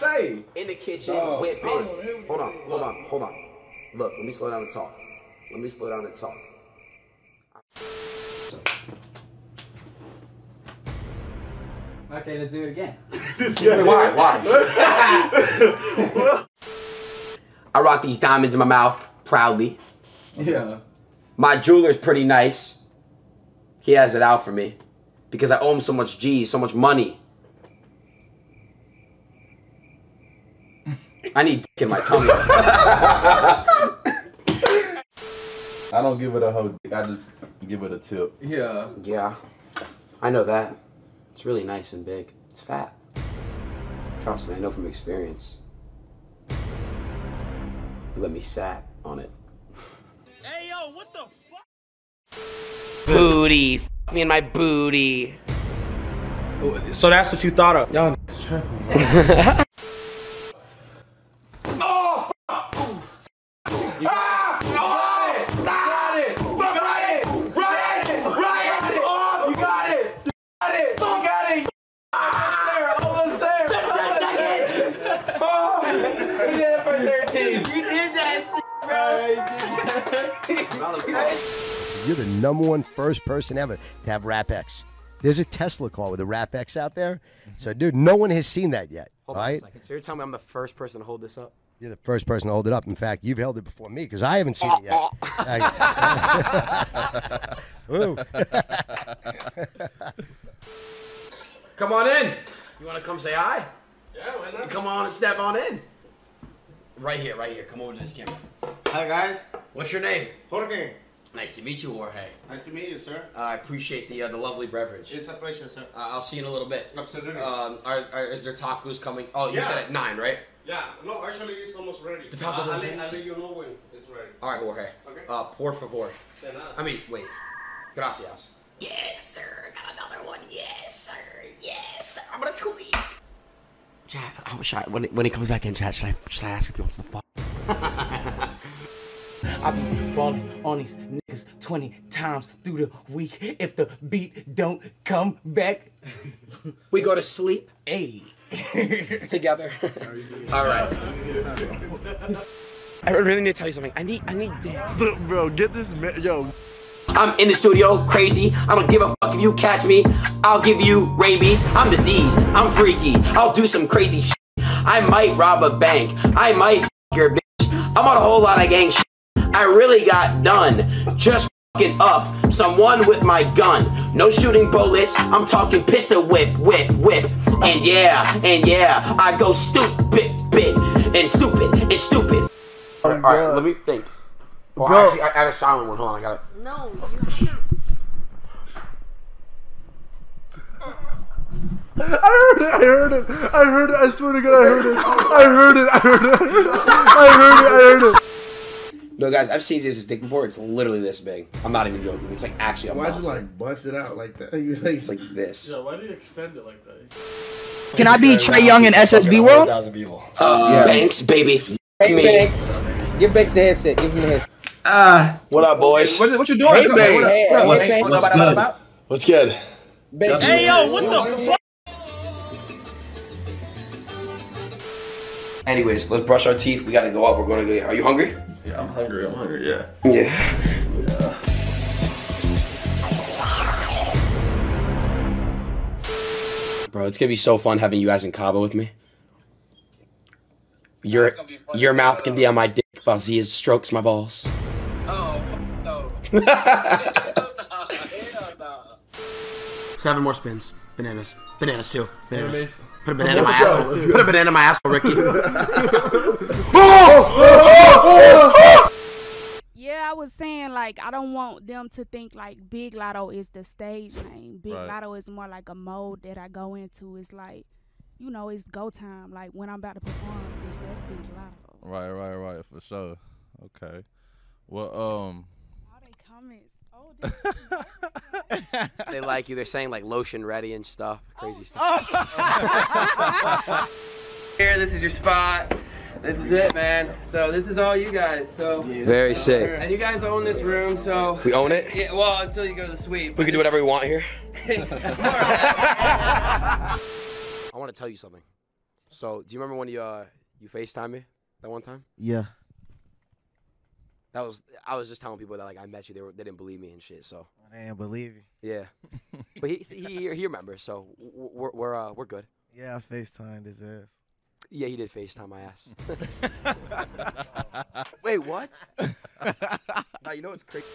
S5: Say?
S2: In the kitchen,
S5: Oh,
S2: whipping.
S5: oh,
S2: Hold on, hold on, hold on. Look, let me slow down and talk. Let me slow down and talk.
S49: Okay, let's do it again. *laughs*
S2: Why? Why? *laughs* *laughs* I rock these diamonds in my mouth proudly.
S5: Yeah.
S2: My jeweler's pretty nice. He has it out for me because I owe him so much G, so much money. I need dick in my tummy. *laughs*
S6: I don't give it a whole dick. I just give it a tip.
S5: Yeah.
S2: yeah, I know that. It's really nice and big. It's fat. Trust me, I know from experience. You let me sat on it.
S50: Hey, yo, what the fuck?
S51: Booty. F me and my booty.
S42: So that's what you thought of. Y'all *laughs* *laughs*
S52: You're the number one first person ever to have Rap X. There's a Tesla car with a Rap X out there. So, mm-hmm. dude, no one has seen that yet.
S2: Hold
S52: all
S2: on a
S52: right?
S2: second. So you're telling me I'm the first person to hold this up?
S52: You're the first person to hold it up. In fact, you've held it before me because I haven't seen it yet. *laughs* Ooh. *laughs*
S2: Come on in. You want to come say hi?
S53: Yeah, why not?
S2: Come on and step on in. Right here, right here. Come over to this camera.
S53: Hi guys.
S2: What's your name?
S53: Jorge.
S2: Nice to meet you, Jorge.
S53: Nice to meet you, sir.
S2: I appreciate the uh, the lovely beverage.
S53: It's a pleasure, sir.
S2: Uh, I'll see you in a little bit.
S53: Absolutely.
S2: Um, are, are, is there tacos coming? Oh, you
S53: Yeah.
S2: said at nine, right?
S53: Yeah, no, actually it's almost ready.
S2: The tacos
S53: I'll,
S2: are
S53: I'll, let, I'll let you know when it's ready.
S2: All right, Jorge.
S53: Okay.
S2: Uh, por favor. I mean, wait. Gracias.
S54: Yes, sir. Got another one. Yes, sir. Yes, sir. I'm gonna tweet.
S2: Chat, how should I, when, when he comes back in chat, should I, should I ask if he wants the fuck? *laughs*
S55: I be balling on these niggas 20 times through the week. If the beat don't come back,
S2: we go to sleep.
S55: Hey. *laughs*
S2: Together. All right. I really need to tell you something. I need, I need to.
S1: Bro, get this, ma- yo.
S2: I'm in the studio, crazy. I don't give a fuck if you catch me. I'll give you rabies. I'm diseased. I'm freaky. I'll do some crazy shit. I might rob a bank. I might your bitch. I'm on a whole lot of gang shit. I really got done. Just fucking up someone with my gun. No shooting bullets. I'm talking pistol whip, whip, whip. And yeah, and yeah, I go stupid, bit, and stupid, and stupid. All right, let me think. Well,
S1: Bro.
S2: actually, I I had a silent one. Hold on, I gotta.
S37: No, you can't.
S1: I heard it. I heard it. I heard it. I swear to God, I heard it. I heard it. I heard it. I heard it. I heard it. I heard it.
S2: No, guys, I've seen this dick before. It's literally this big. I'm not even joking. It's like actually a
S1: Why'd you like bust it out like that? *laughs* You like,
S2: it's like this.
S8: Yeah, why do you extend it like that?
S19: Can I be Trae Young in SSB World?
S2: Thousand people. Uh, Banks, baby.
S3: Hey,
S2: me.
S3: Banks. Give Banks the headset. Give him the headset.
S19: Uh,
S2: What up, boys?
S19: What, what you doing?
S3: Hey,
S19: Come on,
S3: Banks.
S19: what up?
S3: Hey,
S19: What
S3: what's- what's good?
S19: what up, what up?
S2: What's good?
S3: Banks.
S19: Hey, yo, what the fuck?
S2: Anyways, let's brush our teeth. We gotta go up. We're gonna go. Are you hungry?
S6: Yeah, I'm hungry. I'm hungry. Yeah.
S2: Yeah. Bro, it's gonna be so fun having you guys in Cabo with me. Your your mouth can be on my dick while Zia strokes my balls.
S56: Oh, no. *laughs*
S2: Seven more spins. Bananas. Bananas too. Bananas.
S1: Bananas.
S2: Put a banana in my
S1: go,
S2: asshole.
S1: let's go.
S2: Put a banana in my asshole, Ricky. *laughs*
S57: Yeah, I was saying like I don't want them to think like Big Lotto is the stage name. Big
S6: Right.
S57: Lotto is more like a mode that I go into. It's like, you know, it's go time. Like when I'm about to perform, bitch, that's Big Lotto.
S6: Right, right, right, for sure. Okay. Well, um,
S57: All they comments. Oh, *laughs*
S2: they like you. They're saying like lotion ready and stuff.
S57: Oh,
S2: Crazy stuff. *laughs*
S3: Here, this is your spot. This is it, man. So this is all you guys. So
S2: Very sick.
S3: And you guys own this room, so
S2: We own it?
S3: Yeah. Well, until you go to the suite.
S2: We can do whatever we want here. *laughs* I want to tell you something. So, do you remember when you uh you FaceTime me that one time?
S1: Yeah.
S2: That was I was just telling people that like I met you. They were they didn't believe me and shit. So
S1: I didn't believe you.
S2: yeah, *laughs* but he he he, he remembers. So we're we're uh, we're good.
S1: Yeah, I FaceTimed his ass.
S2: Yeah, he did FaceTime my ass. *laughs* Wait, what? *laughs* now you know it's crazy.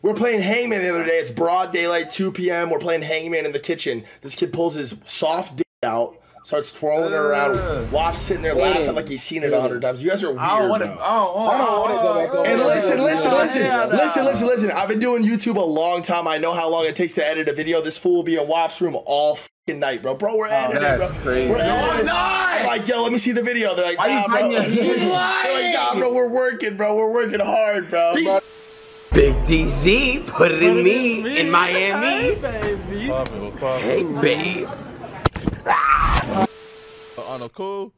S17: We're playing Hangman the other day. It's broad daylight, 2 p.m. We're playing Hangman in the kitchen. This kid pulls his soft dick out, starts twirling it around. Uh, Waff's sitting there laughing like he's seen it a hundred times. You guys are weird,
S19: I don't want to.
S17: bro.
S19: I don't want to go back.
S17: And listen, listen, listen,
S19: Yeah, nah.
S17: listen, listen, listen. I've been doing YouTube a long time. I know how long it takes to edit a video. This fool will be in Waff's room all fucking night, bro. Bro, we're oh, editing,
S19: that's
S17: bro.
S19: crazy.
S17: We're editing.
S19: nice.
S17: I'm like, yo, let me see the video. They're like,
S19: Why you
S17: nah, bro.
S19: hiding your *laughs*
S17: They're like, nah, bro. We're working, bro. We're working hard, bro. bro.
S2: Big DZ, put it in me in Miami.
S6: Hey, baby.
S2: Hey, babe.
S6: On a cool,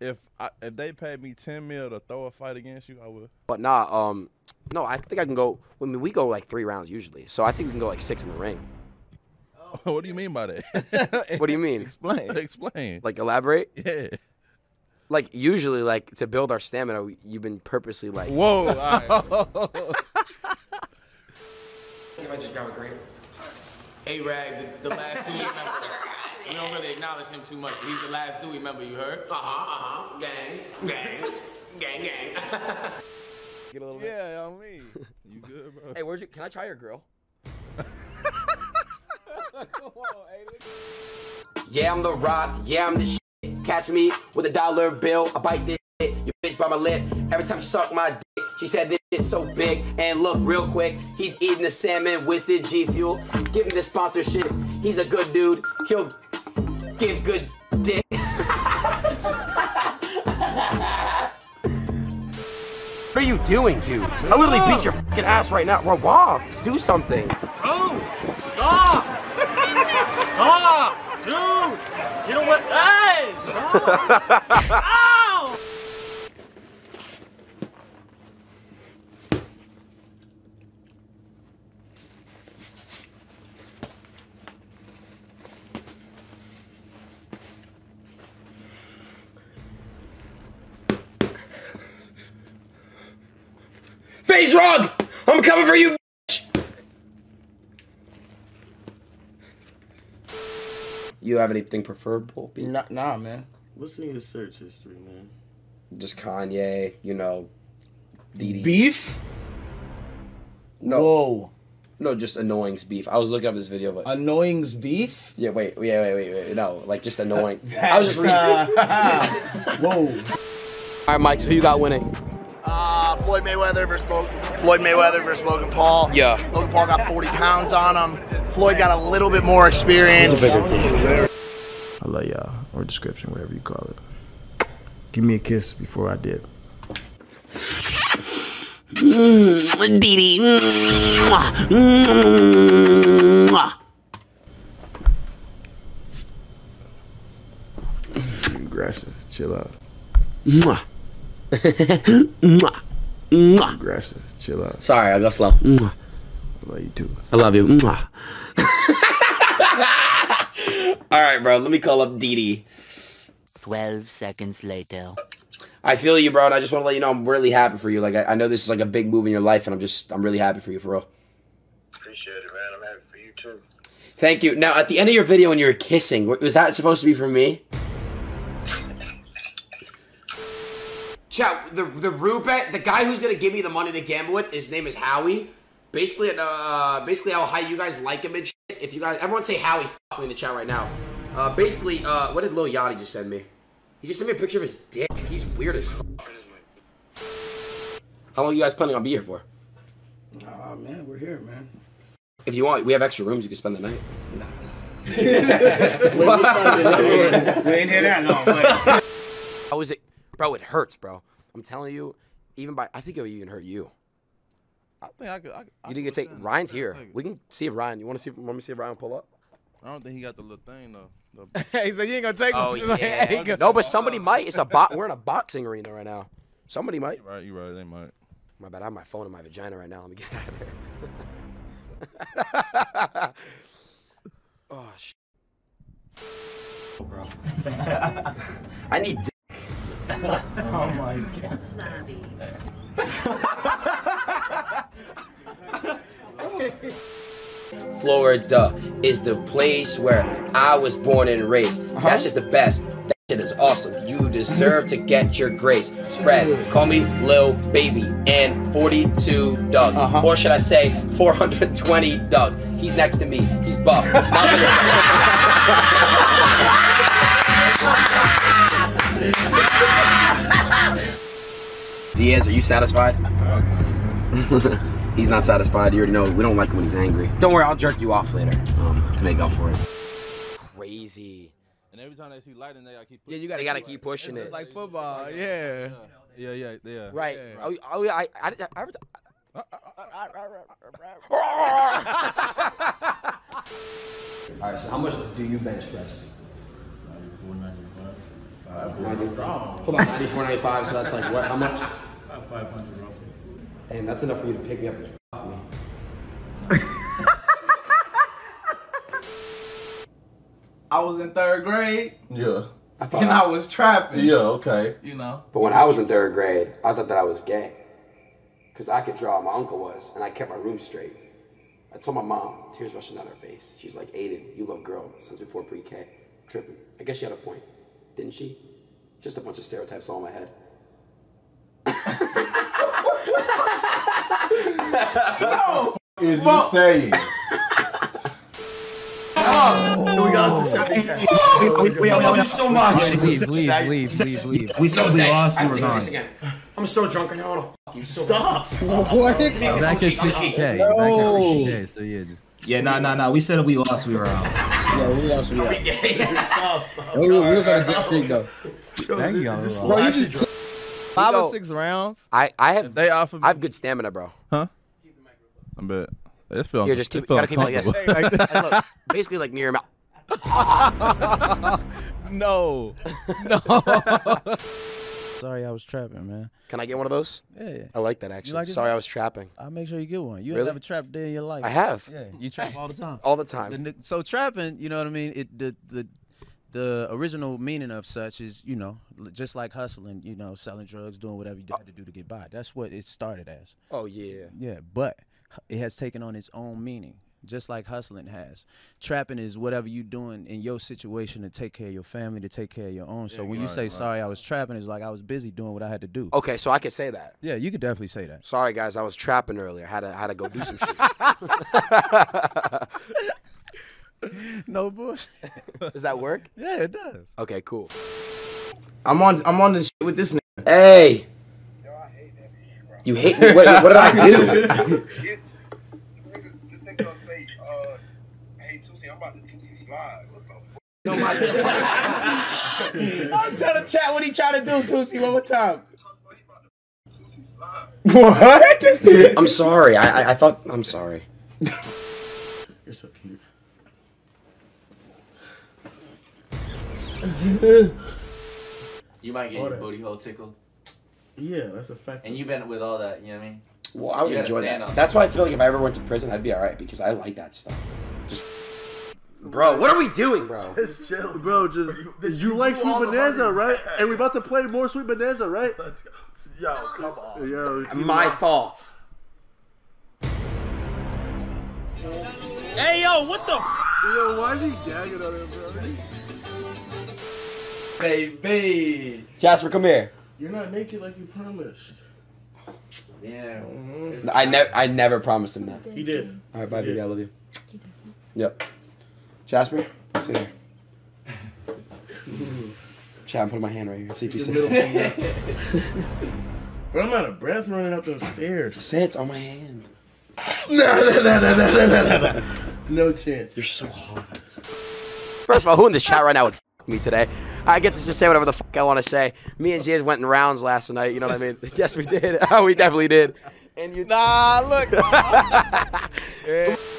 S6: if I, if they paid me ten mil to throw a fight against you, I would.
S2: But nah, um, no, I think I can go. I mean, we go like three rounds usually, so I think we can go like six in the ring. *laughs*
S6: what do you mean by that? *laughs*
S2: What do you mean?
S6: Explain. *laughs* Explain.
S2: Like elaborate?
S6: Yeah.
S2: Like usually, like to build our stamina, you've been purposely like.
S6: Whoa, all
S2: If I just grab a grape.
S55: A-Rag, the, the last Dewey member. We don't really acknowledge him too much. He's the last Dewey member, you heard?
S2: Uh huh. Uh huh. Gang. Gang. *laughs* gang. Gang. Get a little bit.
S6: Yeah, on me. You good, bro?
S2: Hey, where's your? Can I try your grill? *laughs* Yeah, I'm the rock. Yeah, I'm the shit. Catch me with a dollar bill. I bite this shit. Your bitch by my lip. Every time she suck my dick, she said this shit's so big. And look, real quick, he's eating the salmon with the G Fuel. Give him the sponsorship. He's a good dude. He'll give good dick. What are you doing, dude? I literally beat your fucking ass right now. Rob off. Do something.
S8: Bro, stop! stop! Dude! You know what? Hey! Stop! Ow! *laughs*
S2: Face rug! I'm coming for you, bitch! You have anything preferable? B?
S17: Nah, nah, man.
S1: What's in your search history, man?
S2: Just Kanye, you know, Didi.
S17: Beef?
S2: No.
S17: Whoa.
S2: No, just annoyings beef. I was looking up this video, but
S17: Annoyings beef?
S2: yeah, wait, yeah, wait, wait, wait, no, like just annoying. *laughs* I was just
S17: uh, *laughs* Whoa.
S2: All right, Mike. So who you got winning?
S17: Floyd Mayweather versus Logan. Floyd Mayweather versus Logan Paul.
S2: Yeah.
S17: Logan Paul got 40 pounds on him. Floyd got a little bit more experience.
S58: I love y'all, or description, whatever you call it. Give me a kiss before I dip.
S54: Mmm, Dee mm, Mwah. Mwah.
S58: You aggressive. Chill out.
S54: Mwah. *laughs* Mwah. Mwah.
S58: Aggressive. Chill out.
S2: Sorry, I got slow.
S54: Mwah.
S58: I love you too.
S2: I love you.
S54: Mwah. *laughs*
S2: All right, bro. Let me call up Didi.
S54: 12 seconds later.
S2: I feel you, bro, and I just want to let you know I'm really happy for you. Like I, I know this is like a big move in your life, and I'm just I'm really happy for you, for real.
S53: Appreciate it, man. I'm happy for you too.
S2: Thank you. Now, at the end of your video, when you were kissing, was that supposed to be for me? Chat, the the Roobet, the guy who's gonna give me the money to gamble with, his name is Howie. Basically, uh, basically how high you guys like him and shit. If you guys, everyone say Howie f- me in the chat right now. Uh, basically, uh, what did Lil Yachty just send me? He just sent me a picture of his dick. He's weird as fuck. How long you guys planning on be here for?
S17: Oh man, we're here, man.
S2: If you want, we have extra rooms. You can spend the night. Nah. *laughs*
S17: we ain't here that long. But
S2: How is it, bro? It hurts, bro. I'm telling you. Even by, I think it would even hurt you.
S6: I think I could. I, I
S2: You think you take. Ryan's here?
S6: take.
S2: We can see if Ryan. You want to see? Want me to see if Ryan pull up?
S6: I don't think he got the little thing though. The- *laughs*
S3: hey, so you ain't gonna take
S2: Oh
S3: him? *laughs*
S2: yeah. no, but somebody might. It's a bot. We're in a boxing arena right now. Somebody might.
S6: You right, you right. They might.
S2: My bad. I have my phone in my vagina right now. Let me get out of there. *laughs* oh shit. Oh, bro. I need.
S54: Oh my god.
S2: Florida is the place where I was born and raised. Uh-huh. That's just the best. That shit is awesome. You deserve to get your grace. Spread. Call me Lil Baby and 42 Doug. Uh-huh. Or should I say 420 Doug. He's next to me. He's buff. *laughs* *laughs* Diaz, are you satisfied? he's not satisfied. You already know. We don't like him when he's angry. Don't worry, I'll jerk you off later um, to make up for it. Crazy.
S6: And every time they see lightning, they gotta keep.
S3: Yeah, you
S2: They gotta keep pushing
S3: It's
S2: it.
S3: like football, yeah.
S6: Yeah, yeah, yeah.
S2: Right. Oh, oh yeah. I, I, I, I, All right. So how much do you bench press? Hold on, 94, 95, so that's like what? How much?
S8: About 500 roughly.
S2: And that's enough for you to pick me up and fuck me.
S55: I was in third grade.
S6: Yeah.
S2: thought
S42: and I was trapping.
S6: Yeah, okay.
S42: You know.
S2: But when I was in third grade, I thought that I was gay. Because I could draw, my uncle was, and I kept my room straight. I told my mom, tears rushing down her face. She's like, Adin, you love girls since before pre K. Tripping. I guess she had a point, didn't she? Just a bunch of stereotypes all in my head.
S6: Is you saying?
S17: Oh, we got to 70
S59: We, we, we, we love you so much.
S20: Leave, leave, leave, leave, leave.
S59: We said we lost, we were gone.
S2: I'm so drunk, I don't want to fuck you. So
S17: Stop.
S20: Back at 60K. Back at 60K, so yeah, just.
S59: Yeah, nah, nah, nah. We said we lost, we were out. *laughs*
S55: Yeah, we lost. We lost.
S17: Stop, stop.
S55: We, we was on a good streak though.
S20: Thank you.
S55: Bro, you just
S58: Five or six rounds.
S2: I, I have
S58: They offer me.
S2: I have good stamina, bro.
S6: Huh? I bet. It feel,
S2: Here, just keep,
S6: it feel
S2: gotta keep it like *laughs* this. look, basically like near your mouth. *laughs*
S58: no. No.
S20: Sorry, I was trapping, man.
S2: Can I get one of those?
S20: Yeah, yeah.
S2: I like that actually.
S20: like?
S2: Sorry, I was trapping.
S20: I'll make sure you get one. You
S2: Really?
S20: never trapped day in your life.
S2: I have.
S20: Yeah, you trap all the time.
S2: All the time.
S20: The so trapping, you know what I mean? It the the the original meaning of such is, you know, just like hustling, you know, selling drugs, doing whatever you had to do to get by. That's what it started as.
S2: Oh yeah.
S20: Yeah, but it has taken on its own meaning, just like hustling has. Trapping is whatever you doing in your situation to take care of your family, to take care of your own. So
S2: Yeah,
S20: when you
S2: right,
S20: say
S2: right.
S20: sorry, I was trapping, it's like I was busy doing what I had to do.
S2: Okay, so I could say that.
S20: Yeah, you could definitely say that.
S2: Sorry guys, I was trapping earlier. Had to had to go do some shit. *laughs*
S20: no bullshit. *laughs*
S2: Does that work?
S20: Yeah, it does.
S2: Okay, cool.
S42: I'm on. I'm on this shit with this nigga.
S2: Hey. You hate me? What, what did I do? *laughs*
S1: the fuck?
S2: No, my
S42: I'll tell the chat what he trying to do, Tusi, one more time. *laughs*
S2: What? *laughs* I'm sorry. I, I I thought I'm sorry.
S17: You're so cute.
S23: You might get
S17: All
S23: your booty hole tickled.
S17: Yeah, that's a fact.
S23: And you've been with all that, you know what I mean?
S2: Well, I would enjoy that. That's why I feel like if I ever went to prison, I'd be all right because I like that stuff. Just, bro, what are we doing, bro? *laughs*
S17: Just chill.
S60: Bro, just *laughs* you like
S17: do all
S60: Sweet
S17: the
S60: Bonanza, right? And we're *laughs* about to play more Sweet Bonanza, right?
S17: Yo, come on.
S60: Yo,
S2: My fault.
S60: Hey, yo, what the? Yo, why is he gagging on him, bro?
S42: Baby.
S2: Jasper, come here.
S17: You're not naked like you promised.
S23: Yeah.
S2: I never, I never promised him that.
S17: He did.
S2: All right, bye,
S17: He
S2: baby. I love you. Yep. Jasper, sit here. Chat, I'm putting my hand right here. See if he
S17: Your
S2: sits.
S17: middle finger. Bro, I'm out of breath running up those stairs.
S2: Sits on my hand.
S17: No, no, no, no, no, no, no, no. No chance.
S2: You're so hot. First of all, who in this chat right now would f- me today? I get to just say whatever the fuck I want to say. Me and James went in rounds last night. You know what I mean? *laughs* yes, we did. *laughs* We definitely did. And you.
S58: Nah, look. *laughs*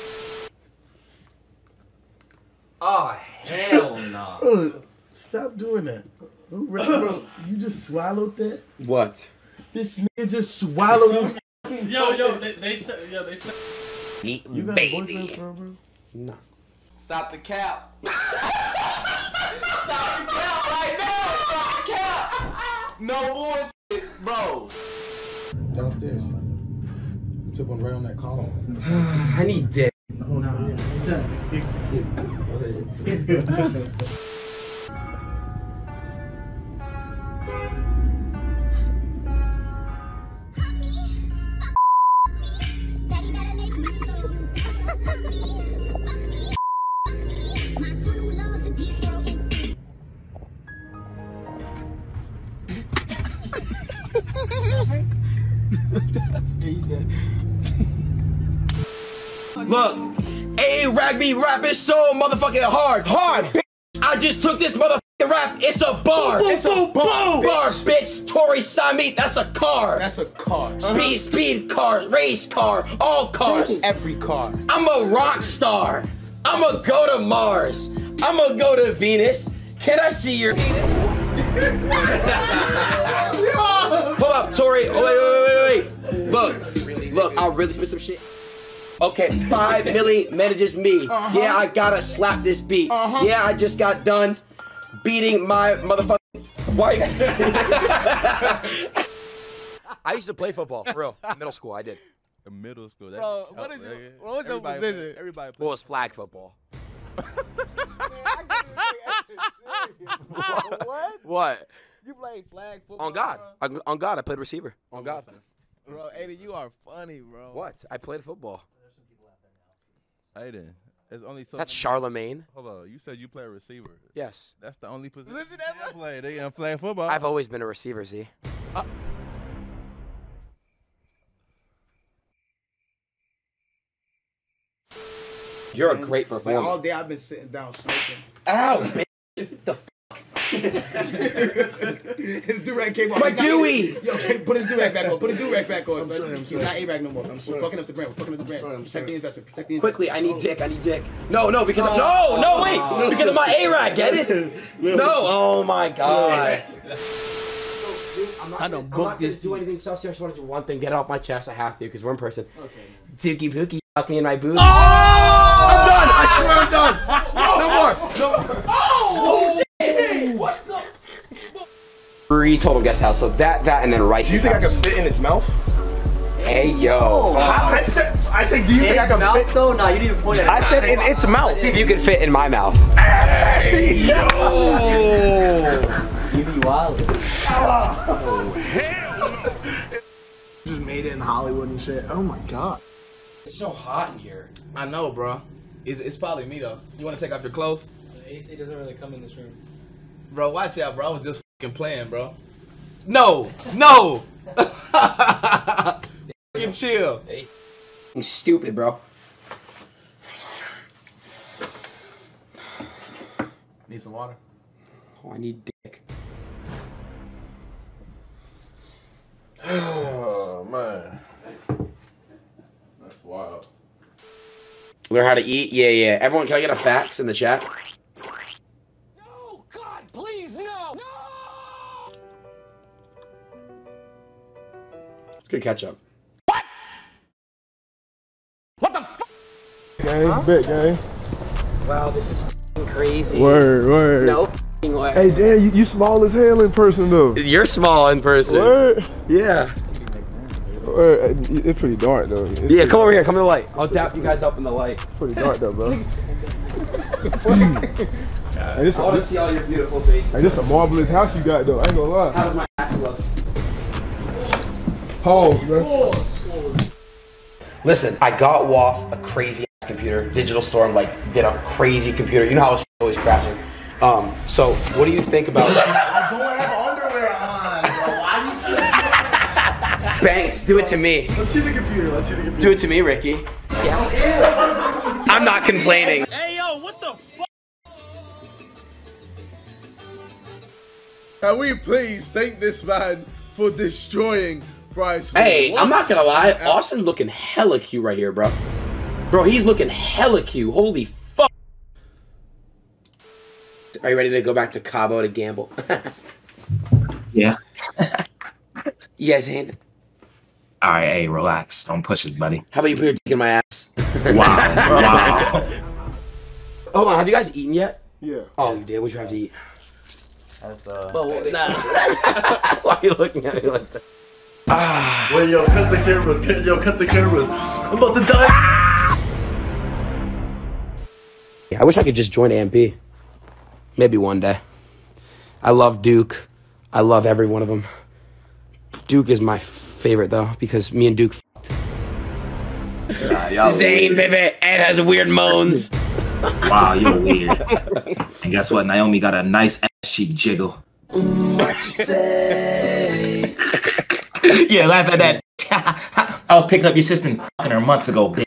S23: Oh, hell *laughs* no.
S17: Bro, stop doing that. Bro, bro, *coughs* you just swallowed that?
S2: What?
S17: This nigga just swallowed. *laughs*
S8: Yo, yo, they, they said, yo, they said.
S17: You got a boyfriend for her, bro?
S2: No. *laughs*
S42: Stop the cap. right now! Stop the cap. No bullshit, bro.
S3: Downstairs. Took one right on that column. *sighs*
S2: I need dick.
S17: Oh, no.
S2: That's is so motherfucking hard. Hard. bitch. I just took this motherfucking rap. It's a bar.
S17: Boom, boom,
S2: it's a
S17: boom,
S2: bar.
S17: boom,
S2: Bar,
S17: bitch.
S2: bitch. Tory Samit. That's a car.
S42: That's a car. Uh-huh.
S2: Speed, speed car, race car, all cars.
S42: Every car.
S2: I'm a rock star. I'ma go to Mars. I'ma go to Venus. Can I see your penis? *laughs* Hold up, Tory. Oh, wait, wait, wait, wait, wait. Look, look, I'll really spit some shit. Okay, five milli manages me. Uh-huh. Yeah, I gotta slap this beat. Uh-huh. Yeah, I just got done beating my motherfucking wife. *laughs* I used to play football, for real. Middle school, I did.
S6: In middle school. That,
S3: Bro, what is
S6: yeah,
S3: your- what was your
S6: Everybody
S3: position?
S6: Play, everybody play.
S2: What was flag football? *laughs* *laughs*
S3: what?
S2: What?
S3: You played flag football?
S2: On God. On, on God, I played receiver. On God.
S3: Bro, Adin, you are funny, bro.
S2: What? I played football.
S6: Adin, it's only so
S2: That's Charlemagne.
S6: Hold on, you said you play a receiver.
S2: Yes.
S6: That's the only position Listen, they play. They gonna play football.
S2: I've always been a receiver, Z. You're a great
S55: Like,
S2: performer.
S55: all day I've been sitting down smoking.
S2: Ow, bitch. *laughs* *laughs*
S55: his durag came off.
S2: My Dewey!
S55: Yo, can- put his durag back on. Put his durag back on.
S17: I'm sorry, I'm
S55: He's not A-Rag no more.
S17: I'm
S55: We're
S17: sorry.
S55: fucking up the brand. We're fucking up the brand.
S17: sorry, I'm
S55: protect
S17: sorry.
S55: the investment. Protect the investment.
S2: Quickly, I need oh. dick. I need dick. No, no, because of, no, no, wait, because of my A-Rag. Get it? No. Oh my God.
S55: I don't
S2: I'm
S55: book
S2: not gonna do anything so serious. I want to do one thing. Get it off my chest. I have to because we're in person. Okay. Dookie Pookie, fuck me in my booty. Oh! I'm done. I swear I'm done. No more. No more. Oh, shit. What the? Three total guest house. So that, that, and then rice.
S17: Do you think I can fit in its mouth?
S2: Hey yo.
S17: Oh, I, I said, I said, do you think I can
S23: mouth
S17: fit?
S23: though? Nah, you didn't even point at
S17: I said in its mouth.
S2: Let's see if you can fit in my mouth.
S17: Hey, yo.
S23: You be wild. Oh hell.
S17: Just made it in Hollywood and shit. Oh my god.
S2: It's so hot in here.
S3: I know, bro. It's, it's probably me though. You want to take off your clothes,
S8: The AC doesn't really come in this room.
S3: bro? Watch out, bro. I was just fucking playing, bro. No, no. *laughs* Fucking chill.
S2: I'm stupid, bro.
S3: Need some water.
S2: Oh, I need dick.
S6: Oh man. That's wild.
S2: Learn how to eat? Yeah, yeah. Everyone, can I get a fax in the chat?
S54: No, God, please,
S2: It's good ketchup.
S1: Gang, bet gang.
S2: Wow, this is crazy.
S1: Word, word.
S2: No way.
S1: Hey, damn, you, you small as hell in person though.
S2: You're small in person.
S1: Word.
S2: Yeah.
S1: Word. Uh, it's pretty dark though. It's
S2: Yeah, come over here. Come in the light. I'll dap you guys up in the light.
S1: It's pretty dark though, bro. *laughs* hey,
S2: I want to see all your beautiful faces.
S1: hey, this a marvelous house you got though. I ain't gonna lie.
S2: How does my ass look?
S1: Pause, bro.
S2: Listen, I got Waff a crazy ass computer, digital storm, like did a crazy computer. You know how it's always crashing. Um, so what do you think about *laughs*
S17: I don't have underwear on, bro. Why do you *laughs*
S2: Banks? Do it to me.
S17: Let's see the computer. Let's see the computer.
S2: Do it to me, Ricky. Yeah. I'm not complaining.
S60: Hey yo, what the fuck?
S1: Can we please thank this man for destroying Bryce?
S2: Hey,
S1: What?
S2: I'm not gonna lie. Austin's looking hella cute right here, bro. Bro, he's looking hella cute. Holy fuck. Are you ready to go back to Cabo to gamble? *laughs*
S59: Yeah. *laughs*
S2: you guys hand?
S59: All right, hey, relax. Don't push it, buddy.
S2: How about you put your dick in my ass?
S59: Wow, wow. *laughs*
S2: Hold on, have you guys eaten yet?
S1: Yeah.
S2: Oh, you did? What'd you have to eat?
S23: That's uh.
S2: Well, Why are you looking at me like that?
S60: Ah. Wait, yo, cut the cameras. Cut, yo, cut the cameras. I'm about to die.
S2: Yeah, I wish I could just join AMP. Maybe one day. I love Duke. I love every one of them. Duke is my favorite though because me and Duke. Zane, baby, Ed has weird moans.
S59: Wow, you're weird. and guess what? Naomi got a nice ass cheek jiggle. *laughs* yeah, laugh at that. *laughs* I was picking up your sister and fucking her months ago, bitch.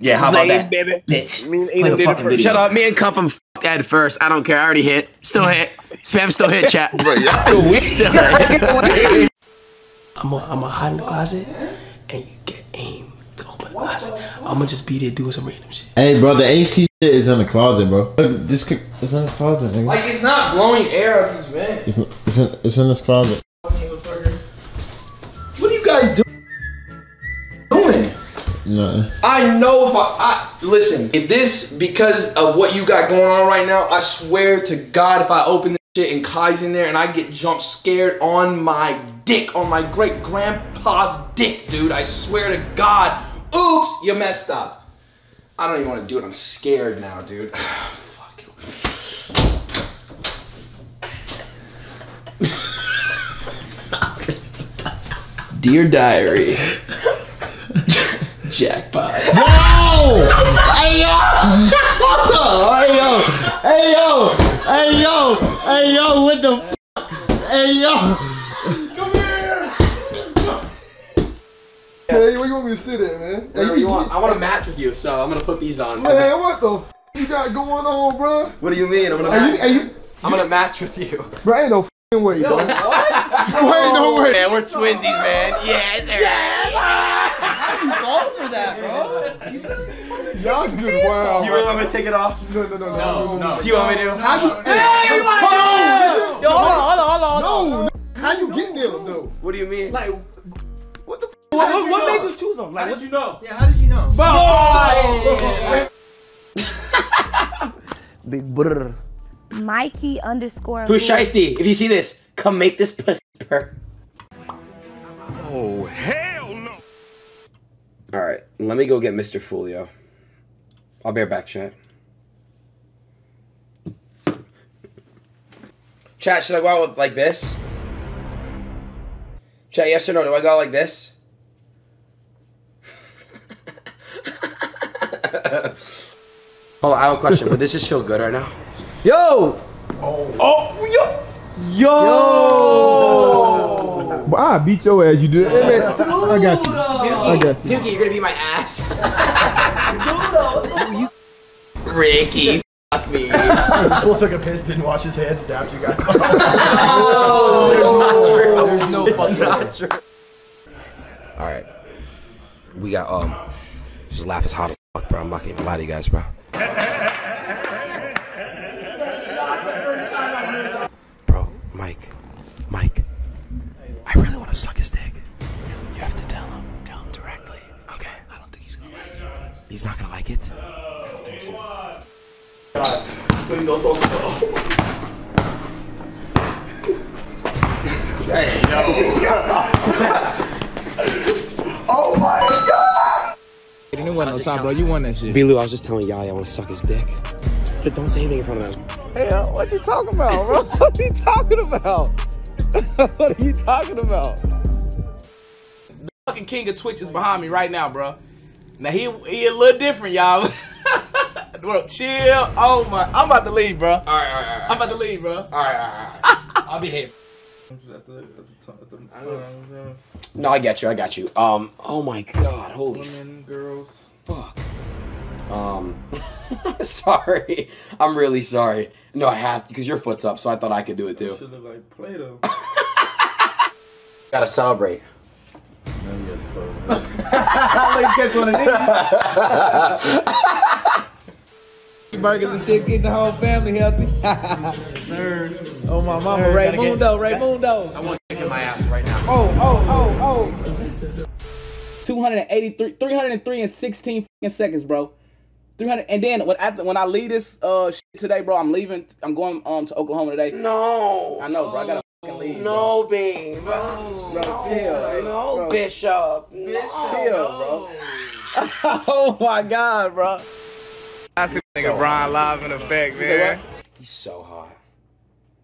S59: Yeah, how about
S2: Zane,
S59: that?
S2: baby.
S59: Bitch.
S2: Me and
S59: Adin
S2: did it first. Shut up, me and Cuff f Ed first. I don't care. I already hit. Still hit. Spam still hit, chat. *laughs*
S17: Bro, y'all-
S2: we still hit.
S55: I'm gonna I'm hide in the closet and you get aim to open the closet. I'm gonna just be there doing some random shit.
S58: Hey, bro, the AC shit is in the closet, bro. Look, this c- it's in this closet, nigga.
S3: Like it's not blowing air up his vent.
S58: It's, it's, in, it's in this closet.
S3: What are you guys doing? Doing?
S58: Nothing.
S3: I know if I, I listen. If this because of what you got going on right now, I swear to God, if I open this
S55: shit and Kai's in there and I get jump scared on my dick, on my great grandpa's dick, dude. I swear to God. Oops, you messed up. I don't even want to do it. I'm scared now, dude. *sighs* *laughs* Dear diary. *laughs* Jackpot.
S61: Whoa! Hey yo! hey yo! Hey yo! Hey yo! Hey yo! What the? F- hey yo! Come here!
S1: Hey, where you want me to sit at, man?
S55: Whatever you want. I want to match with you, so I'm gonna put these on.
S1: Man, what the f- you got going on, bro?
S55: What do you mean? I'm gonna
S1: Are you,
S55: match.
S1: are you,
S55: I'm gonna match with you.
S1: bro, ain't no f***ing way,
S55: Yo,
S1: bro.
S55: what? *laughs*
S1: ain't no oh, way.
S55: Man, we're twinsies, man. Yes, *laughs*
S3: You going for that, bro?
S1: Y'all just wild.
S55: You really want me to take it off?
S1: No, no, no, no, no, no.
S55: Do you want me to?
S1: How you?
S3: Hey,
S1: hold on.
S3: Yo, hold on, hold on, hold on, hold
S1: No, no. How you getting them though?
S55: What do you mean?
S1: Like, what the?
S3: What, what, what made you choose them? Like,
S23: How
S3: what
S23: did you know?
S3: Yeah, how did you know? *laughs*
S61: Big brr.
S62: Mikey underscore.
S2: Who's Shiesty? If you see this, come make this pussy purr.
S1: Oh hell no!
S2: All right, let me go get Mr. Fulio. I'll be right back, chat. Chat, should I go out with like this? Chat, yes or no? Do I go out like this? Hold *laughs* on, oh, I have a question. Would this just feel good right now?
S3: Yo!
S1: Oh,
S3: yo!
S1: Yo! But I beat your ass. You do it. Hey, man, I got you. I got you.
S2: Tuki, you're gonna be my ass. *laughs* Ricky, fuck me.
S17: School took a piss, didn't wash his hands, dapped you guys. *laughs*
S2: No, There's no fucking All right, we got um, just laugh as hot as fuck, bro. I'm not gonna lie to you guys, bro. Bro, Mike, Mike, I really want to suck his dick. You have to tell him. Tell him directly. Okay. I don't think he's gonna like it. But he's not gonna like it. I don't think so.
S1: Hey, *laughs* oh my god!
S3: You didn't win no time, bro. You won that shit.
S2: B. Lou, I was just telling Yali I want to suck his dick. Just don't say anything in front of him.
S3: Hey, uh, what you talking about, bro? What you talking about? what are you talking about?
S55: The fucking king of Twitch is behind me right now, bro. Now he he a little different, y'all. bro, chill. Oh my, I'm about to leave, bro. All right, all right, all right. I'm about to leave, bro. All right, all right, all right. I'll be behave.
S2: No, I get you. I got you. Um. Oh my God. Holy.
S57: Women, girls.
S2: Fuck. Um. *laughs* sorry. I'm really sorry. No, I have to because your foot's up, so I thought I could do it too.
S57: Should look like Play-Doh. *laughs*
S2: Gotta celebrate.
S3: Burgers and shit, get the whole family healthy. *laughs* Sir. Oh my mama, Ray
S2: gotta get-
S3: Mundo, Ray Mundo.
S2: I want to kick my ass right now.
S3: Oh, oh, oh, oh. 283, 303 and 16 seconds, bro. 300, and then when after when I leave this uh shit today, bro, I'm leaving. I'm going um to Oklahoma today.
S2: No.
S3: I know, bro. I gotta fucking leave. Bro.
S2: No, babe.
S3: bro,
S2: no,
S3: chill.
S2: No,
S3: bro.
S2: Bishop.
S3: Chill, bro. *laughs* oh my god, bro. I nigga Brian live in effect, man.
S2: He's so hot.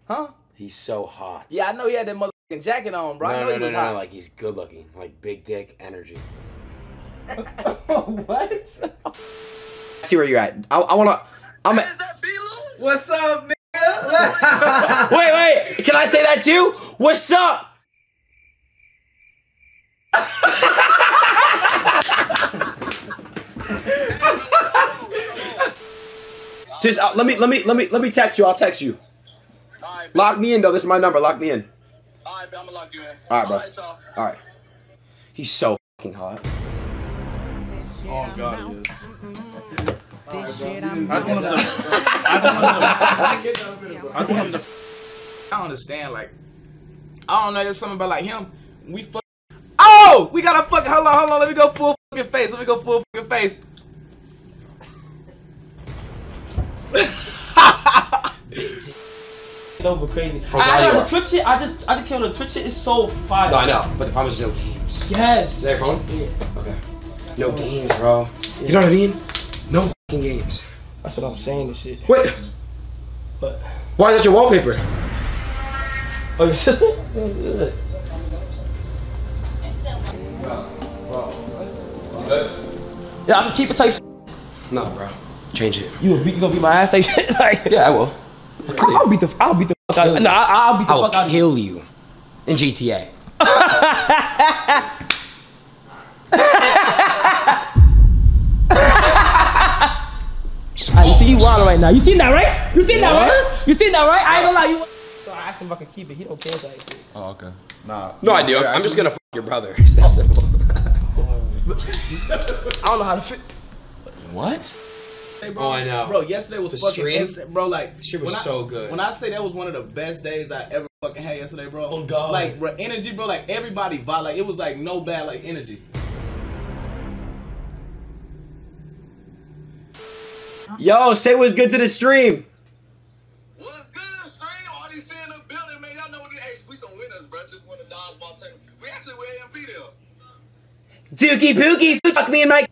S3: Huh?
S2: He's so hot.
S3: Yeah, I know he had that motherfucking jacket on, bro. I
S2: No,
S3: know
S2: no,
S3: he
S2: no,
S3: was
S2: no,
S3: hot.
S2: Like he's good looking, like big dick energy. *laughs*
S3: what?
S2: See where you're at. I, I wanna. I'm. A,
S3: What's up, nigga? *laughs*
S2: wait, wait. Can I say that too? What's up? *laughs* Just uh, let me let me let me let me text you. I'll text you. Lock me in though. This is my number. Lock me in. All right, bro. All right. He's so fucking hot.
S57: Oh god.
S3: This shit
S57: I just want him *laughs* to. I want him to. I want him to.
S55: I don't understand. Like, I don't know. There's something about like him. We fuck. Oh, we got a fuck. Hold on, hold on. Let me go full fucking face. Let me go full fucking face.
S42: Over crazy.
S2: Oh,
S42: I, I know Twitch shit. I just I just came on Twitch shit is so fire.
S2: No, I know, but the problem is no games.
S42: Yes.
S2: Is that your phone? Yeah. Okay. No games, bro. You know what I mean? No games.
S42: That's what I'm saying. This shit.
S2: Wait.
S42: What?
S2: Why is that your wallpaper?
S42: Oh, your sister? *laughs* Yeah, I can keep it tight.
S2: No, bro. Change it.
S42: You gonna beat, you gonna beat my ass like *laughs* like
S2: Yeah, I will.
S42: I'll beat the I'll beat the fuck out you. No, I, I'll beat the
S2: I will
S42: fuck out of you.
S2: kill you in GTA.
S42: Ah, you see you wild right now. You seen that right? You seen that right? You seen that right? I ain't gonna lie. You. So I asked him if I can keep it. He don't care that shit.
S6: Oh, okay. Nah.
S2: No, I do. I'm just gonna fuck your brother. *laughs* It's that simple. *laughs*
S42: I don't know how to fit.
S2: What?
S42: Hey, bro,
S2: Oh, I know.
S42: Bro, yesterday was
S2: The
S42: fucking
S2: stream?
S42: insane. Bro, like
S2: Shit was
S42: when I-
S2: so good.
S42: When I say that was one of the best days I ever fucking had yesterday, bro.
S2: Oh, God.
S42: Like bro, energy, bro. Like everybody vibe. Like it was like no bad like energy.
S2: Yo, say what's good to the stream.
S11: What's good, stream? All these shit in the building, man. Y'all know what it is. We some winners, bro. Just won the dodgeball tournament. We actually were AMP there.
S2: Dookie Pookie, fuck me and my.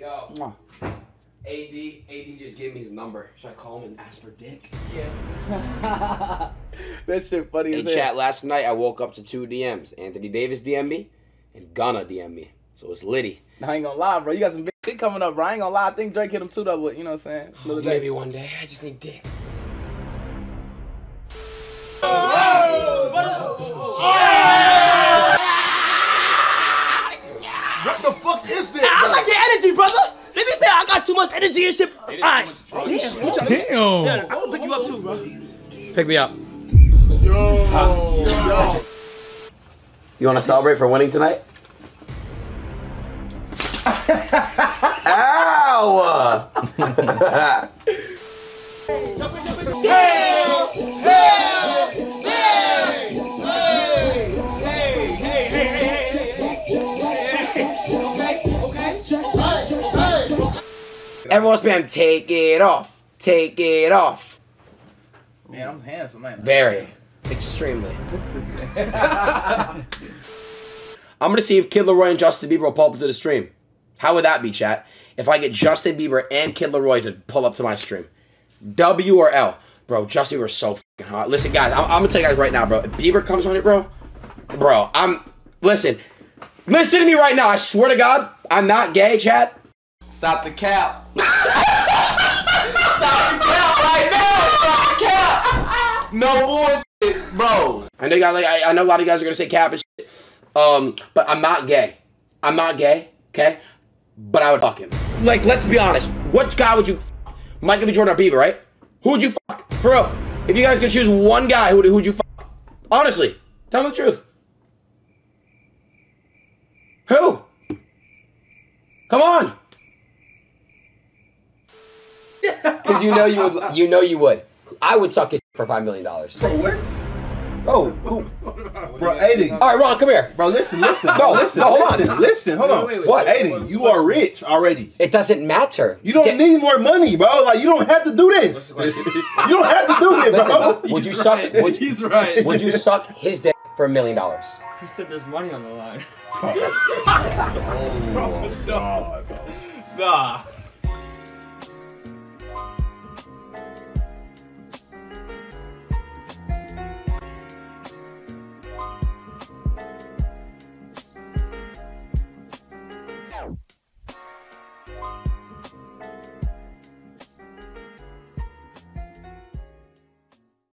S2: Yo. AD, AD just gave me his number. Should I call him and ask for dick?
S55: Yeah. that shit funny
S2: In
S55: as hell.
S2: chat last night, I woke up to two DMs. Anthony Davis DM me, and Gunna DM me. So it's Liddy.
S55: I ain't gonna lie, bro. You got some big shit coming up, bro. I ain't gonna lie. I think Drake hit him too, though. But you know what I'm saying? It's another day.
S2: Maybe one day. I just need dick.
S42: What the fuck is this? I like your energy, brother. Let me say I got too much energy and shit. Alright. Damn.
S3: Damn.
S42: Yeah, I can pick you up too, bro.
S2: Pick me up.
S42: Yo. Yo.
S2: You want to celebrate for winning tonight? *laughs* Ow! Everyone spam take it off. Take it off.
S55: Man, I'm handsome, man.
S2: Very. Extremely. *laughs* I'm gonna see if Kid LAROI and Justin Bieber will pull up to the stream. How would that be, chat? If I get Justin Bieber and Kid LAROI to pull up to my stream, W or L, bro. Justin Bieber's so fucking hot. Listen, guys, I'm, I'm gonna tell you guys right now, bro. If Bieber comes on it, bro, bro, I'm listen. Listen to me right now. I swear to God, I'm not gay, chat.
S3: Stop the cap. *laughs* Stop the cap right now. Stop the cap.
S2: No bullshit, bro. I know, like, I, I know a lot of you guys are gonna say cap and shit. Um, but I'm not gay. I'm not gay, okay? But I would fuck him. Like, let's be honest. Which guy would you? Fuck? Michael B. Jordan or Bieber, right? Who would you fuck? For real. If you guys could choose one guy, who who'd you fuck? Honestly, tell me the truth. Who? Come on. *laughs* Because you know you would. You know you would. I would suck his *laughs* for five million dollars.
S6: Bro, what?
S2: Bro, who? *laughs*
S6: Bro, Adin.
S2: All right, Ron, come here.
S6: Bro, listen, listen.
S2: No,
S6: bro, listen,
S2: no, hold on.
S6: listen, listen, hold on.
S2: Wait, wait, wait. What?
S6: Adin, you are rich already.
S2: It doesn't matter.
S6: You don't need more money, bro. Like, you don't have to do this. you don't have to do this, bro.
S2: Listen, would you suck? Would,
S60: He's right.
S2: Would you suck his dick for a million dollars?
S60: Who said there's money on the line?
S6: Oh, oh
S60: Nah.